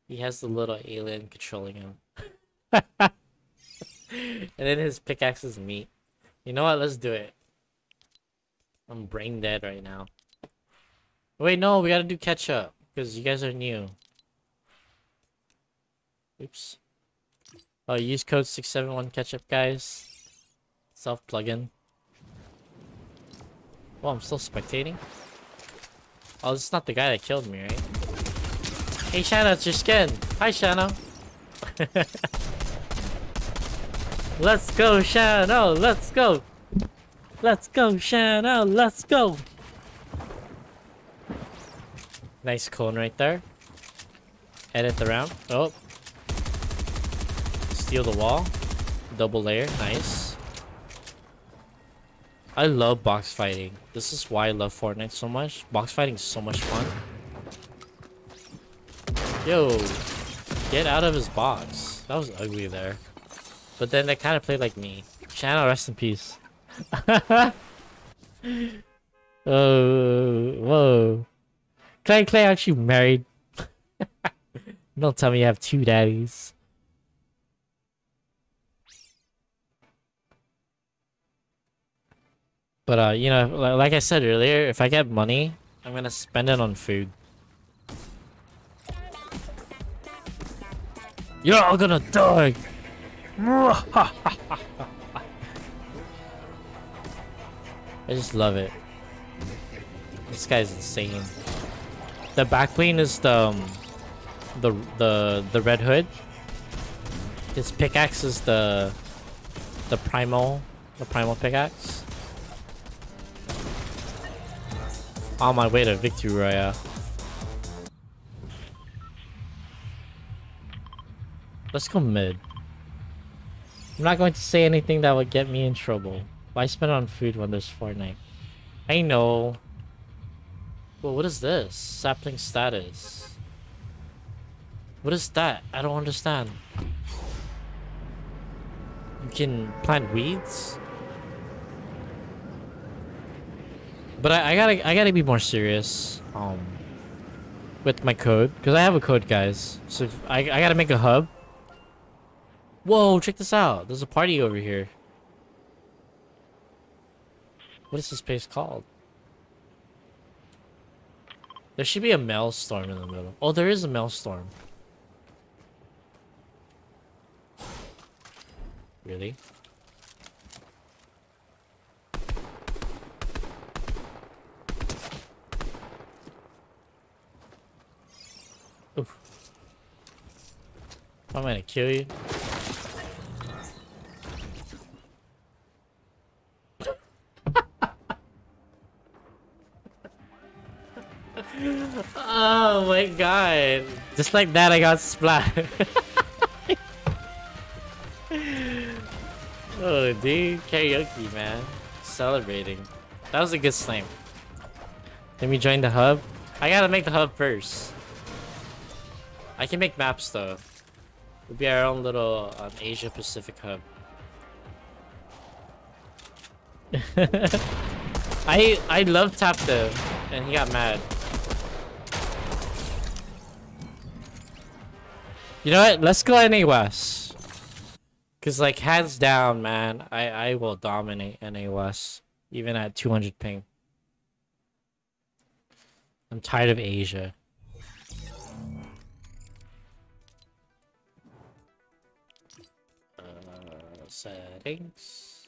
he has the little alien controlling him. *laughs* and then his pickaxe is meat. You know what? Let's do it. I'm brain dead right now. Wait, no, we gotta do catch up because you guys are new. Oops. Oh, use code 671 Ketchup, guys. Self plugin. Oh, I'm still spectating. Oh, this is not the guy that killed me, right? Hey, Shanna, it's your skin. Hi, Shanna. *laughs* let's go, Shanna. Let's go. Let's go, Shanna. Let's go. Nice cone right there. Edit the round. Oh. Steal the wall. Double layer. Nice. I love box fighting. This is why I love Fortnite so much. Box fighting is so much fun. Yo, get out of his box. That was ugly there. But then they kind of played like me. Channel, rest in peace. *laughs* oh, whoa. Clay Clay actually married. *laughs* Don't tell me you have two daddies. But, uh, you know, like I said earlier, if I get money, I'm gonna spend it on food. You're all gonna die! *laughs* I just love it. This guy's insane. The backplane is the, um, the, the, the Red Hood. His pickaxe is the, the primal, the primal pickaxe. On my way to Victory Royale. Let's go mid. I'm not going to say anything that would get me in trouble. Why spend on food when there's Fortnite? I know. Well, what is this? Sapling status. What is that? I don't understand. You can plant weeds? But I, I gotta I gotta be more serious um with my code because I have a code guys so I, I gotta make a hub whoa check this out. There's a party over here. What is this place called? There should be a maelstrom in the middle. Oh there is a maelstrom. Really? Oof. I'm gonna kill you. Oh my god. Just like that I got splat. *laughs* oh dude, karaoke man. Celebrating. That was a good slam. Let me join the hub. I gotta make the hub first. I can make maps though. We'll be our own little um, Asia Pacific hub. *laughs* I I love Tapto, and he got mad. You know what? Let's go NA West. Cause like hands down, man, I I will dominate NA West even at 200 ping. I'm tired of Asia. Uh, settings.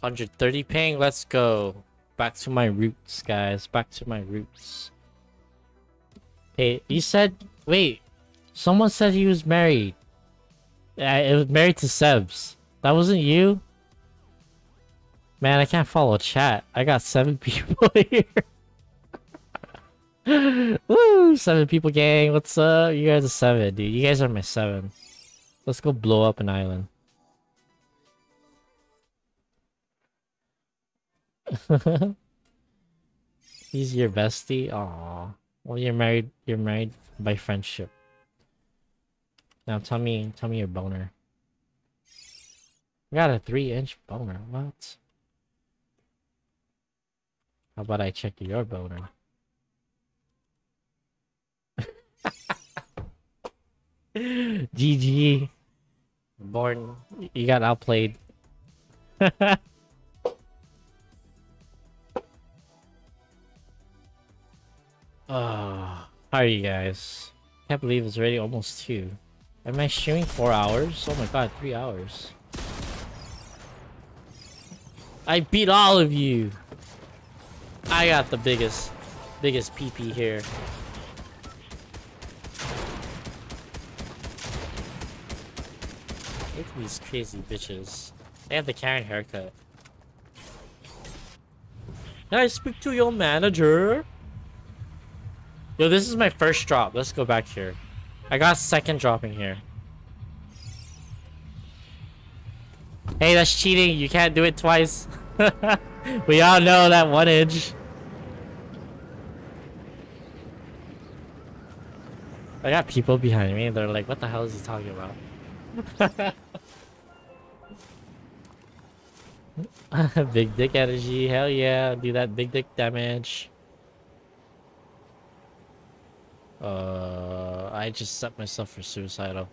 130 ping, let's go. Back to my roots, guys. Back to my roots. Hey, you said... Wait. Someone said he was married. I was married to Sebs. That wasn't you? Man, I can't follow chat. I got seven *laughs* people here. *laughs* Woo! Seven people gang. What's up? You guys are seven, dude. You guys are my seven. Let's go blow up an island. *laughs* He's your bestie? Aw. Well, you're married. You're married by friendship. Now tell me, tell me your boner. I got a three-inch boner. What? How about I check your boner? *laughs* GG. Born, you got outplayed. *laughs* Ah, how are you guys? Can't believe it's already almost two. Am I streaming four hours? Oh my god, three hours. I beat all of you. I got the biggest, biggest PP here. Look at these crazy bitches. They have the Karen haircut. Can I speak to your manager? Yo, this is my first drop. Let's go back here. I got second dropping here. Hey, that's cheating. You can't do it twice. *laughs* we all know that one inch. I got people behind me. They're like, what the hell is he talking about? *laughs* big dick energy. Hell yeah. Do that big dick damage. Uh, I just set myself for suicidal.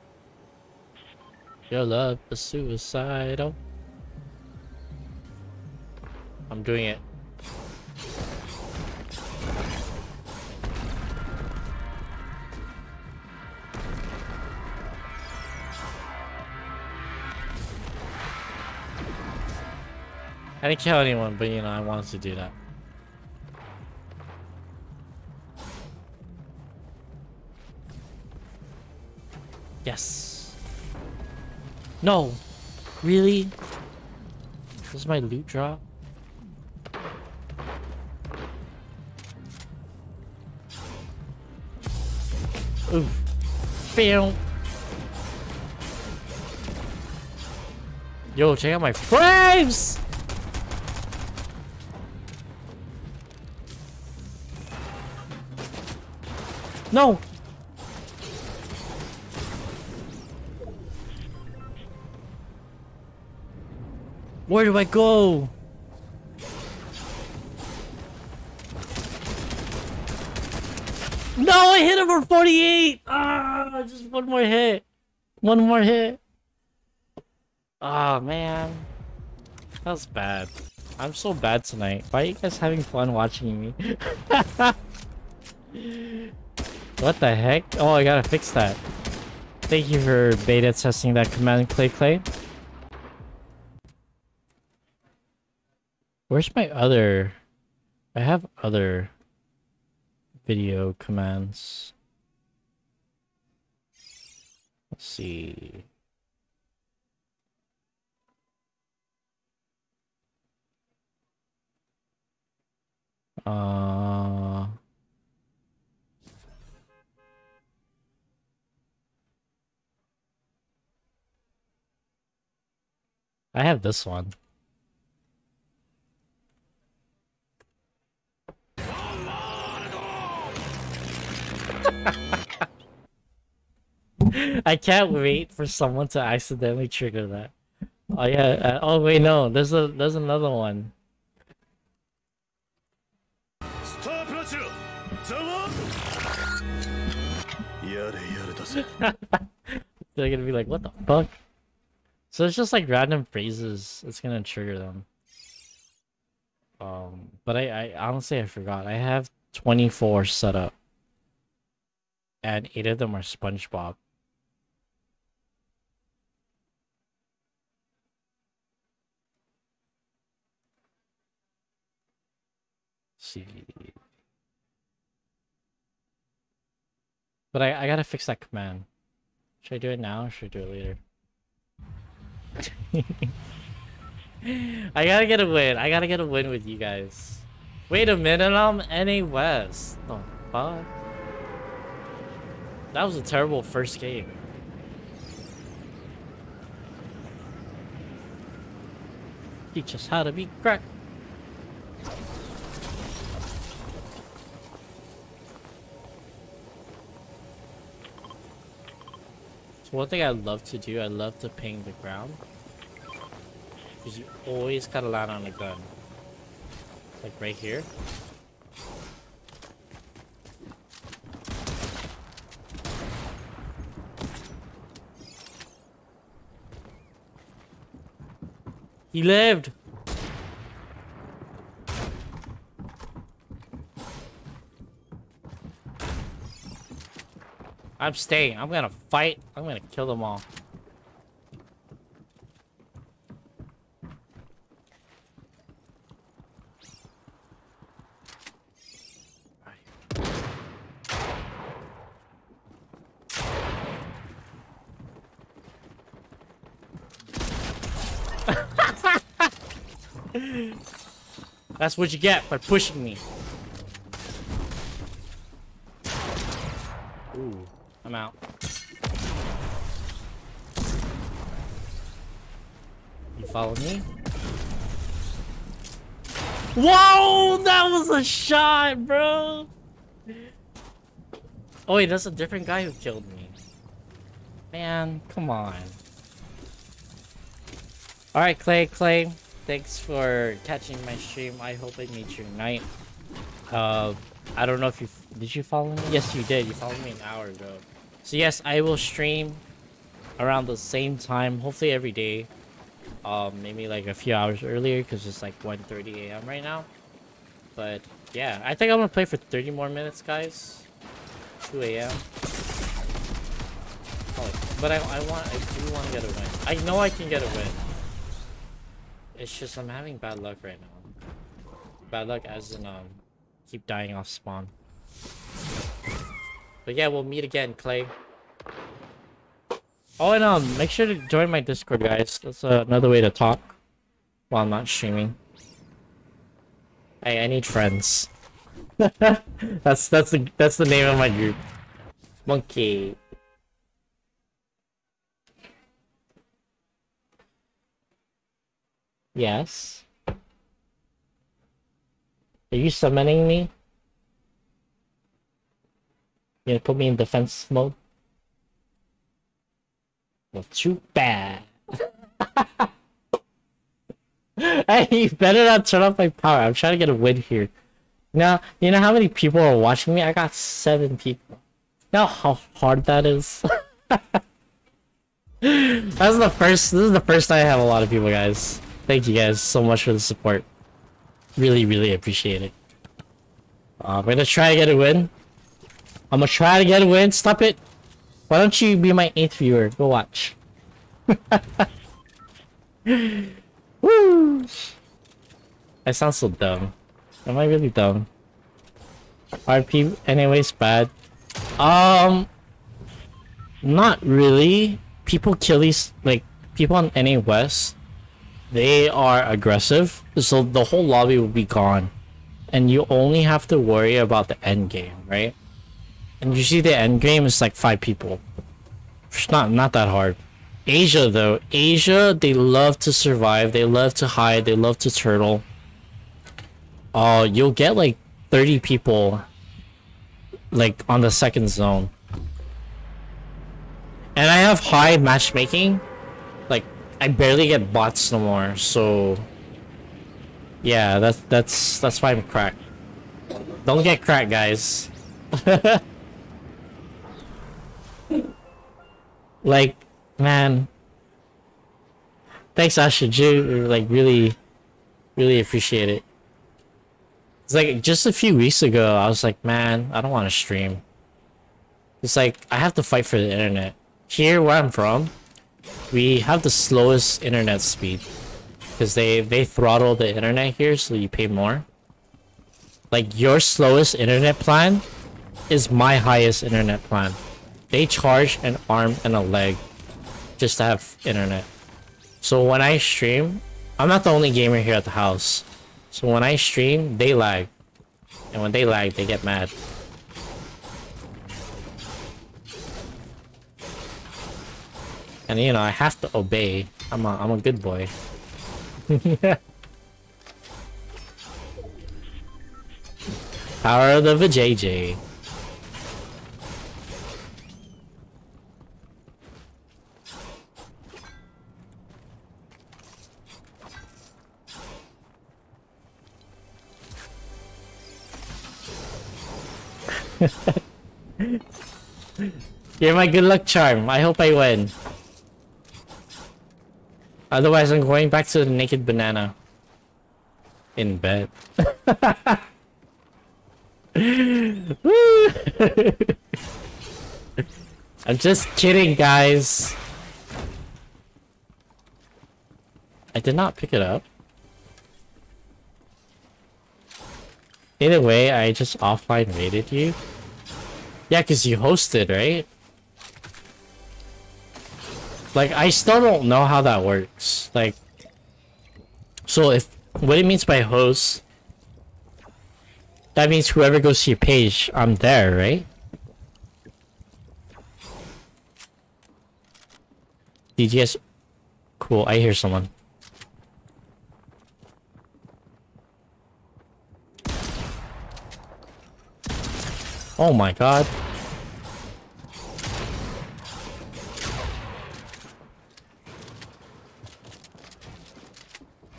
Your love is suicidal. I'm doing it. I didn't kill anyone, but you know, I wanted to do that. Yes. No. Really? This is my loot drop? Ooh. Bam. Yo, check out my frames! No! Where do I go? No, I hit him for 48! Ah, just one more hit. One more hit. Oh, man. That was bad. I'm so bad tonight. Why are you guys having fun watching me? *laughs* what the heck? Oh, I gotta fix that. Thank you for beta testing that command, Clay Clay. Where's my other... I have other video commands. Let's see. Uh... I have this one. *laughs* I can't wait for someone to accidentally trigger that. Oh yeah. Uh, oh wait, no. There's a there's another one. *laughs* They're gonna be like, what the fuck? So it's just like random phrases. It's gonna trigger them. Um, but I, I honestly I forgot. I have 24 set up. And eight of them are SpongeBob. see. But I, I gotta fix that command. Should I do it now or should I do it later? *laughs* I gotta get a win. I gotta get a win with you guys. Wait a minute, I'm NA West. The fuck? That was a terrible first game. Teach us how to be crack. So one thing I love to do, I love to ping the ground. Because you always gotta land on a gun. Like right here. He lived! I'm staying. I'm gonna fight. I'm gonna kill them all. That's what you get by pushing me. Ooh, I'm out. You follow me? Whoa! That was a shot, bro! Oh wait, that's a different guy who killed me. Man, come on. Alright, Clay, Clay. Thanks for catching my stream. I hope it made your night. Uh, I don't know if you... Did you follow me? Yes, you did. You followed me an hour ago. So yes, I will stream around the same time, hopefully every day. Um, maybe like a few hours earlier, because it's like 1.30 a.m. right now. But yeah, I think I'm gonna play for 30 more minutes, guys. 2 a.m. Oh, but I, I want, I do want to get a win. I know I can get a win. It's just I'm having bad luck right now. Bad luck as in um keep dying off spawn. But yeah, we'll meet again, Clay. Oh, and um, make sure to join my Discord, guys. That's uh, another way to talk while I'm not streaming. Hey, I need friends. *laughs* that's that's the that's the name of my group. Monkey. Yes. Are you summoning me? You gonna put me in defense mode? Well, too bad. *laughs* hey, you better not turn off my power. I'm trying to get a win here. Now, you know how many people are watching me? I got seven people. You know how hard that is? *laughs* That's the first, this is the first time I have a lot of people, guys. Thank you guys so much for the support. Really, really appreciate it. Uh, we're gonna try to get a win. I'm gonna try to get a win. Stop it. Why don't you be my eighth viewer? Go watch. *laughs* Woo! I sound so dumb. Am I really dumb? RP anyways bad. Um not really. People kill these like people on NA West. They are aggressive, so the whole lobby will be gone. And you only have to worry about the end game, right? And you see the end game is like five people. It's not not that hard. Asia though, Asia they love to survive, they love to hide, they love to turtle. Uh you'll get like 30 people like on the second zone. And I have high matchmaking. I barely get bots no more, so yeah, that's that's that's why I'm cracked. Don't get cracked, guys. *laughs* like, man. Thanks, Asha Ashiju. Like, really, really appreciate it. It's like just a few weeks ago, I was like, man, I don't want to stream. It's like I have to fight for the internet. Here, where I'm from, we have the slowest internet speed because they they throttle the internet here, so you pay more. Like your slowest internet plan is my highest internet plan. They charge an arm and a leg just to have internet. So when I stream, I'm not the only gamer here at the house. So when I stream, they lag. And when they lag, they get mad. And you know, I have to obey. I'm a I'm a good boy. *laughs* Power of the vajayjay. *laughs* You're my good luck charm. I hope I win. Otherwise, I'm going back to the naked banana. In bed. *laughs* I'm just kidding, guys. I did not pick it up. Either way, I just offline rated you. Yeah, because you hosted, right? Like, I still don't know how that works. Like, so if, what it means by host, that means whoever goes to your page, I'm there, right? DGS, cool, I hear someone. Oh my god.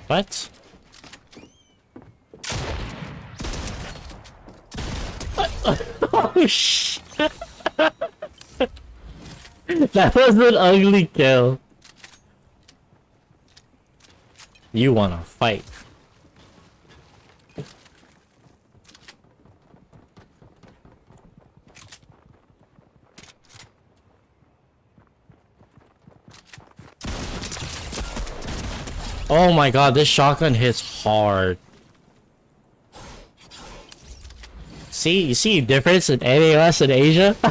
What? oh shit. *laughs* that was an ugly kill. You wanna fight. Oh my god, this shotgun hits hard. See, you see difference in NAS and Asia? *laughs*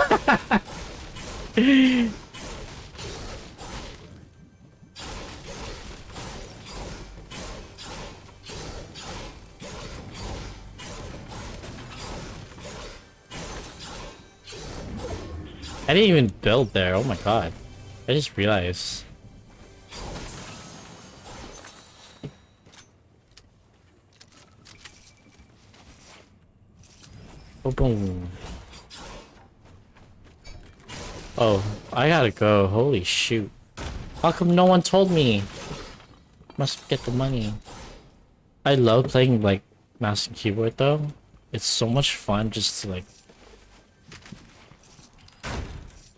I didn't even build there, oh my god. I just realized. Oh, boom. Oh, I gotta go. Holy shoot. How come no one told me? Must get the money. I love playing, like, mouse and keyboard, though. It's so much fun just to, like...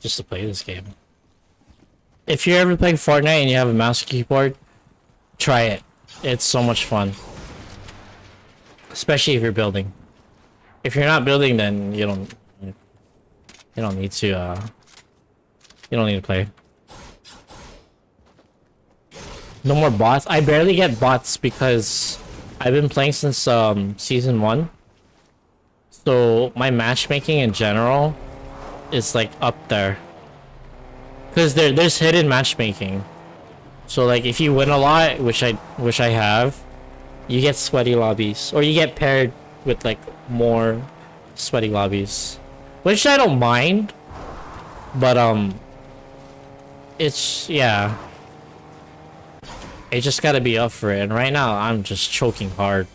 Just to play this game. If you're ever playing Fortnite and you have a mouse and keyboard, try it. It's so much fun. Especially if you're building. If you're not building, then you don't... You don't need to, uh... You don't need to play. No more bots? I barely get bots because I've been playing since um, season 1. So my matchmaking in general is like up there. Cause there there's hidden matchmaking. So like if you win a lot, which I which I have, you get sweaty lobbies. Or you get paired with like more sweaty lobbies. Which I don't mind. But um it's yeah. It just gotta be up for it, and right now I'm just choking hard.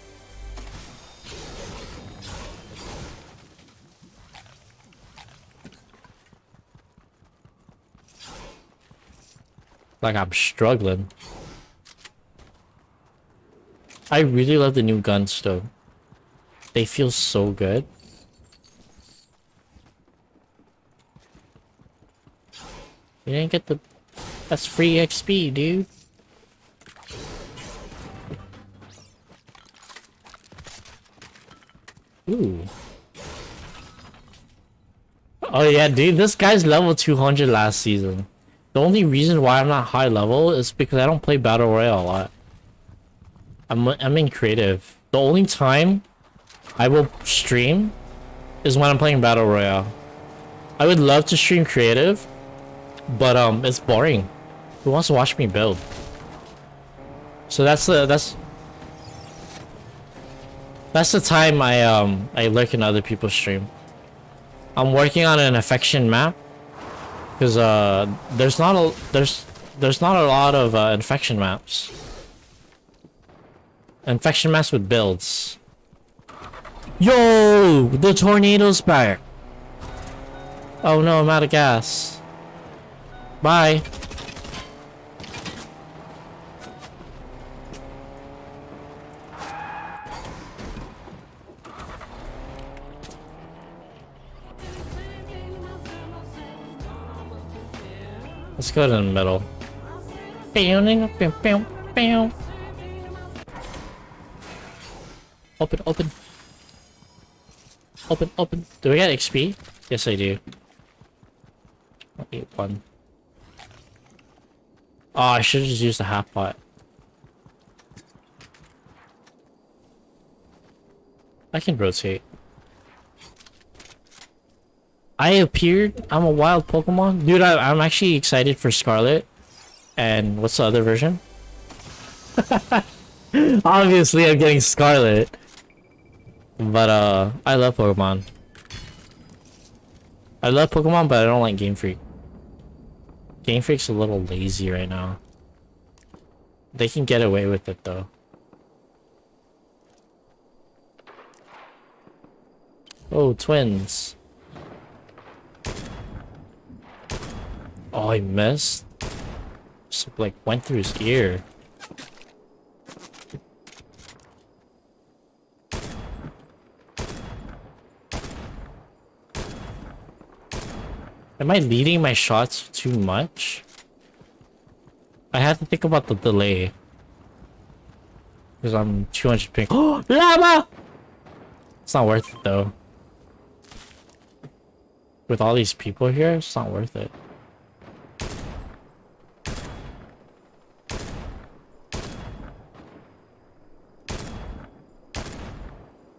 Like I'm struggling. I really love the new guns though. They feel so good. You didn't get the... That's free XP, dude. Ooh. Oh yeah, dude, this guy's level 200 last season. The only reason why I'm not high level is because I don't play Battle Royale a lot. I'm, I'm in creative. The only time I will stream is when I'm playing Battle Royale. I would love to stream creative, but um, it's boring. Who wants to watch me build? So that's the that's that's the time I um I lurk in other people's stream. I'm working on an infection map because uh there's not a there's there's not a lot of uh, infection maps. Infection maps with builds. Yo! The tornado's back. Oh no, I'm out of gas. Bye. Let's go to the middle. Open, open. Open, open. Do we get XP? Yes, I do. Eight one. Oh, I should have just used the half pot. I can rotate. I appeared. I'm a wild Pokemon. Dude, I, I'm actually excited for Scarlet. And what's the other version? *laughs* Obviously, I'm getting Scarlet. But, uh, I love Pokemon. I love Pokemon, but I don't like Game Freak. Game Freak's a little lazy right now. They can get away with it, though. Oh, twins. Oh, I missed. Just, like, went through his ear. Am I leading my shots too much? I have to think about the delay. Because I'm 200 ping. *gasps* Oh, llama! It's not worth it though. With all these people here, it's not worth it.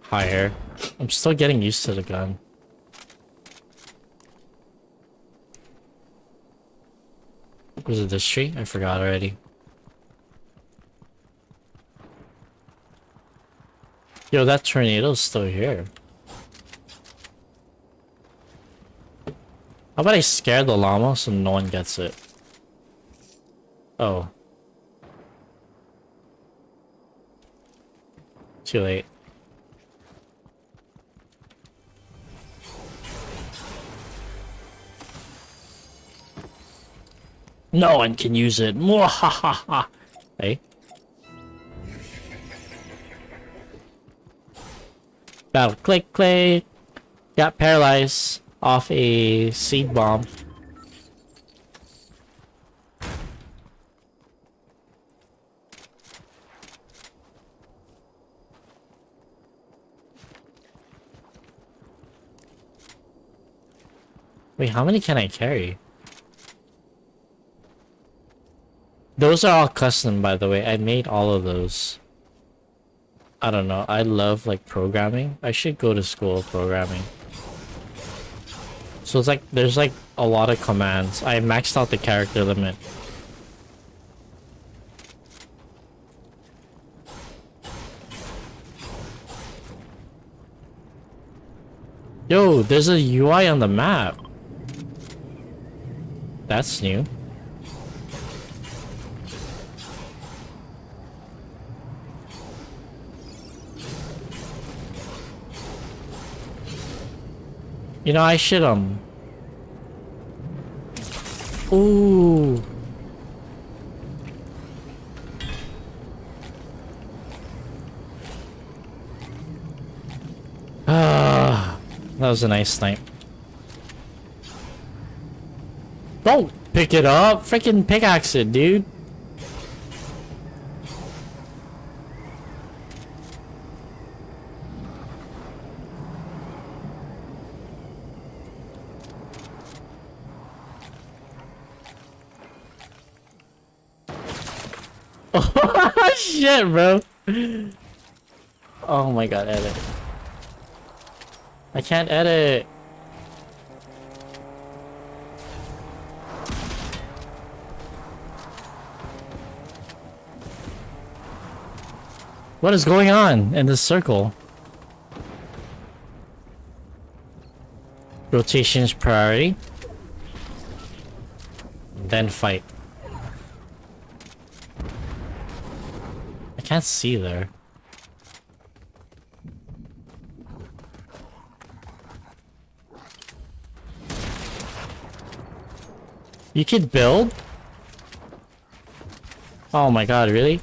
Higher. I'm still getting used to the gun. Was it this tree? I forgot already. Yo, that tornado's still here. How about I scare the llama so no one gets it? Oh. Too late. No one can use it. Mwahaha. Hey. Battle click click. Got paralyzed off a seed bomb. Wait, how many can I carry? Those are all custom, by the way. I made all of those. I don't know. I love, like, programming. I should go to school programming. So it's like, there's, like, a lot of commands. I maxed out the character limit. Yo, there's a UI on the map. That's new. You know, I should, um... Ooh. Ah, that was a nice snipe. Don't pick it up! Freaking pickaxe it, dude! Shit, bro. Oh my god, edit. I can't edit. What is going on in this circle? Rotation is priority. Then fight. Can't see there. You could build? Oh my god, really?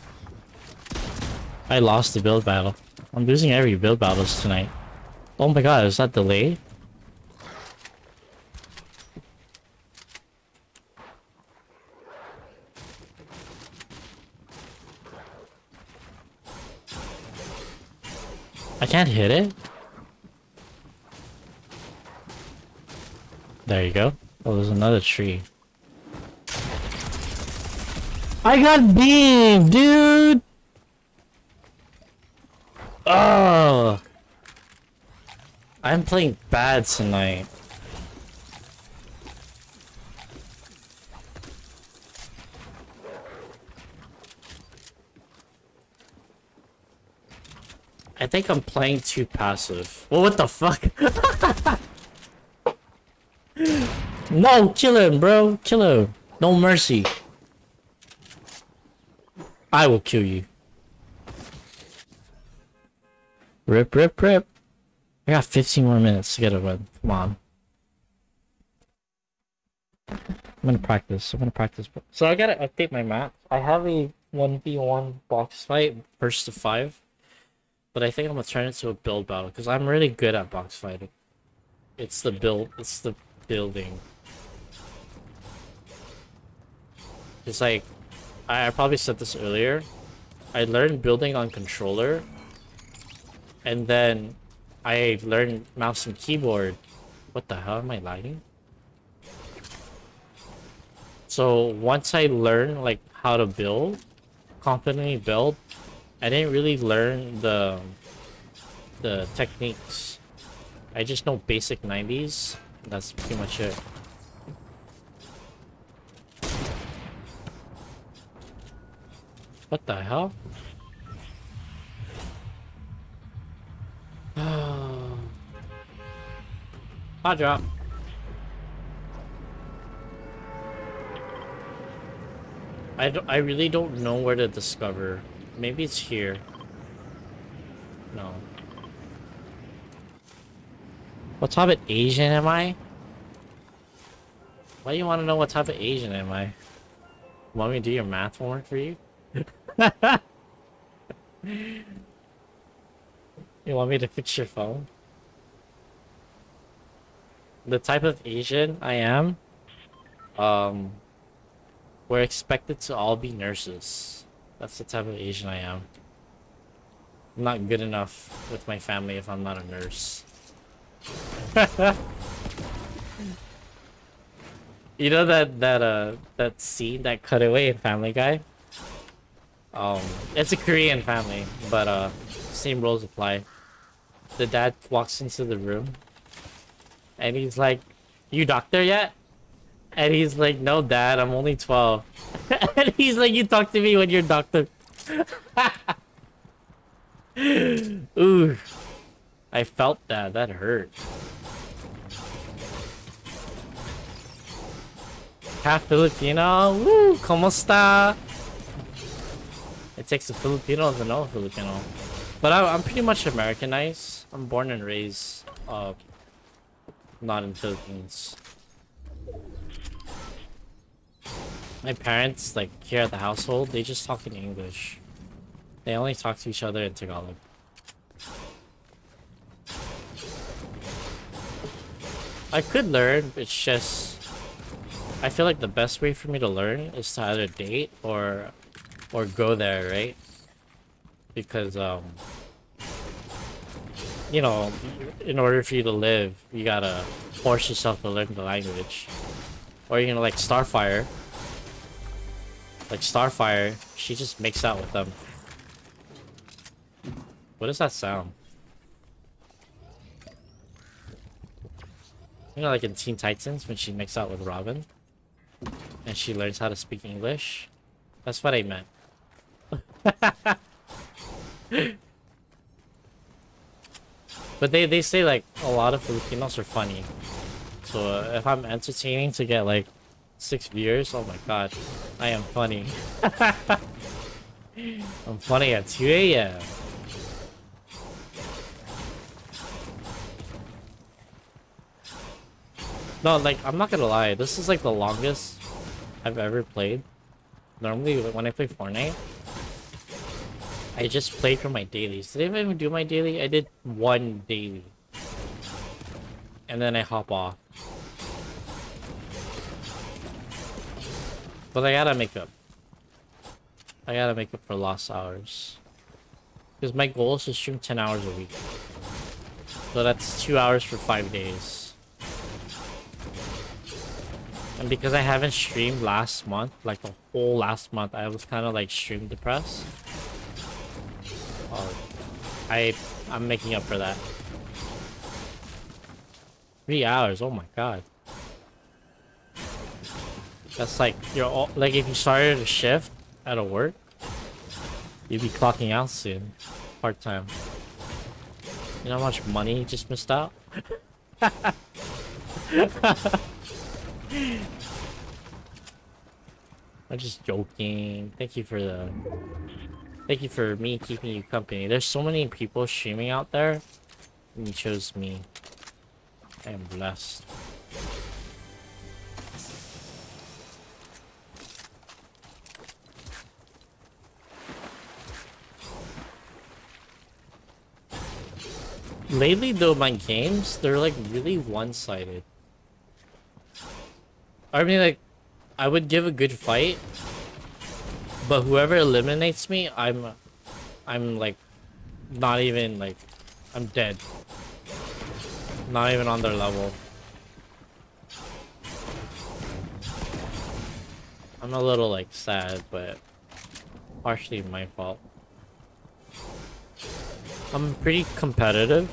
I lost the build battle. I'm losing every build battles tonight. Oh my god, is that delayed? Can't hit it? There you go. Oh, there's another tree. I got beamed, dude! Oh! I'm playing bad tonight. Think I'm playing too passive. Well, what the fuck? *laughs* no, kill him, bro. Kill him. No mercy. I will kill you. Rip, rip, rip. I got 15 more minutes to get a win. Come on. I'm gonna practice. I'm gonna practice. So I gotta update my map. I have a 1v1 box fight, first to five. But I think I'm gonna turn it to a build battle because I'm really good at box fighting. It's the build. It's the building. It's like I, I probably said this earlier. I learned building on controller, and then I learned mouse and keyboard. What the hell am I lagging? So once I learned like how to build, confidently build, I didn't really learn the the techniques. I just know basic 90s. That's pretty much it. What the hell? *sighs* Hot drop. I, I really don't know where to discover. Maybe it's here. No. What type of Asian am I? Why do you want to know what type of Asian am I? Want me to do your math homework for you? *laughs* you want me to fix your phone? The type of Asian I am, um, we're expected to all be nurses. That's the type of Asian I am. I'm not good enough with my family if I'm not a nurse. *laughs* you know that that uh that scene that cutaway in Family Guy? Um, it's a Korean family, but uh, same rules apply. The dad walks into the room, and he's like, "You doctor yet?" And he's like, "No, dad, I'm only 12." *laughs* and he's like, "You talk to me when you're doctor." *laughs* Ooh. I felt that. That hurt. Half Filipino. Woo! ¿Cómo esta? It takes a Filipino to know a Filipino. But I, I'm pretty much Americanized. I'm born and raised uh, not in Philippines. My parents, like, here at the household, they just talk in English. They only talk to each other in Tagalog. I could learn, it's just... I feel like the best way for me to learn is to either date or or go there, right? Because, um... You know, in order for you to live, you gotta force yourself to learn the language. Or, you're gonna like Starfire. Like Starfire, she just makes out with them. What does that sound? You know, like in Teen Titans when she makes out with Robin and she learns how to speak English. That's what I meant. *laughs* but they, they say like a lot of Filipinos are funny. So uh, if I'm entertaining to get like six viewers, oh my god, I am funny. *laughs* I'm funny at 2 a.m. No, like, I'm not gonna lie. This is like the longest I've ever played. Normally, when I play Fortnite, I just play for my dailies. Did I even do my daily? I did one daily. And then I hop off. But I gotta make up. I gotta make up for lost hours. Because my goal is to stream 10 hours a week. So that's 2 hours for 5 days. And because I haven't streamed last month, like the whole last month, I was kind of like stream depressed. Oh, I, I'm making up for that. 3 hours, oh my god. That's like, you're all, like if you started a shift at a work, you'd be clocking out soon. Part time. You know how much money you just missed out? *laughs* I'm just joking. Thank you for the... Thank you for me keeping you company. There's so many people streaming out there, and you chose me. I am blessed. Lately though, my games, they're like really one-sided. I mean like, I would give a good fight, but whoever eliminates me, I'm, I'm like, not even like, I'm dead. Not even on their level. I'm a little like sad, but partially my fault. I'm pretty competitive.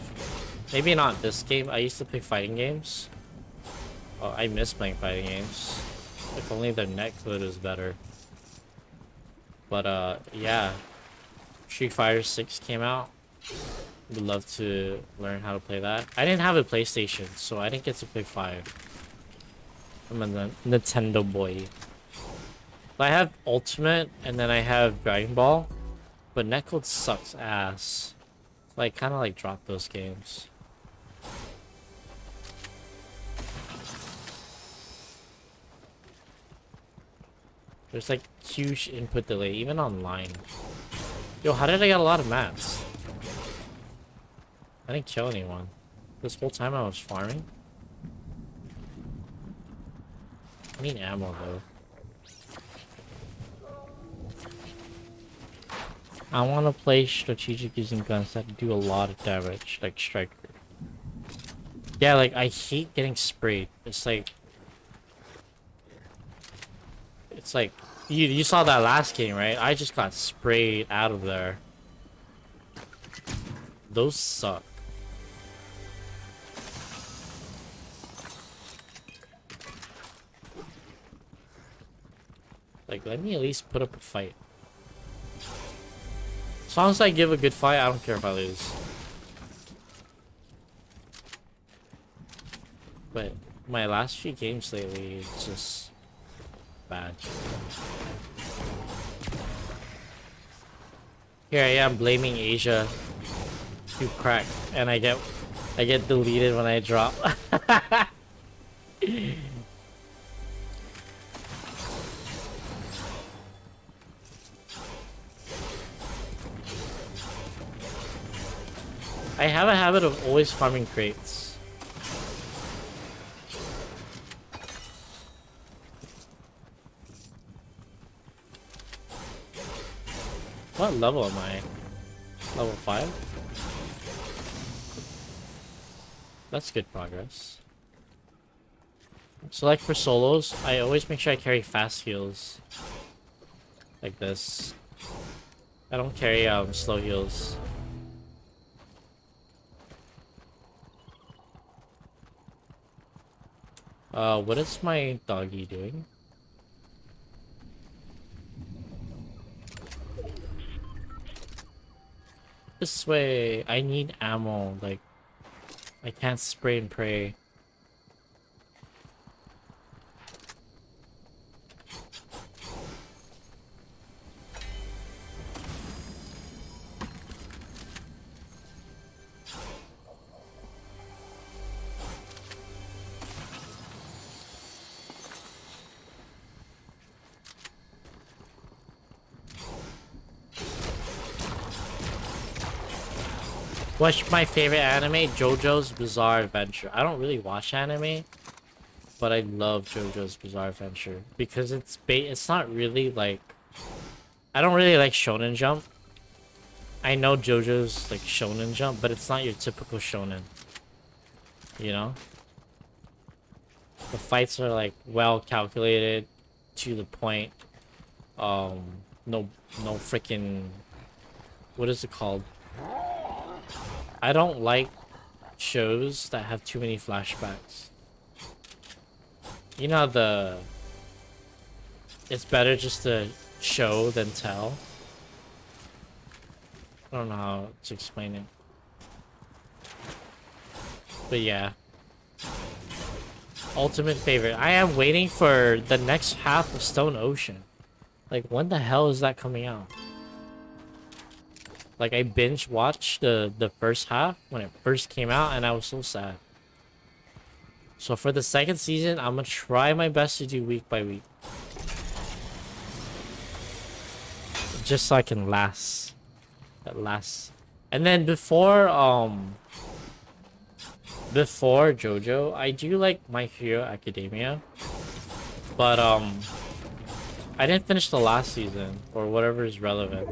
Maybe not this game. I used to play fighting games. Oh, I miss playing fighting games. If only the netcode was better. But uh, yeah. Street Fighter 6 came out. Would love to learn how to play that. I didn't have a PlayStation, so I didn't get to play 5. I'm a Nintendo boy. I have Ultimate, and then I have Dragon Ball. But netcode sucks ass. I kind of like drop those games. There's like huge input delay, even online. Yo, how did I get a lot of mats? I didn't kill anyone. This whole time I was farming? I need ammo though. I want to play strategic using guns that do a lot of damage, like Striker. Yeah, like, I hate getting sprayed. It's like... It's like... You, you saw that last game, right? I just got sprayed out of there. Those suck. Like, let me at least put up a fight. As long as I give a good fight, I don't care if I lose. But my last few games lately, it's just bad. Here I am blaming Asia to crack, and I get I get deleted when I drop. *laughs* I have a habit of always farming crates. What level am I? Level 5? That's good progress. So like for solos, I always make sure I carry fast heals. Like this. I don't carry um, slow heals. Uh, what is my doggy doing? This way, I need ammo, like, I can't spray and pray. What's my favorite anime? JoJo's Bizarre Adventure. I don't really watch anime, but I love JoJo's Bizarre Adventure because it's ba it's not really like I don't really like Shonen Jump. I know JoJo's like shonen jump, but it's not your typical shonen. You know? The fights are like well calculated to the point. Um no no freaking what is it called? I don't like shows that have too many flashbacks. You know the it's better just to show than tell. I don't know how to explain it. But yeah. Ultimate favorite. I am waiting for the next half of Stone Ocean. Like, when the hell is that coming out? Like, I binge watched the, the first half when it first came out, and I was so sad. So for the second season, I'm gonna try my best to do week by week. Just so I can last. That last. And then before, um... Before JoJo, I do like My Hero Academia. But, um... I didn't finish the last season, or whatever is relevant.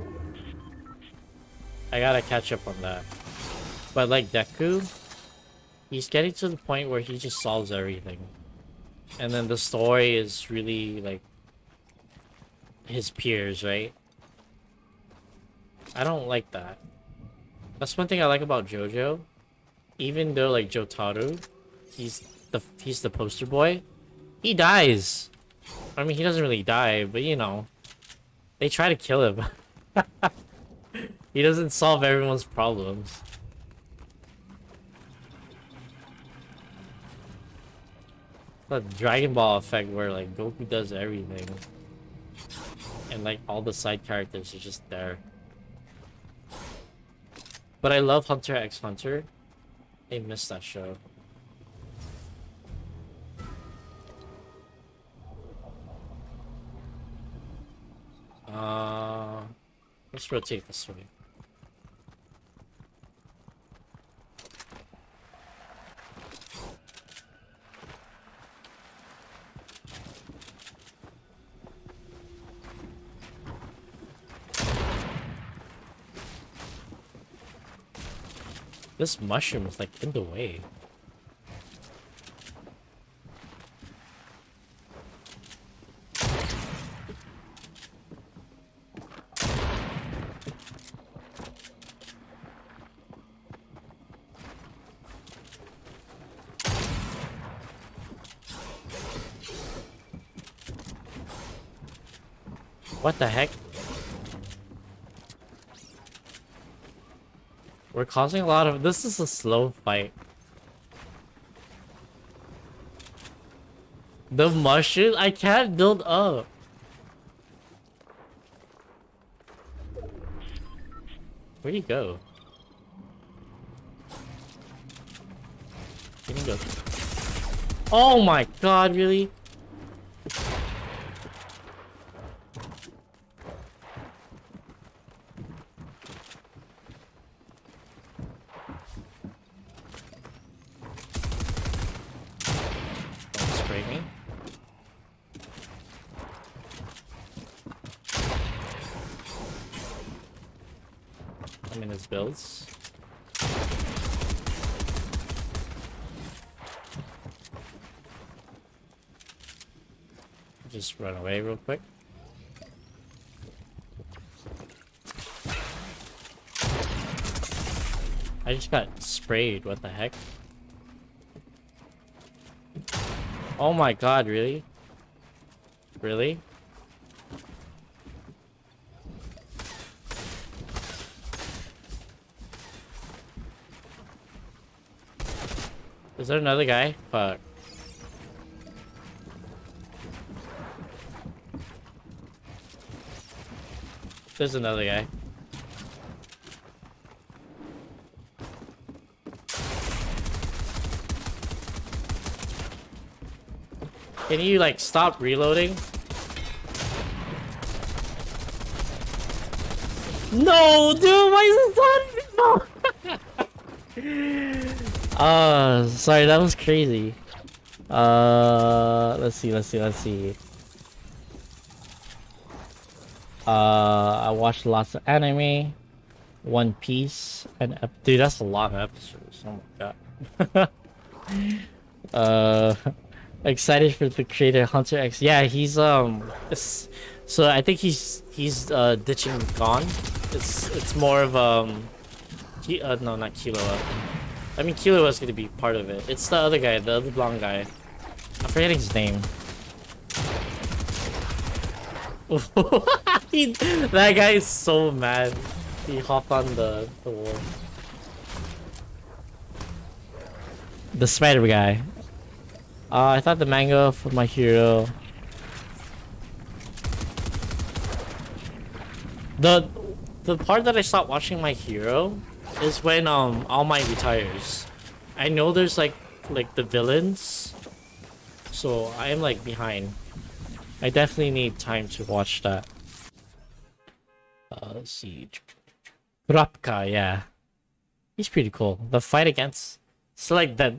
I gotta catch up on that. But like Deku, he's getting to the point where he just solves everything. And then the story is really like his peers, right? I don't like that. That's one thing I like about JoJo. Even though like Jotaro, he's the he's the poster boy, he dies. I mean, he doesn't really die, but you know, they try to kill him. *laughs* he doesn't solve everyone's problems. The Dragon Ball effect where like Goku does everything. And like all the side characters are just there. But I love Hunter x Hunter. I missed that show. Uh, let's rotate this way. This mushroom is like in the way. What the heck? We're causing a lot of... This is a slow fight. The mushroom? I can't build up. Where'd he go? He didn't go. Oh my god, really? Don't spray me. I'm Just run away real quick. I just got sprayed, what the heck? Oh my god, really? Really? Is there another guy? Fuck. There's another guy. Can you like stop reloading? No, dude, why is it no? Uh, sorry, that was crazy. Uh, let's see, let's see, let's see. Uh, I watched lots of anime. One Piece and dude, that's a lot of episodes. Oh my god. *laughs* uh, excited for the creator Hunter X. Yeah, he's um, so I think he's he's uh ditching Gon. It's it's more of um, Ki- uh, no, not Killua. I mean, Killua is gonna be part of it. It's the other guy, the other blonde guy. I'm forgetting his name. *laughs* He- that guy is so mad. He hopped on the, the wall. The spider guy. Uh, I thought the manga for my hero. The the part that I stopped watching my hero is when um All Might retires. I know there's like like the villains, so I am like behind. I definitely need time to watch that. Uh, let's see. Rapka, yeah. He's pretty cool. The fight against... It's like that...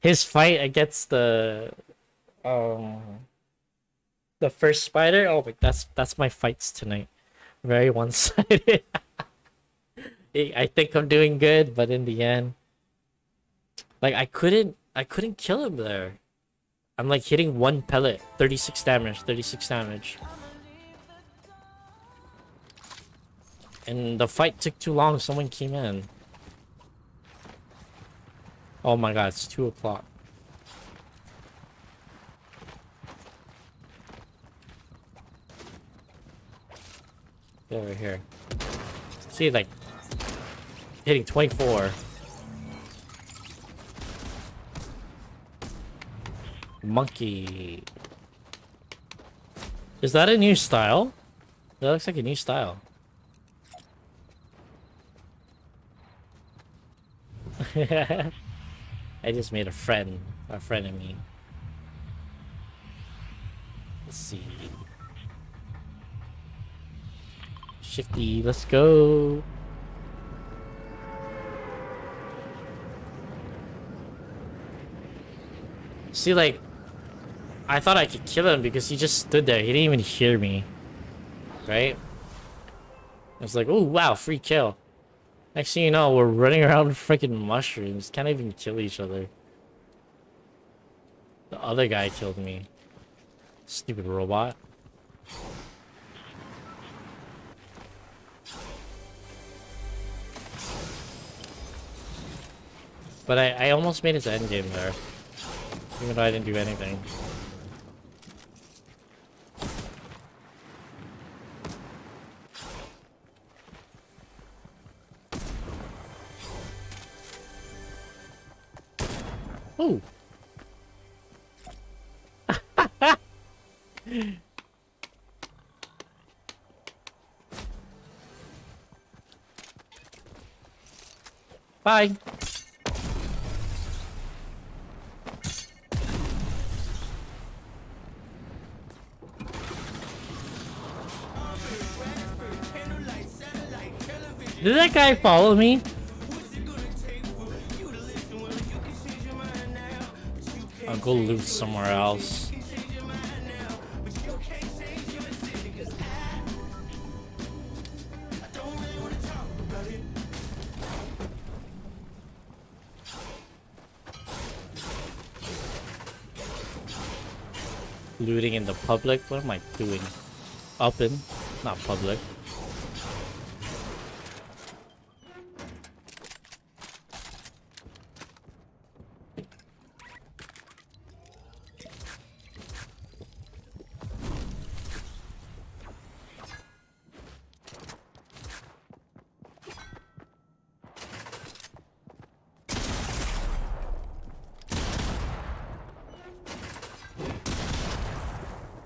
His fight against the... Um... The first spider? Oh, my, that's that's my fights tonight. Very one-sided. *laughs* I think I'm doing good, but in the end... Like, I couldn't... I couldn't kill him there. I'm like hitting one pellet. 36 damage, 36 damage. And the fight took too long, someone came in. Oh my god, it's 2 o'clock. Right here. See, like, hitting 24. Monkey. Is that a new style? That looks like a new style. *laughs* I just made a friend, a friend of me. Let's see. Shifty, let's go. See, like, I thought I could kill him because he just stood there. He didn't even hear me. Right? I was like, oh, wow, free kill. Next thing you know, we're running around freaking mushrooms. Can't even kill each other. The other guy killed me. Stupid robot. But I, I almost made it to endgame there. Even though I didn't do anything. Ooh. *laughs* Bye. Did that guy follow me? I'll go loot somewhere else. Looting in the public? What am I doing? Up in? Not public.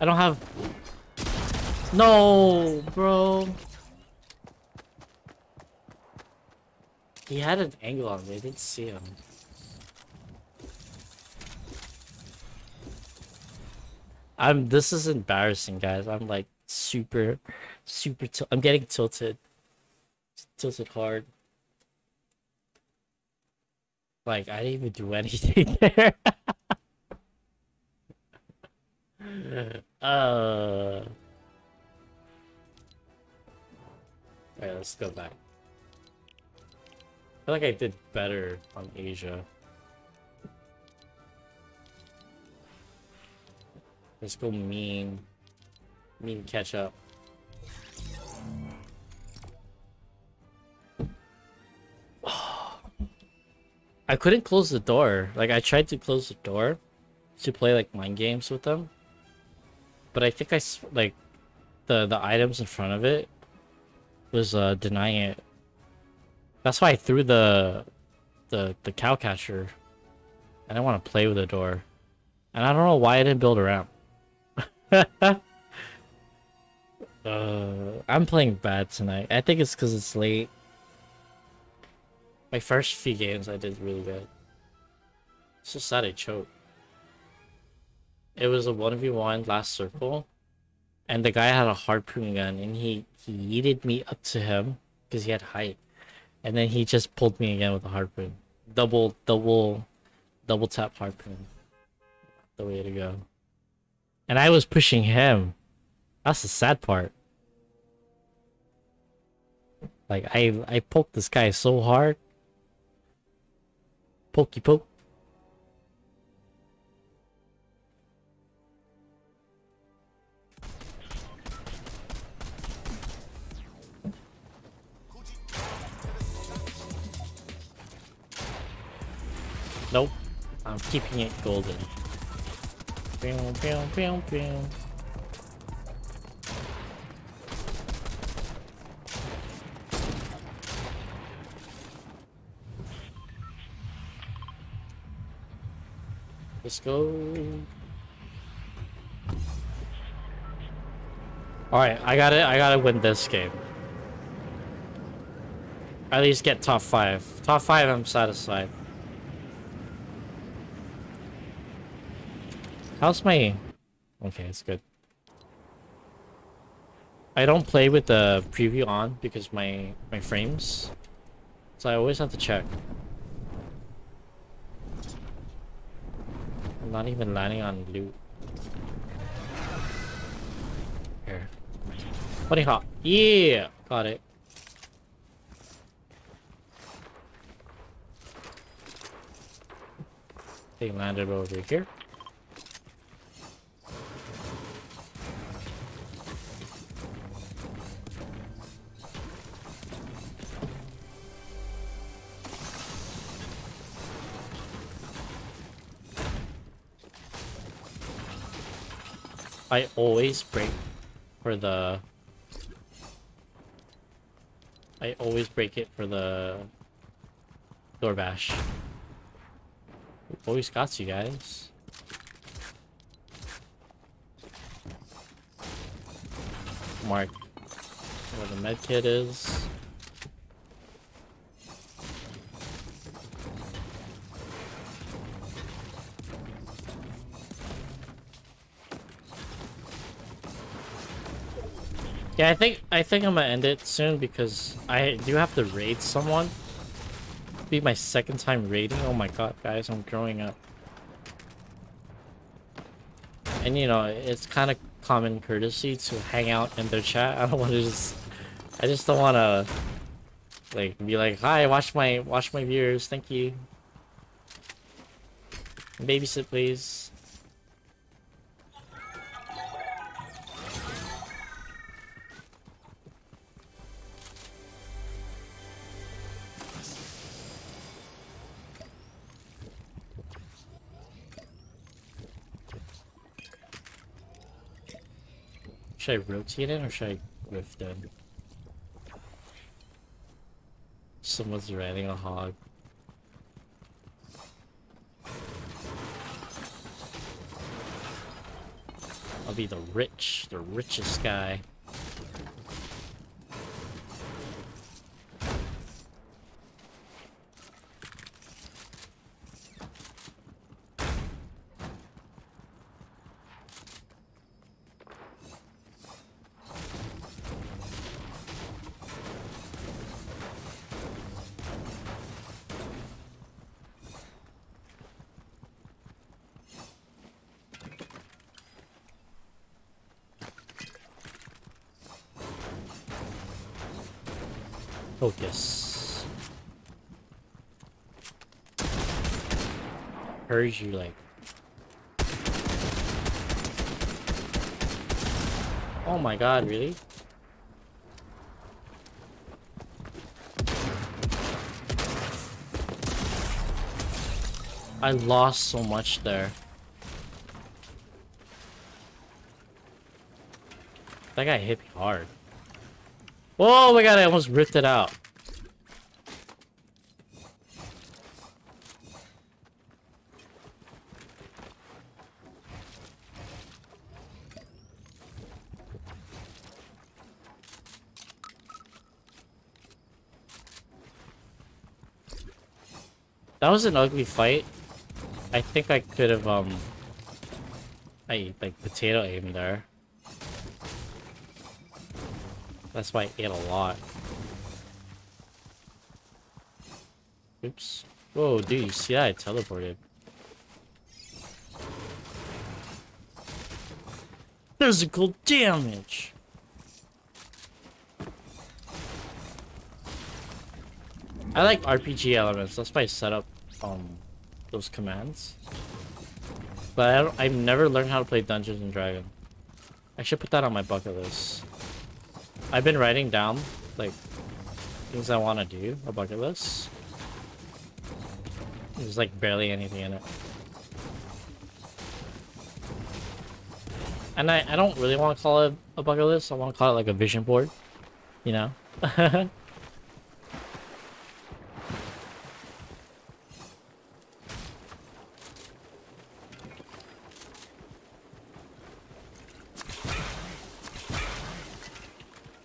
I don't have... No, bro. He had an angle on me. I didn't see him. I'm. This is embarrassing, guys. I'm like super, super. I'm getting tilted. Tilted hard. Like I didn't even do *laughs* anything there. *laughs* uh. Alright, let's go back. I feel like I did better on Asia. Let's go mean. Mean catch up. *sighs* I couldn't close the door. Like I tried to close the door to play like mind games with them. But I think I, like the the items in front of it was uh denying it. That's why I threw the the the cow catcher. I didn't want to play with the door. And I don't know why I didn't build a ramp. *laughs* uh, I'm playing bad tonight. I think it's because it's late. My first few games I did really good. It's just that I choked. It was a 1v1 last circle. And the guy had a harpoon gun and he, he yeeted me up to him because he had height. And then he just pulled me again with a harpoon. Double, double, double tap harpoon. The way to go. And I was pushing him. That's the sad part. Like I I poked this guy so hard. Pokey poke. Nope. I'm keeping it golden. Let's go. Alright, I gotta I gotta win this game. At least get top five. Top five I'm satisfied. How's my Okay, it's good. I don't play with the preview on because my my frames. So I always have to check. I'm not even landing on loot. Here. Funny hop. Yeah! Got it. They landed over here. I always break for the... I always break it for the door bash. Always got you guys. Mark where the med kit is. Yeah, I think I think I'm gonna end it soon because I do have to raid someone. Be my second time raiding. Oh my god, guys, I'm growing up. And you know, it's kind of common courtesy to hang out in their chat. *laughs* I don't want to just, I just don't want to, like, be like, hi, watch my watch my viewers, thank you. Babysit, please. Should I rotate it or should I whiff it? Someone's riding a hog. I'll be the rich, the richest guy. Focus. You like. Oh my god, really? I lost so much there. That guy hit me hard. Oh my god, I almost ripped it out. Was an ugly fight. I think I could have, um... I, like, potato aimed there. That's why I ate a lot. Oops. Whoa, dude, you see that? I teleported. Physical damage! I like RPG elements, that's my I set up, um, those commands. But I I've never learned how to play Dungeons and Dragons. I should put that on my bucket list. I've been writing down, like, things I want to do, a bucket list. There's like barely anything in it. And I, I don't really want to call it a bucket list, I want to call it like a vision board. You know? *laughs*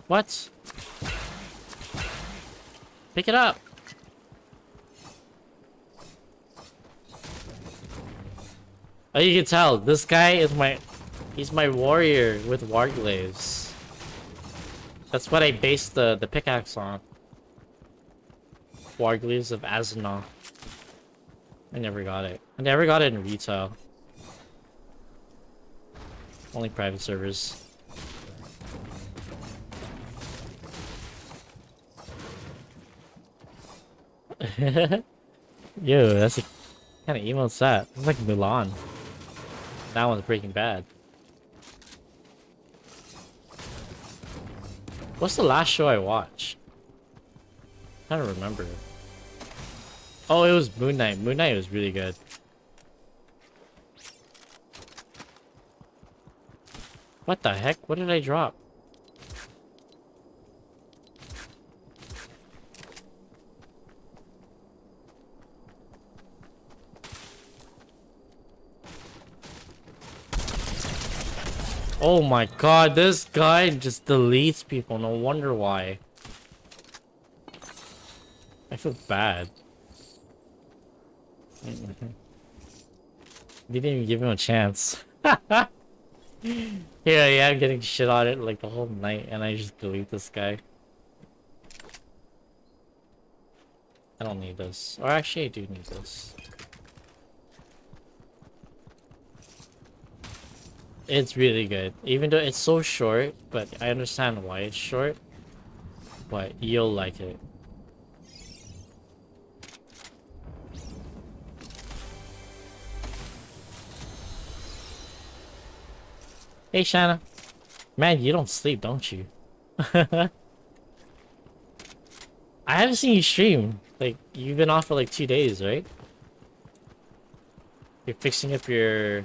What? Pick it up. Oh, you can tell. This guy is my... He's my warrior with Warglaives. That's what I based the, the pickaxe on. Warglaives of Azeroth. I never got it. I never got it in retail. Only private servers. *laughs* Yo, that's a kind of emote's that. It's like Mulan. That one's Breaking Bad. What's the last show I watched? I don't remember. Oh, it was Moon Knight. Moon Knight was really good. What the heck? What did I drop? Oh my god, this guy just deletes people. No wonder why. I feel bad. *laughs* Didn't even give him a chance. *laughs* yeah, yeah, I'm getting shit on it like the whole night and I just delete this guy. I don't need this. Or actually I do need this. It's really good. Even though it's so short, but I understand why it's short. But you'll like it. Hey Shanna. Man, you don't sleep, don't you? *laughs* I haven't seen you stream. Like, you've been off for like two days, right? You're fixing up your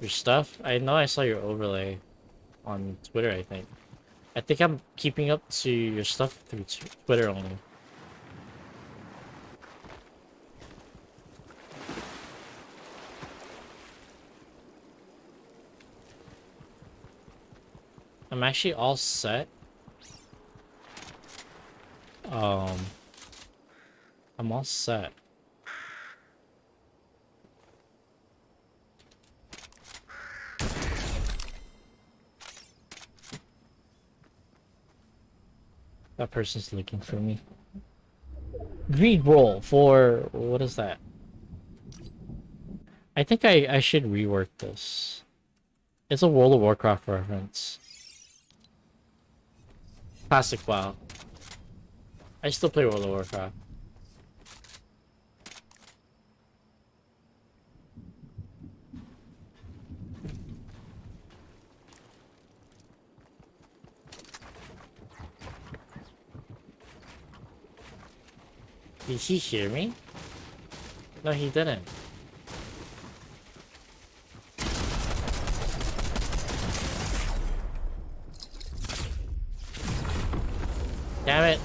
your stuff? I know I saw your overlay on Twitter, I think. I think I'm keeping up to your stuff through Twitter only. I'm actually all set. Um, I'm all set. That person's looking for me. Greed roll for... what is that? I think I, I should rework this. It's a World of Warcraft reference. Classic WoW. I still play World of Warcraft. Did he hear me? No, he didn't. Damn it.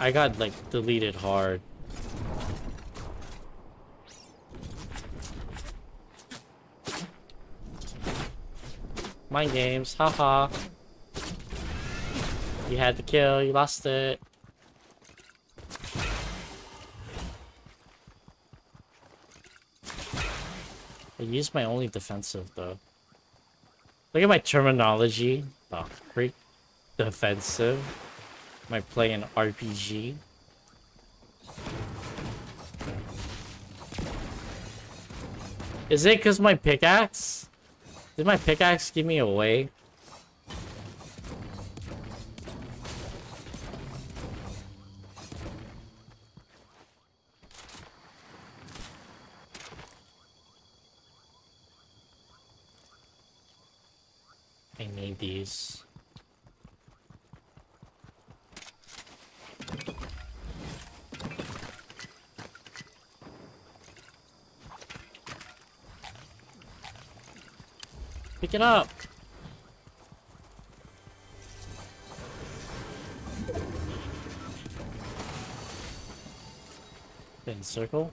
I got like deleted hard. My games, haha. You had the kill, you lost it. I used my only defensive though. Look at my terminology. The freak defensive. Am I playing RPG? Is it because my pickaxe? Did my pickaxe give me away? I need these. Pick it up. In circle.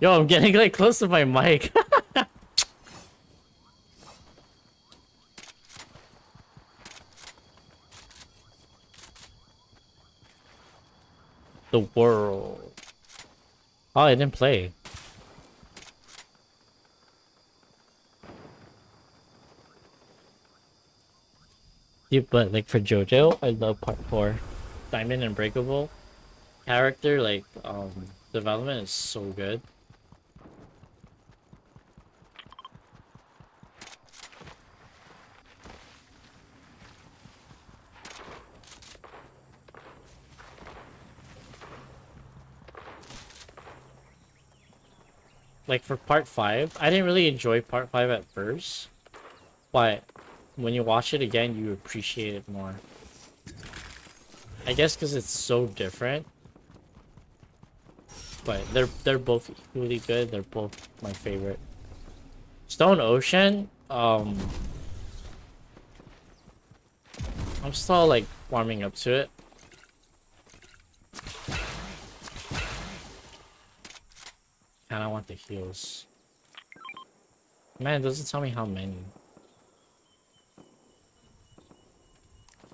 Yo, I'm getting like close to my mic. *laughs* the world. Oh, I didn't play. Yeah, but like for JoJo, I love part four. Diamond is Unbreakable character like um development is so good. Like for part five, I didn't really enjoy part five at first, but when you watch it again, you appreciate it more. I guess because it's so different. But they're they're both equally good. They're both my favorite. Stone Ocean, um, I'm still like warming up to it. And I want the heals. Man, it doesn't tell me how many.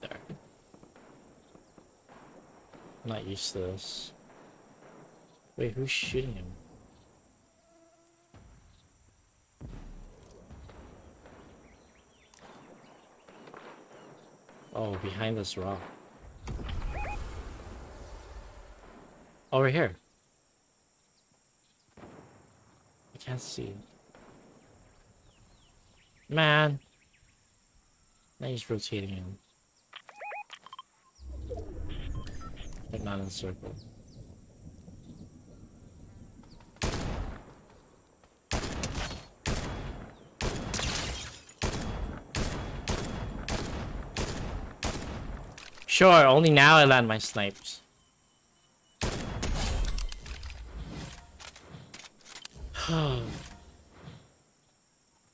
There. I'm not used to this. Wait, who's shooting him? Oh, behind this rock. Over here. I can't see. Man. Now he's rotating him. But not in a circle. Sure, only now I land my snipes. you *sighs*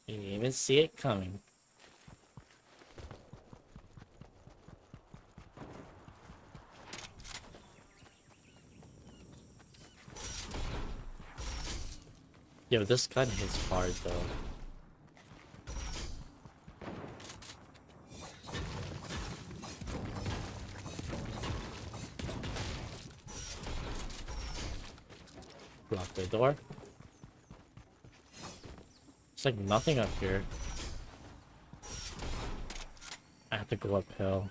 didn't even see it coming. Yo, this gun hits hard though. Block the door. It's like nothing up here. I have to go uphill.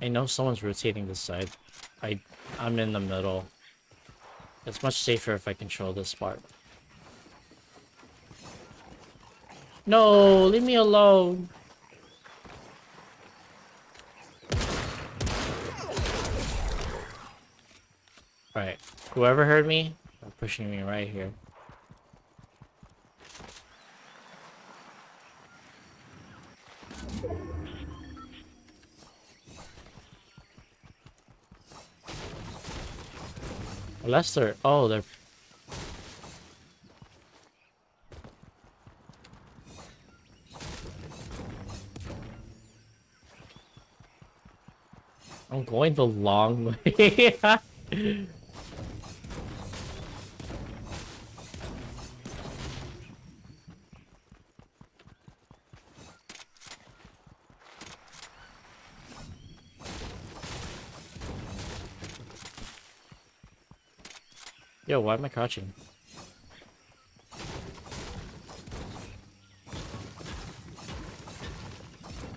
I know someone's rotating this side. I I'm in the middle. It's much safer if I control this part. No, leave me alone. Alright, whoever heard me, they're pushing me right here. Unless they're... Oh, they're... I'm going the long *laughs* way. Yo, why am I crouching?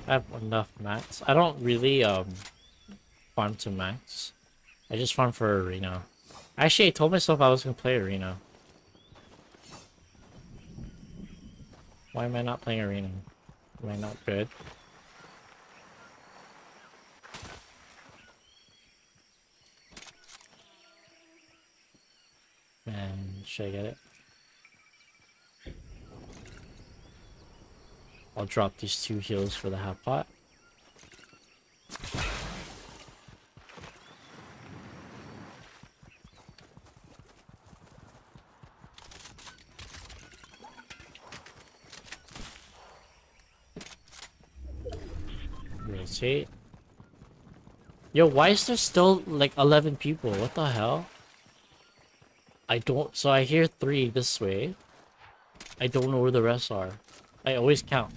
I have enough mats. I don't really um farm to max. I just farm for arena. Actually, I told myself I was gonna play arena. Why am I not playing arena? Am I not good? Should I get it? I'll drop these two heals for the half pot. Yo, why is there still like 11 people? What the hell? I don't- so I hear three this way. I don't know where the rest are. I always count.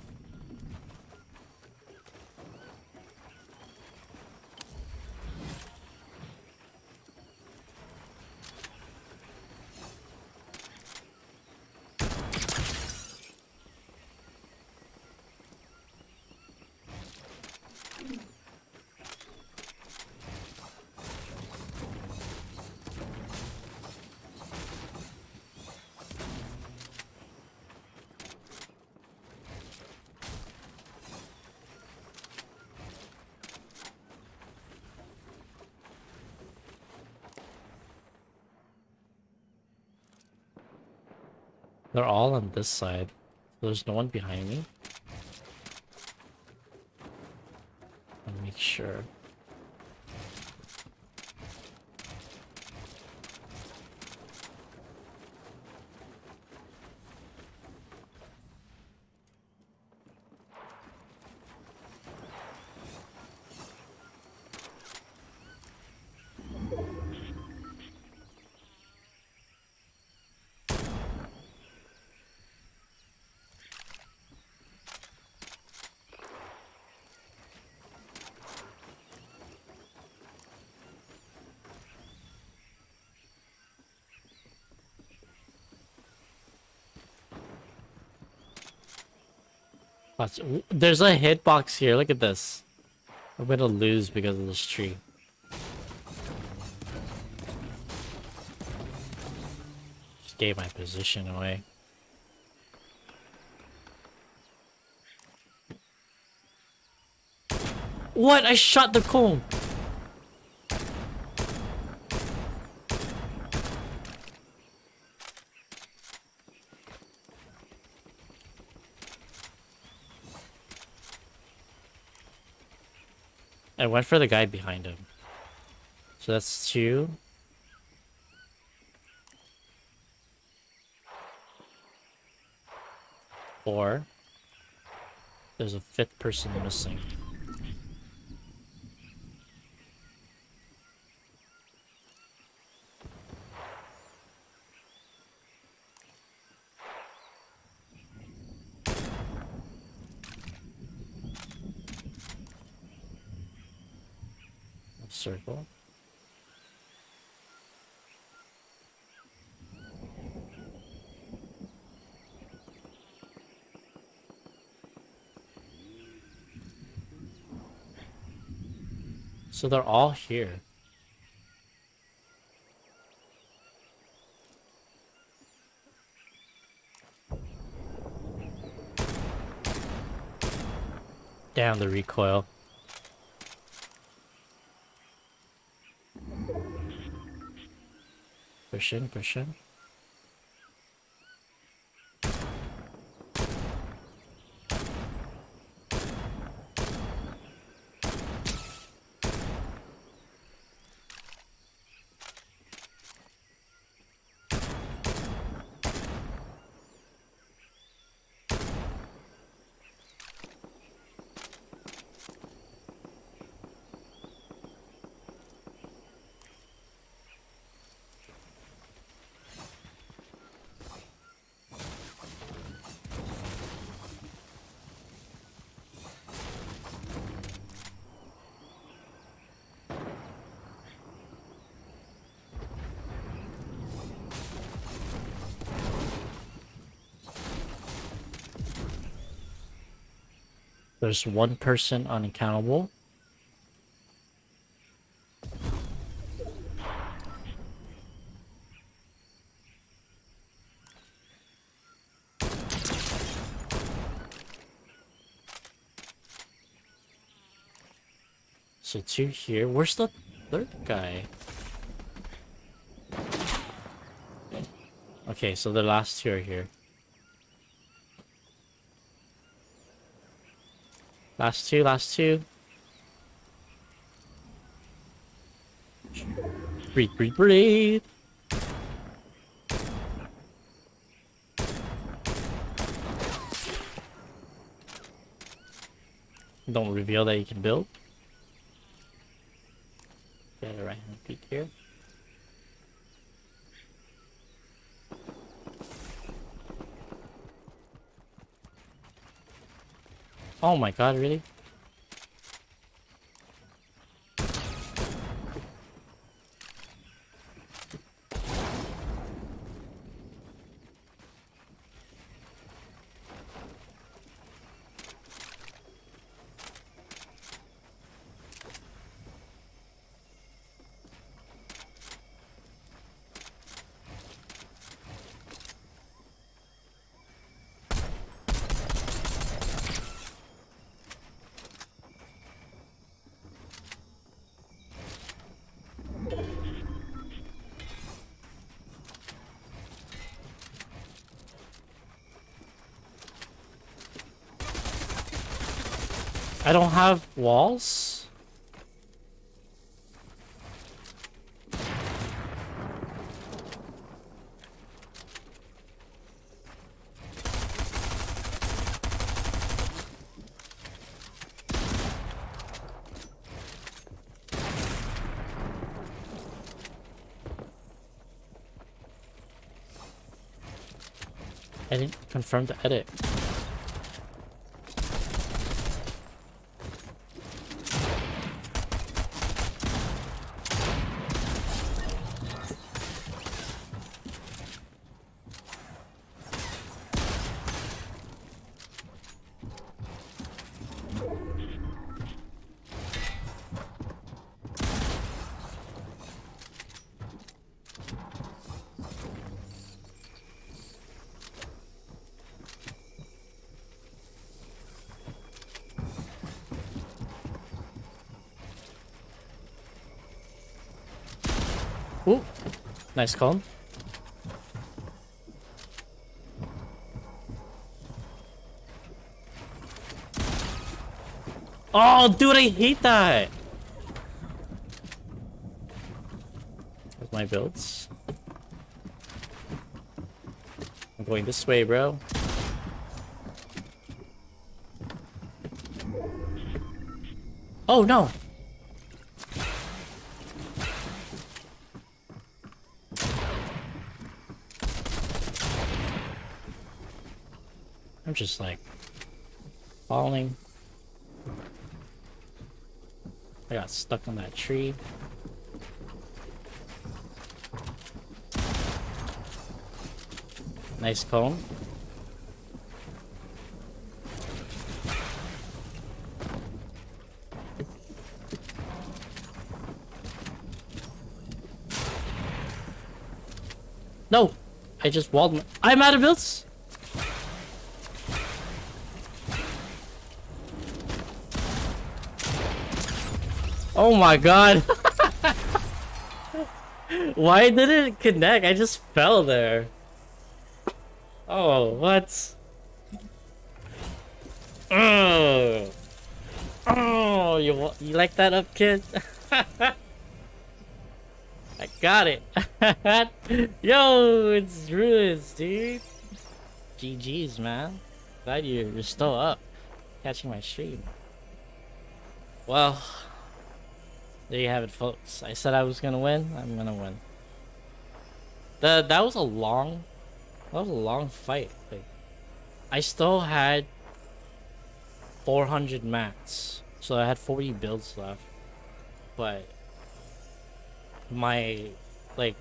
They're all on this side. There's no one behind me. I'll make sure. Watch, there's a hitbox here. Look at this. I'm gonna lose because of this tree. Just gave my position away. What? I shot the cone. Went for the guy behind him. So that's two. Four. There's a fifth person missing. Circle. So they're all here. Damn the recoil. Push in, push in. There's one person unaccountable. So two here. Where's the third guy? Okay, so the last two are here. Last two, last two. Breathe, breathe, breathe. Don't reveal that you can build. Get a right hand peek here. Oh my god, really? I don't have walls? I didn't confirm the edit. Ooh, nice call. Oh, dude, I hate that. There's my builds. I'm going this way, bro. Oh, no. Just like falling. I got stuck on that tree. Nice cone. No! I just walled I'm out of builds! Oh my god! Why did it connect? I just fell there. Oh, what? Oh, oh, you you like that up, kid? *laughs* I got it. *laughs* Yo, it's Ruins, dude. GG's, man. Glad you- you're still up, catching my stream. Well, there you have it, folks. I said I was gonna win. I'm gonna win. The that was a long, that was a long fight. Like, I still had 400 mats, so I had 40 builds left. But my, like,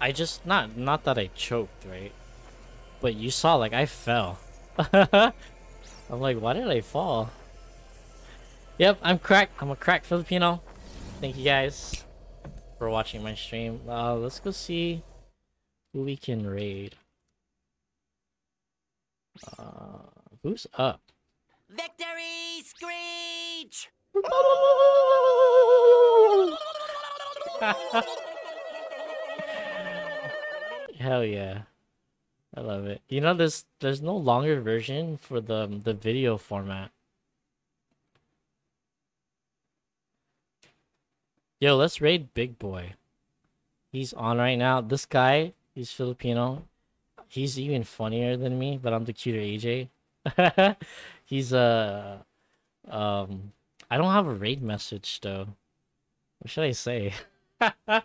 I just not not that I choked, right? But you saw, like, I fell. *laughs* I'm like, why did I fall? Yep, I'm crack. I'm a crack Filipino. Thank you guys for watching my stream. Uh, let's go see who we can raid. Uh, who's up?
Victory Screech! *laughs*
Hell yeah. I love it. You know, there's there's no longer version for the the video format. Yo, let's raid Big Boy. He's on right now. This guy, he's Filipino. He's even funnier than me, but I'm the cuter AJ. *laughs* he's uh um I don't have a raid message though. What should I say? *laughs*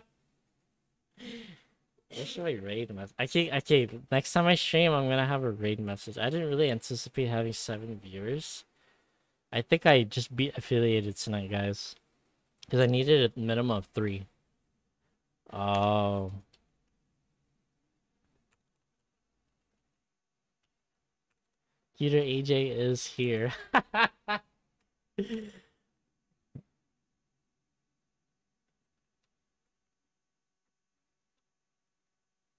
What should I raid message? I. Okay, next time I stream, I'm gonna have a raid message. I didn't really anticipate having seven viewers. I think I just beat affiliated tonight, guys, because I needed a minimum of three. Oh. Peter AJ is here. *laughs*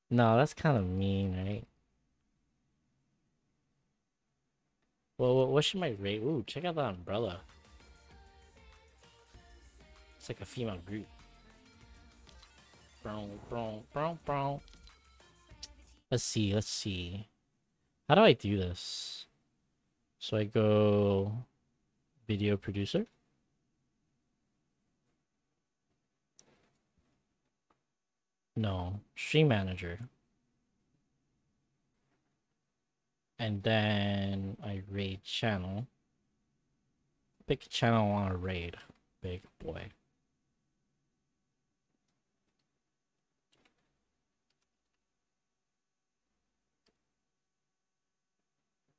No, that's kind of mean, right? Well, what, what should my rate? Ooh, check out that umbrella. It's like a female group. Brown, brown, brown, brown. Let's see, let's see. How do I do this? So I go video producer. No, stream manager. And then I raid channel. Pick channel want to raid. Big boy.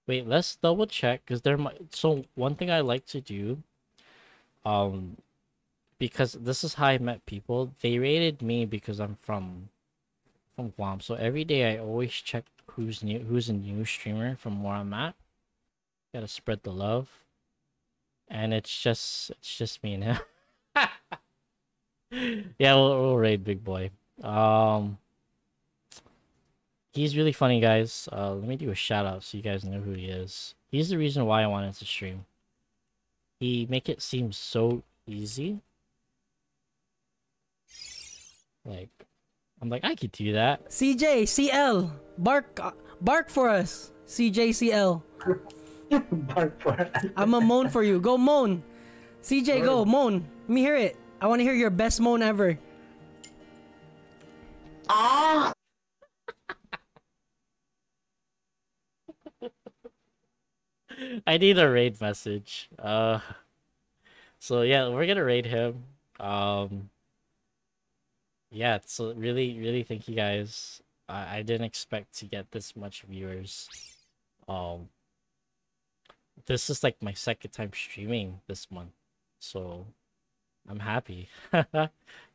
Wait, let's double check because there might. So one thing I like to do, um, because this is how I met people. They rated me because I'm from from Guam. So every day I always check who's new who's a new streamer from where I'm at. Gotta spread the love. And it's just it's just me and *laughs* him. yeah, we'll, we'll raid big boy. Um He's really funny guys. Uh let me do a shout out so you guys know who he is. He's the reason why I wanted to stream. He make it seem so easy like, I'm like, I could do that.
CJ, CL, bark, uh, bark for us. CJ, CL. *laughs*
bark for us.
I'm a moan for you. Go moan. CJ, go moan. Let me hear it. I want to hear your best moan ever.
Ah. *laughs*
I need a raid message. Uh, so yeah, we're gonna raid him. Um, yeah, so really, really thank you guys. I, I didn't expect to get this much viewers. Um, this is like my second time streaming this month, so I'm happy. *laughs*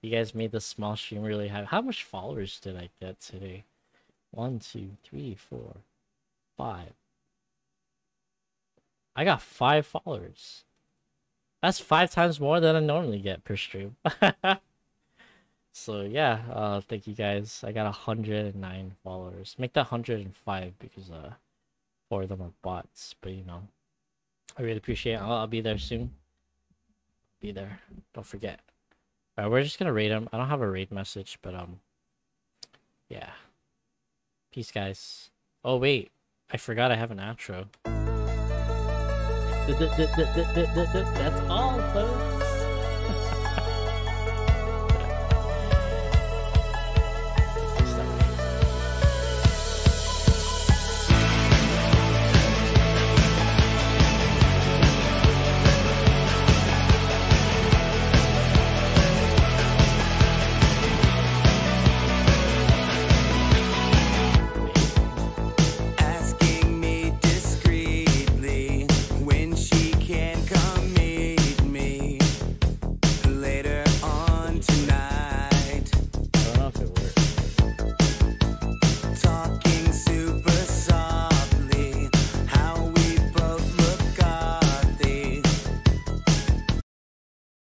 you guys made this small stream really happy. How much followers did I get today? One, two, three, four, five. I got five followers. That's five times more than I normally get per stream. *laughs* So yeah, uh, thank you guys. I got 109 followers. Make that 105 because uh, four of them are bots. But you know, I really appreciate it. I'll, I'll be there soon. Be there. Don't forget. Alright, we're just gonna raid them. I don't have a raid message, but um, yeah. Peace, guys. Oh wait, I forgot I have an outro. That's all, folks.